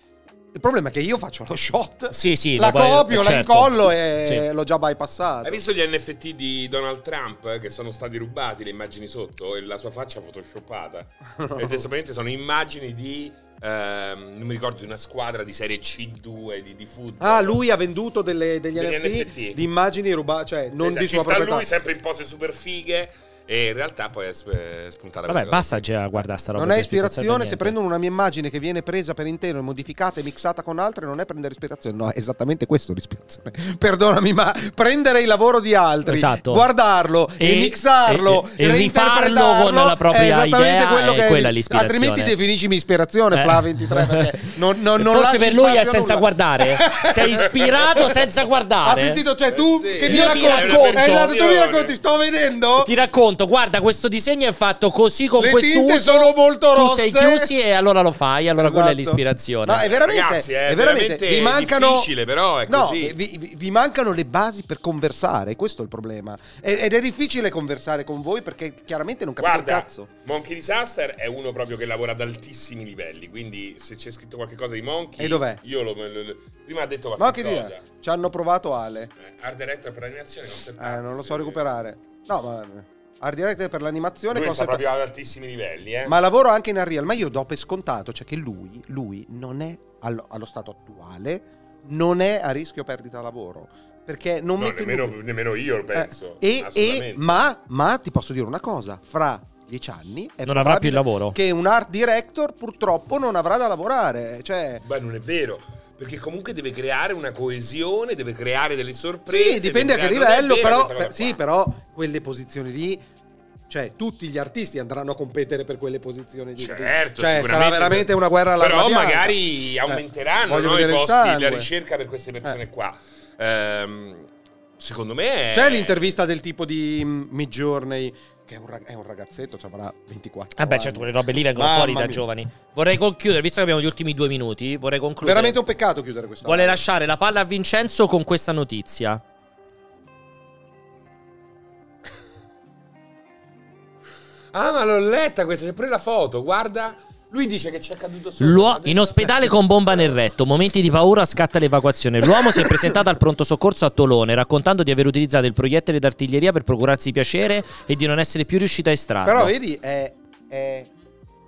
Il problema è che io faccio lo shot, Sì, sì, la copio, la certo. incollo e Sì. l'ho già bypassato. Hai visto gli NFT di Donald Trump eh, che sono stati rubati, le immagini sotto e la sua faccia photoshoppata? Ed esattamente sono immagini di, ehm, non mi ricordo, di una squadra di serie C2 di, di football. Ah, lui ha venduto delle- degli, Degli NFT, NFT. di immagini rubate, cioè non Esatto, di ci sua sta proprietà. lui sempre in pose super fighe e in realtà poi è è spuntata Vabbè, basta già guardare sta roba. Non è ispirazione, se prendono una mia immagine che viene presa per intero e modificata e mixata con altre, non è prendere ispirazione. No, è esattamente questo l'ispirazione. Perdonami, ma prendere il lavoro di altri, Esatto. guardarlo e, E- mixarlo e- e rifarlo reinterpretarlo, con la propria è esattamente idea, quello è che quella l'ispirazione. Altrimenti definiscimi ispirazione, Eh. Fla 23, perché non, non, non Forse per lui è senza nulla. guardare. Sei ispirato senza guardare. Ha sentito, cioè tu Eh sì. che mi racconti? racconto. Eh, esatto, tu mi racconti, sto vedendo. Ti racconto, guarda, questo disegno è fatto così con Le questo tinte uso. sono molto Tu rosse. sei chiusi e allora lo fai, allora quella è Esatto. l'ispirazione. No, è veramente, Ragazzi, è è veramente, veramente vi mancano difficile, però è no, così. vi, vi- vi mancano le basi per conversare, questo è il problema. Ed è difficile conversare con voi perché chiaramente non capite un Guarda, cazzo. Monkey Disaster è uno proprio che lavora ad altissimi livelli, quindi se c'è scritto qualche cosa di Monkey... E dov'è? Io lo... lo- lo- prima ha detto Ma che qualche cosa. dire? Ci hanno provato Ale. Eh, Art Director per l'animazione, Eh, non lo so eh, recuperare. No, ma Art Director per l'animazione Lui sta concept- proprio ad altissimi livelli, eh. Ma lavoro anche in Unreal, ma io do per scontato, cioè che lui, lui non è allo, allo stato attuale, non è a rischio perdita lavoro. Perché non No, mette in nemmeno, dubbio. nemmeno io lo penso. Eh, e, e- assolutamente. ma, ma ti posso dire una cosa: fra dieci anni è Non avrà più il lavoro. Che un art director purtroppo non avrà da lavorare. Cioè, Beh, non è vero. Perché comunque deve creare una coesione, deve creare delle sorprese. sì, dipende a che livello, però, per- sì, però quelle posizioni lì. Cioè, tutti gli artisti andranno a competere per quelle posizioni lì. Certo, cioè, sarà veramente una guerra alla Però magari aumenteranno voglio no, i sangue. la ricerca per queste persone Eh. qua. Ehm, secondo me... è- C'è l'intervista del tipo di mm, Midjourney, che è un, rag- è un ragazzetto, ci cioè avrà 24 Vabbè, certo, anni. certo, quelle robe lì vengono Mamma fuori da mia. giovani. Vorrei concludere, visto che abbiamo gli ultimi due minuti, vorrei concludere. Veramente un peccato chiudere questa. Vuole volta. lasciare la palla a Vincenzo con questa notizia. Ah, ma l'ho letta questa, c'è pure la foto, guarda. Lui dice che ci è caduto sopra. In ospedale con bomba nel retto, momenti di paura, scatta l'evacuazione. L'uomo si è presentato al pronto soccorso a Tolone, raccontando di aver utilizzato il proiettile d'artiglieria per procurarsi piacere e di non essere più riuscito a estrarlo. Però vedi, è, è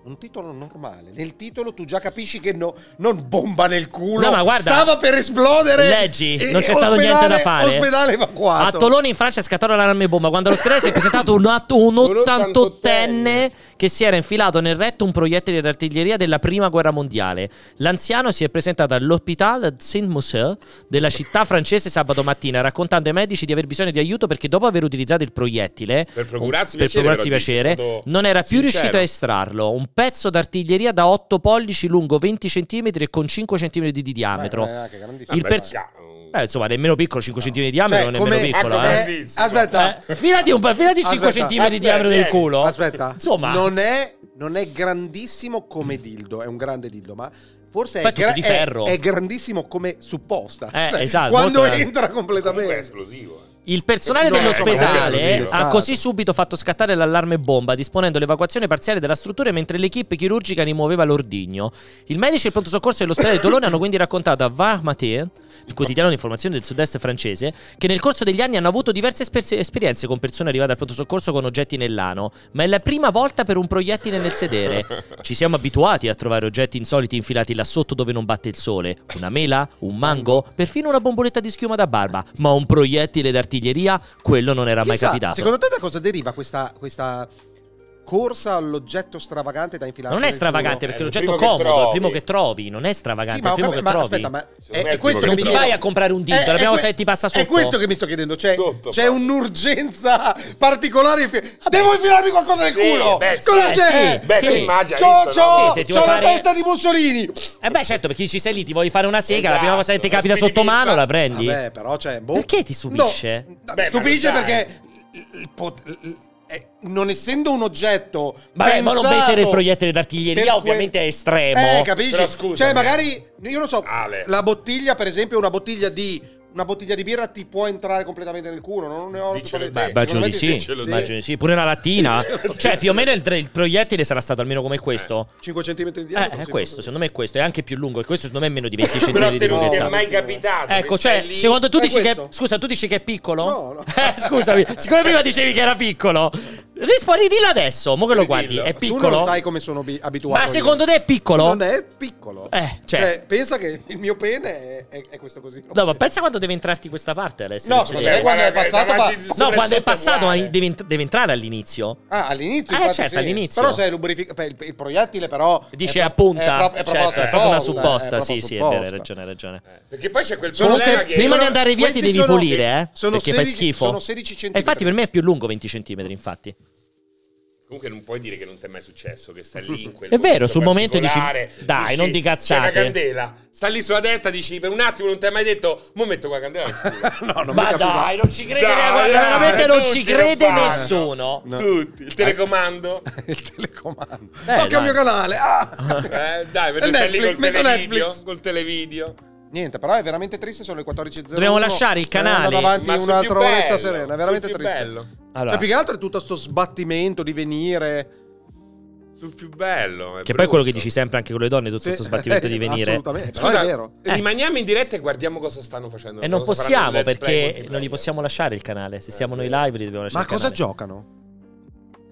un titolo normale. Nel titolo tu già capisci che no- non bomba nel culo. No, ma guarda, stava per esplodere. leggi, non c'è stato ospedale- niente da fare. Ospedale A evacuato. Tolone in Francia è scattato l'allarme bomba quando all'ospedale si è presentato un Un 88enne che si era infilato nel retto un proiettile d'artiglieria della prima guerra mondiale. L'anziano si è presentato all'Hôpital Saint-Musée della città francese sabato mattina raccontando ai medici di aver bisogno di aiuto perché dopo aver utilizzato il proiettile Per procurarsi per piacere, procurarsi piacere, non era più sincero. riuscito a estrarlo. Un pezzo d'artiglieria da 8 pollici lungo 20 cm e con 5 cm di diametro. Eh, eh, che grandissimo. Il ma- Eh, insomma, nemmeno piccolo, 5 cm di diametro, Cioè, non è nemmeno piccolo. ecco, eh. Eh, aspetta, Eh, filati, un, filati 5 Aspetta, cm di aspetta, diametro del culo. aspetta. Insomma, non è, non è grandissimo come dildo, è un grande dildo, ma forse è, di è- è grandissimo come supposta. Eh, Cioè, esatto, Quando molto- entra Comunque è completamente. esplosivo. Eh. il personale No, dell'ospedale ha così subito fatto scattare l'allarme bomba, disponendo l'evacuazione parziale della struttura mentre l'equipe chirurgica rimuoveva l'ordigno. Il medico e il pronto soccorso dell'ospedale di Tolone hanno quindi raccontato a Var Matin, il quotidiano di informazione del sud-est francese, che nel corso degli anni hanno avuto diverse esper- esperienze con persone arrivate al pronto soccorso con oggetti nell'ano, ma è la prima volta per un proiettile nel sedere. Ci siamo abituati a trovare oggetti insoliti infilati là sotto dove non batte il sole. Una mela, un mango, perfino una bomboletta di schiuma da barba, ma un proiettile d'artiglieria, quello non era mai Chissà, capitato. Secondo te da cosa deriva questa, questa corsa all'oggetto stravagante da infilare? Non è stravagante perché Eh, il l'oggetto che comodo, è il primo che trovi, non è stravagante, Sì, è ma, il primo che ma trovi. aspetta, ma è, è è questo che non mi ti chiedo. vai a comprare un dito, È- la prima è cosa que- che ti passa È sotto. questo che mi sto chiedendo, cioè, Sotto, c'è un'urgenza particolare. infi- Devo infilarmi qualcosa nel Sì, culo! beh, Cosa sì, c'è? sì. Beh, tu immagina. C'ho, c'ho, Sì, se c'ho vuoi la fare- testa di Mussolini! Eh beh, certo, perché ci sei lì, ti vuoi fare una sega, la Esatto, prima cosa che ti capita sotto mano la prendi. Vabbè, però c'è. boh. Perché ti stupisce? Beh, stupisce perché eh, non essendo un oggetto. Vabbè, ma non mettere il proiettile d'artiglieria, ovviamente è estremo. Eh, capisci? Però. Cioè, magari io non so, Ale. la bottiglia, per esempio, una bottiglia di una bottiglia di birra ti può entrare completamente nel culo, non ne ho Dicelo tutta te. Beh, immagino di sì, lo immagino di sì. Pure una lattina. cioè, più o meno il, il proiettile sarà stato almeno come questo. 5 cm di Eh, diametro. è sì. questo, secondo me è questo. È anche più lungo. E questo, secondo me, è meno di 20 Però cm di te non ti lunghezza. è mai capitato. Ecco, cioè, lì- secondo tu È dici che. Scusa, tu dici che è piccolo? No, no. Eh, scusami, siccome prima dicevi che era piccolo. Rispondi, dillo adesso. Mo che lo guardi. È Tu piccolo? non sai come sono bi- abituato. Ma secondo te è piccolo? Non è piccolo. Eh, cioè- Cioè, pensa che il mio pene è, è- è questo così. No, ma pensa quando deve entrarti questa parte, Alessio. No, secondo me quando è passato fa- No, quando è passato, ma deve, deve entrare all'inizio. Ah, all'inizio. Eh, infatti, certo, sì. all'inizio. Però se è lubrificato. Il, il proiettile, però. Dice è a punta. È, pro- è proprio, certo, è proprio una supposta, supposta. è Sì, sì, è vero, hai ragione, hai ragione. Perché poi c'è quel Sono problema se- che... Prima di andare via ti devi pulire, eh? sono perché fai 16 schifo. sono 16 E infatti centimetri. per me è più lungo 20 cm, infatti. Comunque non puoi dire che non ti è mai successo, che stai lì in quel È vero, sul momento dici, dai, non di C'è una cazzate. candela, sta lì sulla destra, dici per un attimo non ti hai mai detto, mo metto qua candela. No, non Ma è dai, non ci crede, Dai, guarda, dai, veramente non ci crede fanno. nessuno. No. Tutti, il telecomando. il telecomando. Eh, no, cambio dai. canale. Ah! Eh, dai, perché stai lì col televideo, col televideo. Niente, però è veramente triste. Sono le 14.01. Dobbiamo lasciare il canale. Andando avanti un'altra oretta serena. È veramente più triste. bello. Allora, Cioè, più che altro è tutto sto sbattimento di venire. Sul più bello. è che poi è quello che brutto. dici sempre anche con le donne, tutto Sì, questo sbattimento di venire. Assolutamente. Scusa, è vero. Eh. rimaniamo in diretta e guardiamo cosa stanno facendo. E non possiamo perché non gli possiamo lasciare il canale. Se Eh, siamo noi vero. live, li dobbiamo lasciare. Ma il cosa canale. giocano?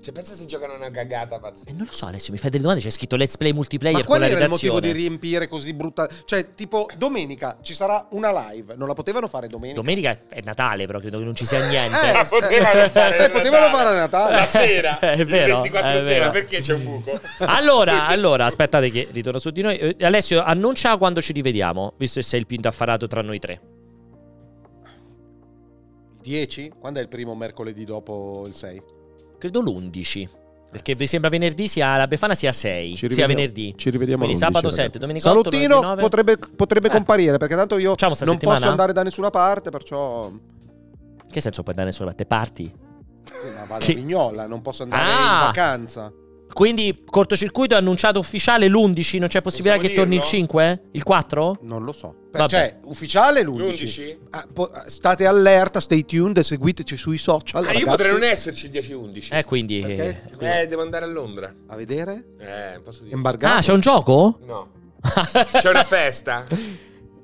Cioè, pensa se giocano una cagata Eh, pazzesca. non lo so, Alessio, mi fai delle domande. C'è scritto Let's Play multiplayer Ma con qual la era il motivo di riempire così brutta? Cioè, tipo, domenica ci sarà una live. Non la potevano fare domenica? Domenica è Natale, però credo che non ci sia niente. Eh, Ma potevano fare eh, potevano Natale. fare a Natale. La sera. È il vero, 24 è sera, perché c'è un buco? Allora, allora, aspettate che ritorno su di noi. Eh, Alessio, annuncia quando ci rivediamo, visto che sei il più indaffarato tra noi tre. Il 10? Quando è il primo mercoledì dopo il 6? Credo l'11. Perché mi sembra venerdì sia la Befana sia 6, sia rivediamo- venerdì. Ci rivediamo Quindi all'11, sabato ragazzi. 7, domenica 8, Salutino venerdì 9. potrebbe, potrebbe Eh. comparire perché tanto io non settimana? posso andare da nessuna parte, perciò Che senso puoi andare nessuna parte? Parti? sì, ma vado Che- a Vignola, non posso andare Ah! in vacanza. Quindi cortocircuito è annunciato ufficiale l'11, non c'è possibilità che Possiamo torni il dirlo? 5? Il 4? Non lo so. Vabbè. Cioè, ufficiale l'11. L'11? Ah, po- state allerta, stay tuned e seguiteci sui social. Ah, io ragazzi. potrei non esserci il 10-11. Eh, quindi... Perché? Eh, devo andare a Londra. A vedere? Eh, posso dire. Embargato? Ah, c'è un gioco? No. C'è una festa.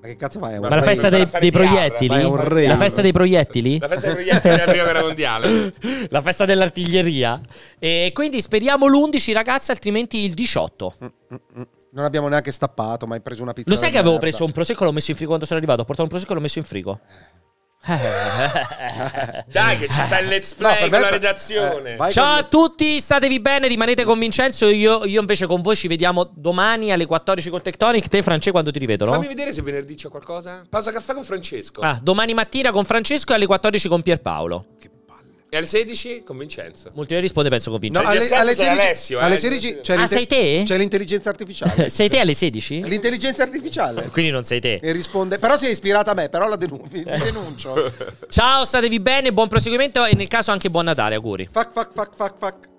Ma che cazzo vai? Ma Ma la fai- festa dei, dei PR, proiettili? re. La festa dei proiettili? La festa dei proiettili della prima guerra mondiale. La festa dell'artiglieria. E quindi speriamo l'11, ragazzi, altrimenti il 18. Mm, mm, mm. Non abbiamo neanche stappato, ma hai preso una pizza. Lo sai che avevo merda. preso un prosecco e l'ho messo in frigo quando sono arrivato? Ho portato un prosecco e l'ho messo in frigo. Dai, che ci sta il let's No, play per con la redazione. eh, Ciao con- a tutti, statevi bene, rimanete con Vincenzo. Io, io invece con voi ci vediamo domani alle 14 col Tectonic. Te, France, quando ti rivedo, no? Fammi vedere se venerdì c'è qualcosa. Pausa caffè con Francesco. Ah, domani mattina con Francesco e alle 14 con Pierpaolo. Che. E alle 16 con Vincenzo. Multiple risponde, penso con No, Vincenzo. Cioè, alle, il alle sei 16, Alessio, eh. alle 16 c'è, Ah, sei te? c'è l'intelligenza artificiale. Sei te alle 16? L'intelligenza artificiale. Quindi non sei te. E risponde, però si è ispirata a me, però la denun- vi denuncio. Ciao, statevi bene, buon proseguimento e nel caso anche buon Natale, auguri. fuck, fuck, fuck, fuck, fuck.